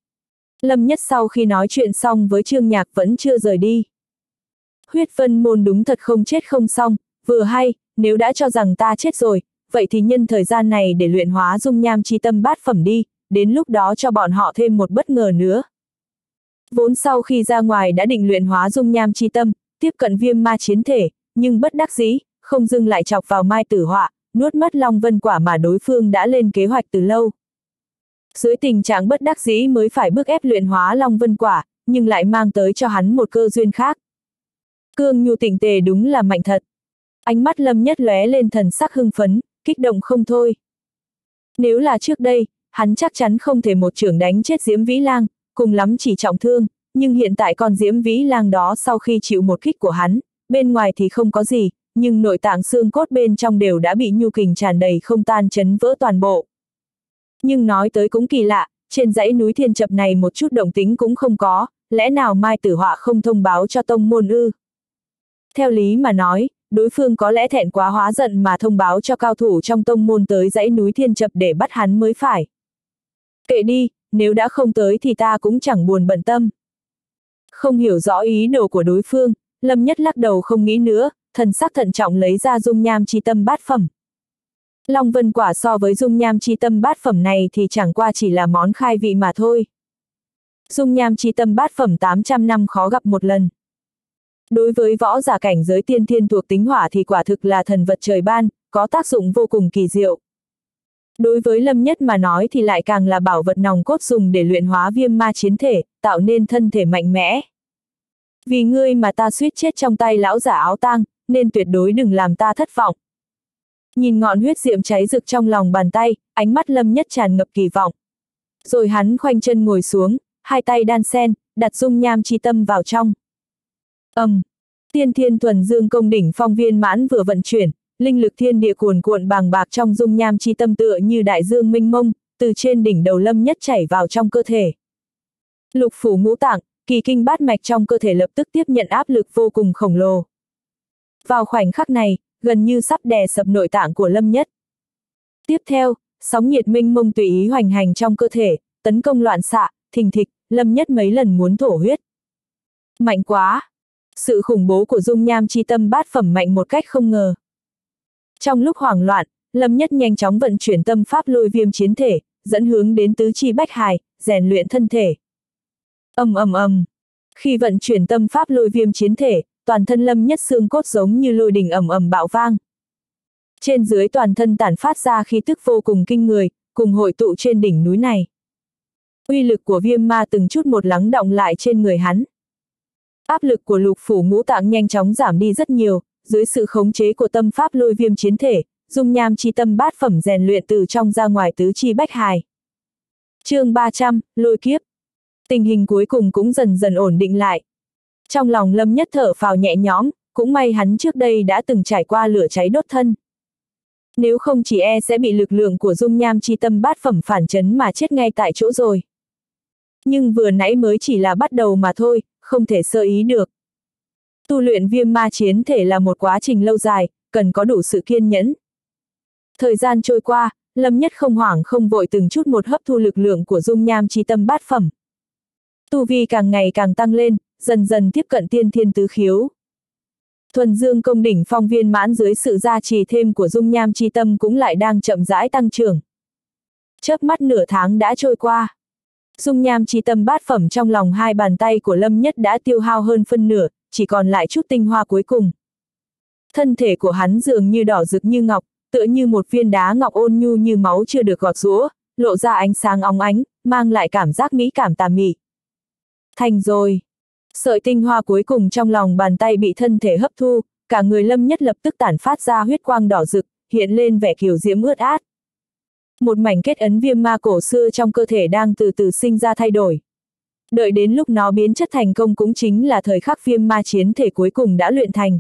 Lâm Nhất sau khi nói chuyện xong với Trương Nhạc vẫn chưa rời đi. Huyết vân môn đúng thật không chết không xong, vừa hay, nếu đã cho rằng ta chết rồi, vậy thì nhân thời gian này để luyện hóa dung nham chi tâm bát phẩm đi, đến lúc đó cho bọn họ thêm một bất ngờ nữa. Vốn sau khi ra ngoài đã định luyện hóa dung nham chi tâm, tiếp cận viêm ma chiến thể, nhưng bất đắc dĩ, không dưng lại chọc vào mai tử họa, nuốt mất long vân quả mà đối phương đã lên kế hoạch từ lâu. Dưới tình trạng bất đắc dĩ mới phải bước ép luyện hóa long vân quả, nhưng lại mang tới cho hắn một cơ duyên khác. Cương nhu tịnh tề đúng là mạnh thật. Ánh mắt lâm nhất lóe lên thần sắc hưng phấn, kích động không thôi. Nếu là trước đây, hắn chắc chắn không thể một trưởng đánh chết Diễm Vĩ Lang, cùng lắm chỉ trọng thương, nhưng hiện tại con diễm vĩ lang đó sau khi chịu một kích của hắn, bên ngoài thì không có gì, nhưng nội tạng xương cốt bên trong đều đã bị nhu kình tràn đầy không tan chấn vỡ toàn bộ. Nhưng nói tới cũng kỳ lạ, trên dãy núi thiên chập này một chút động tính cũng không có, lẽ nào Mai Tử Họa không thông báo cho tông môn ư? Theo lý mà nói, đối phương có lẽ thẹn quá hóa giận mà thông báo cho cao thủ trong tông môn tới dãy núi thiên chập để bắt hắn mới phải. Kệ đi, nếu đã không tới thì ta cũng chẳng buồn bận tâm. Không hiểu rõ ý đồ của đối phương, Lâm Nhất lắc đầu không nghĩ nữa, thần sắc thận trọng lấy ra dung nham chi tâm bát phẩm. Long vân quả so với dung nham chi tâm bát phẩm này thì chẳng qua chỉ là món khai vị mà thôi. Dung nham chi tâm bát phẩm 800 năm khó gặp một lần. Đối với võ giả cảnh giới tiên thiên thuộc tính hỏa thì quả thực là thần vật trời ban, có tác dụng vô cùng kỳ diệu. Đối với lâm nhất mà nói thì lại càng là bảo vật nòng cốt dùng để luyện hóa viêm ma chiến thể, tạo nên thân thể mạnh mẽ. Vì ngươi mà ta suýt chết trong tay lão giả áo tang, nên tuyệt đối đừng làm ta thất vọng. Nhìn ngọn huyết diệm cháy rực trong lòng bàn tay, ánh mắt lâm nhất tràn ngập kỳ vọng. Rồi hắn khoanh chân ngồi xuống, hai tay đan sen, đặt dung nham chi tâm vào trong. ầm, um, tiên thiên thuần dương công đỉnh phong viên mãn vừa vận chuyển, linh lực thiên địa cuồn cuộn bàng bạc trong dung nham chi tâm tựa như đại dương minh mông, từ trên đỉnh đầu lâm nhất chảy vào trong cơ thể. Lục phủ ngũ tạng, kỳ kinh bát mạch trong cơ thể lập tức tiếp nhận áp lực vô cùng khổng lồ. Vào khoảnh khắc này, gần như sắp đè sập nội tạng của lâm nhất. Tiếp theo, sóng nhiệt minh mông tùy ý hoành hành trong cơ thể, tấn công loạn xạ, thình thịch, lâm nhất mấy lần muốn thổ huyết. Mạnh quá! Sự khủng bố của dung nham chi tâm bát phẩm mạnh một cách không ngờ. Trong lúc hoảng loạn, Lâm Nhất nhanh chóng vận chuyển tâm pháp lôi viêm chiến thể, dẫn hướng đến tứ chi bách hài, rèn luyện thân thể. ầm ầm ầm. Khi vận chuyển tâm pháp lôi viêm chiến thể, toàn thân Lâm Nhất xương cốt giống như lôi đình ầm ầm bạo vang. Trên dưới toàn thân tản phát ra khí tức vô cùng kinh người, cùng hội tụ trên đỉnh núi này. Uy lực của viêm ma từng chút một lắng động lại trên người hắn. Áp lực của lục phủ ngũ tạng nhanh chóng giảm đi rất nhiều, dưới sự khống chế của tâm pháp lôi viêm chiến thể, dung nham chi tâm bát phẩm rèn luyện từ trong ra ngoài tứ chi bách hài. chương 300, lôi kiếp. Tình hình cuối cùng cũng dần dần ổn định lại. Trong lòng lâm nhất thở phào nhẹ nhõm, cũng may hắn trước đây đã từng trải qua lửa cháy đốt thân. Nếu không chỉ e sẽ bị lực lượng của dung nham chi tâm bát phẩm phản chấn mà chết ngay tại chỗ rồi. Nhưng vừa nãy mới chỉ là bắt đầu mà thôi, không thể sơ ý được. Tu luyện viêm ma chiến thể là một quá trình lâu dài, cần có đủ sự kiên nhẫn. Thời gian trôi qua, Lâm Nhất không hoảng không vội từng chút một hấp thu lực lượng của dung nham chi tâm bát phẩm. Tu vi càng ngày càng tăng lên, dần dần tiếp cận tiên thiên tứ khiếu. Thuần dương công đỉnh phong viên mãn dưới sự gia trì thêm của dung nham chi tâm cũng lại đang chậm rãi tăng trưởng. Chớp mắt nửa tháng đã trôi qua. Dung nham chi tâm bát phẩm trong lòng hai bàn tay của Lâm Nhất đã tiêu hao hơn phân nửa, chỉ còn lại chút tinh hoa cuối cùng. Thân thể của hắn dường như đỏ rực như ngọc, tựa như một viên đá ngọc ôn nhu như máu chưa được gọt rũa, lộ ra ánh sáng óng ánh, mang lại cảm giác mỹ cảm tà mị. Thành rồi. Sợi tinh hoa cuối cùng trong lòng bàn tay bị thân thể hấp thu, cả người lâm nhất lập tức tản phát ra huyết quang đỏ rực, hiện lên vẻ kiều diễm ướt át. Một mảnh kết ấn viêm ma cổ xưa trong cơ thể đang từ từ sinh ra thay đổi. Đợi đến lúc nó biến chất thành công cũng chính là thời khắc viêm ma chiến thể cuối cùng đã luyện thành.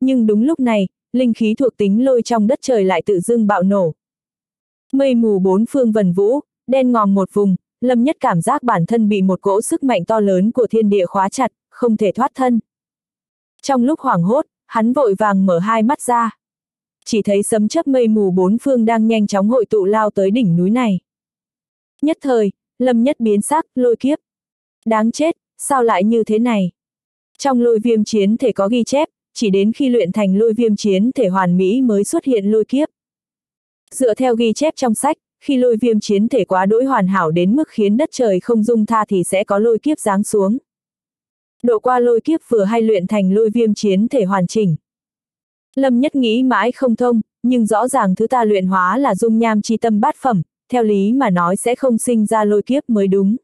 Nhưng đúng lúc này, linh khí thuộc tính lôi trong đất trời lại tự dưng bạo nổ. Mây mù bốn phương vần vũ, đen ngòm một vùng, lâm nhất cảm giác bản thân bị một cỗ sức mạnh to lớn của thiên địa khóa chặt, không thể thoát thân. Trong lúc hoảng hốt, hắn vội vàng mở hai mắt ra. Chỉ thấy sấm chớp mây mù bốn phương đang nhanh chóng hội tụ lao tới đỉnh núi này. Nhất thời, lâm nhất biến sắc, lôi kiếp. Đáng chết, sao lại như thế này? Trong lôi viêm chiến thể có ghi chép, chỉ đến khi luyện thành lôi viêm chiến thể hoàn mỹ mới xuất hiện lôi kiếp. Dựa theo ghi chép trong sách, khi lôi viêm chiến thể quá đỗi hoàn hảo đến mức khiến đất trời không dung tha thì sẽ có lôi kiếp giáng xuống. Độ qua lôi kiếp vừa hay luyện thành lôi viêm chiến thể hoàn chỉnh. Lâm nhất nghĩ mãi không thông, nhưng rõ ràng thứ ta luyện hóa là dung nham chi tâm bát phẩm, theo lý mà nói sẽ không sinh ra lôi kiếp mới đúng.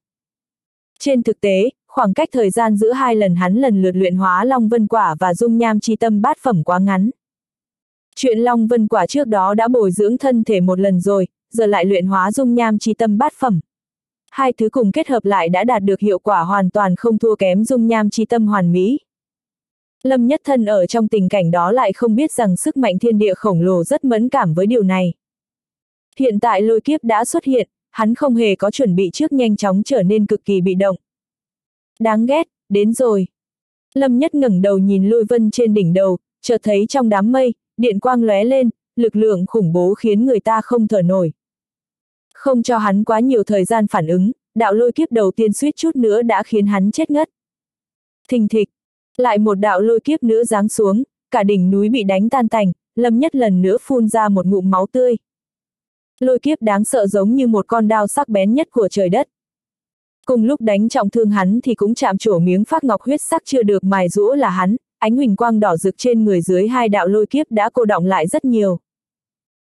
Trên thực tế, khoảng cách thời gian giữa hai lần hắn lần lượt luyện hóa Long Vân Quả và dung nham chi tâm bát phẩm quá ngắn. Chuyện Long Vân Quả trước đó đã bồi dưỡng thân thể một lần rồi, giờ lại luyện hóa dung nham chi tâm bát phẩm. Hai thứ cùng kết hợp lại đã đạt được hiệu quả hoàn toàn không thua kém dung nham chi tâm hoàn mỹ. Lâm Nhất Thân ở trong tình cảnh đó lại không biết rằng sức mạnh thiên địa khổng lồ rất mẫn cảm với điều này. Hiện tại lôi kiếp đã xuất hiện, hắn không hề có chuẩn bị trước nhanh chóng trở nên cực kỳ bị động. Đáng ghét, đến rồi. Lâm Nhất ngẩng đầu nhìn lôi vân trên đỉnh đầu, chợt thấy trong đám mây, điện quang lóe lên, lực lượng khủng bố khiến người ta không thở nổi. Không cho hắn quá nhiều thời gian phản ứng, đạo lôi kiếp đầu tiên suýt chút nữa đã khiến hắn chết ngất. Thình thịch, lại một đạo lôi kiếp nữa giáng xuống, cả đỉnh núi bị đánh tan tành, Lâm Nhất lần nữa phun ra một ngụm máu tươi. Lôi kiếp đáng sợ giống như một con đao sắc bén nhất của trời đất. Cùng lúc đánh trọng thương hắn thì cũng chạm trổ miếng phát ngọc huyết sắc chưa được mài rũa là hắn, ánh huỳnh quang đỏ rực trên người dưới hai đạo lôi kiếp đã cô động lại rất nhiều.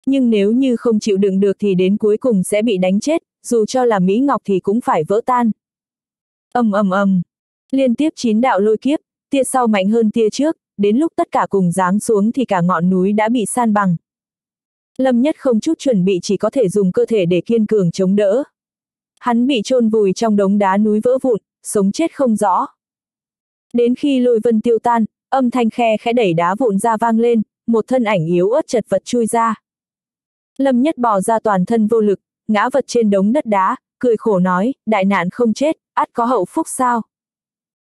Nhưng nếu như không chịu đựng được thì đến cuối cùng sẽ bị đánh chết, dù cho là Mỹ Ngọc thì cũng phải vỡ tan. ầm ầm ầm, liên tiếp chín đạo lôi kiếp, tia sau mạnh hơn tia trước, đến lúc tất cả cùng giáng xuống thì cả ngọn núi đã bị san bằng. Lâm Nhất không chút chuẩn bị chỉ có thể dùng cơ thể để kiên cường chống đỡ. Hắn bị chôn vùi trong đống đá núi vỡ vụn, sống chết không rõ. Đến khi lôi vân tiêu tan, âm thanh khe khẽ đẩy đá vụn ra vang lên, một thân ảnh yếu ớt chật vật chui ra. Lâm Nhất bò ra toàn thân vô lực, ngã vật trên đống đất đá, cười khổ nói, đại nạn không chết, ắt có hậu phúc sao.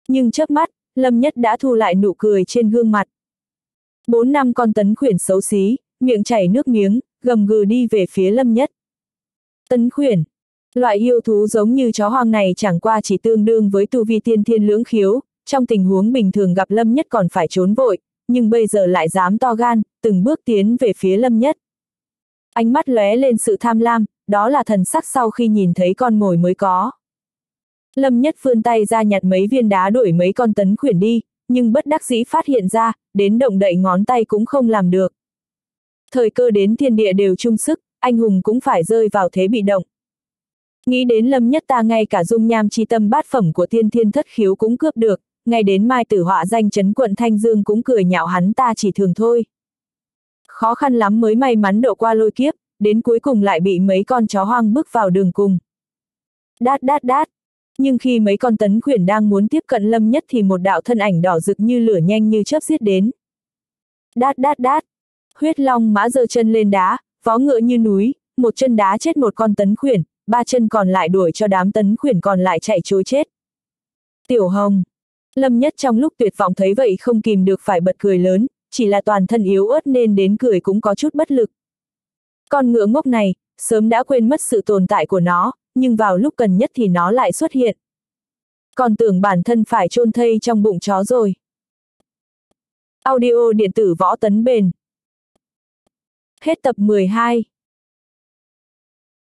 Nhưng chớp mắt, Lâm Nhất đã thu lại nụ cười trên gương mặt. Bốn năm con tấn khuyển xấu xí, miệng chảy nước miếng, gầm gừ đi về phía Lâm Nhất. Tấn khuyển. Loại yêu thú giống như chó hoang này chẳng qua chỉ tương đương với tu vi tiên thiên lưỡng khiếu, trong tình huống bình thường gặp Lâm Nhất còn phải trốn vội, nhưng bây giờ lại dám to gan, từng bước tiến về phía Lâm Nhất. Ánh mắt lóe lên sự tham lam, đó là thần sắc sau khi nhìn thấy con mồi mới có. Lâm Nhất vươn tay ra nhặt mấy viên đá đuổi mấy con tấn khuyển đi, nhưng bất đắc dĩ phát hiện ra, đến động đậy ngón tay cũng không làm được. Thời cơ đến thiên địa đều chung sức, anh hùng cũng phải rơi vào thế bị động. Nghĩ đến Lâm Nhất ta ngay cả dung nham chi tâm bát phẩm của thiên thiên thất khiếu cũng cướp được, ngay đến mai tử họa danh chấn quận Thanh Dương cũng cười nhạo hắn ta chỉ thường thôi. Khó khăn lắm mới may mắn độ qua lôi kiếp, đến cuối cùng lại bị mấy con chó hoang bước vào đường cùng. Đát đát đát, nhưng khi mấy con tấn khuyển đang muốn tiếp cận lâm nhất thì một đạo thân ảnh đỏ rực như lửa nhanh như chớp giết đến. Đát đát đát, huyết long mã giơ chân lên đá, vó ngựa như núi, một chân đá chết một con tấn khuyển, ba chân còn lại đuổi cho đám tấn khuyển còn lại chạy trối chết. Tiểu hồng, lâm nhất trong lúc tuyệt vọng thấy vậy không kìm được phải bật cười lớn, chỉ là toàn thân yếu ớt nên đến cười cũng có chút bất lực. Con ngựa ngốc này, sớm đã quên mất sự tồn tại của nó, nhưng vào lúc cần nhất thì nó lại xuất hiện. Còn tưởng bản thân phải chôn thây trong bụng chó rồi. Audio điện tử võ tấn bền. Hết tập 12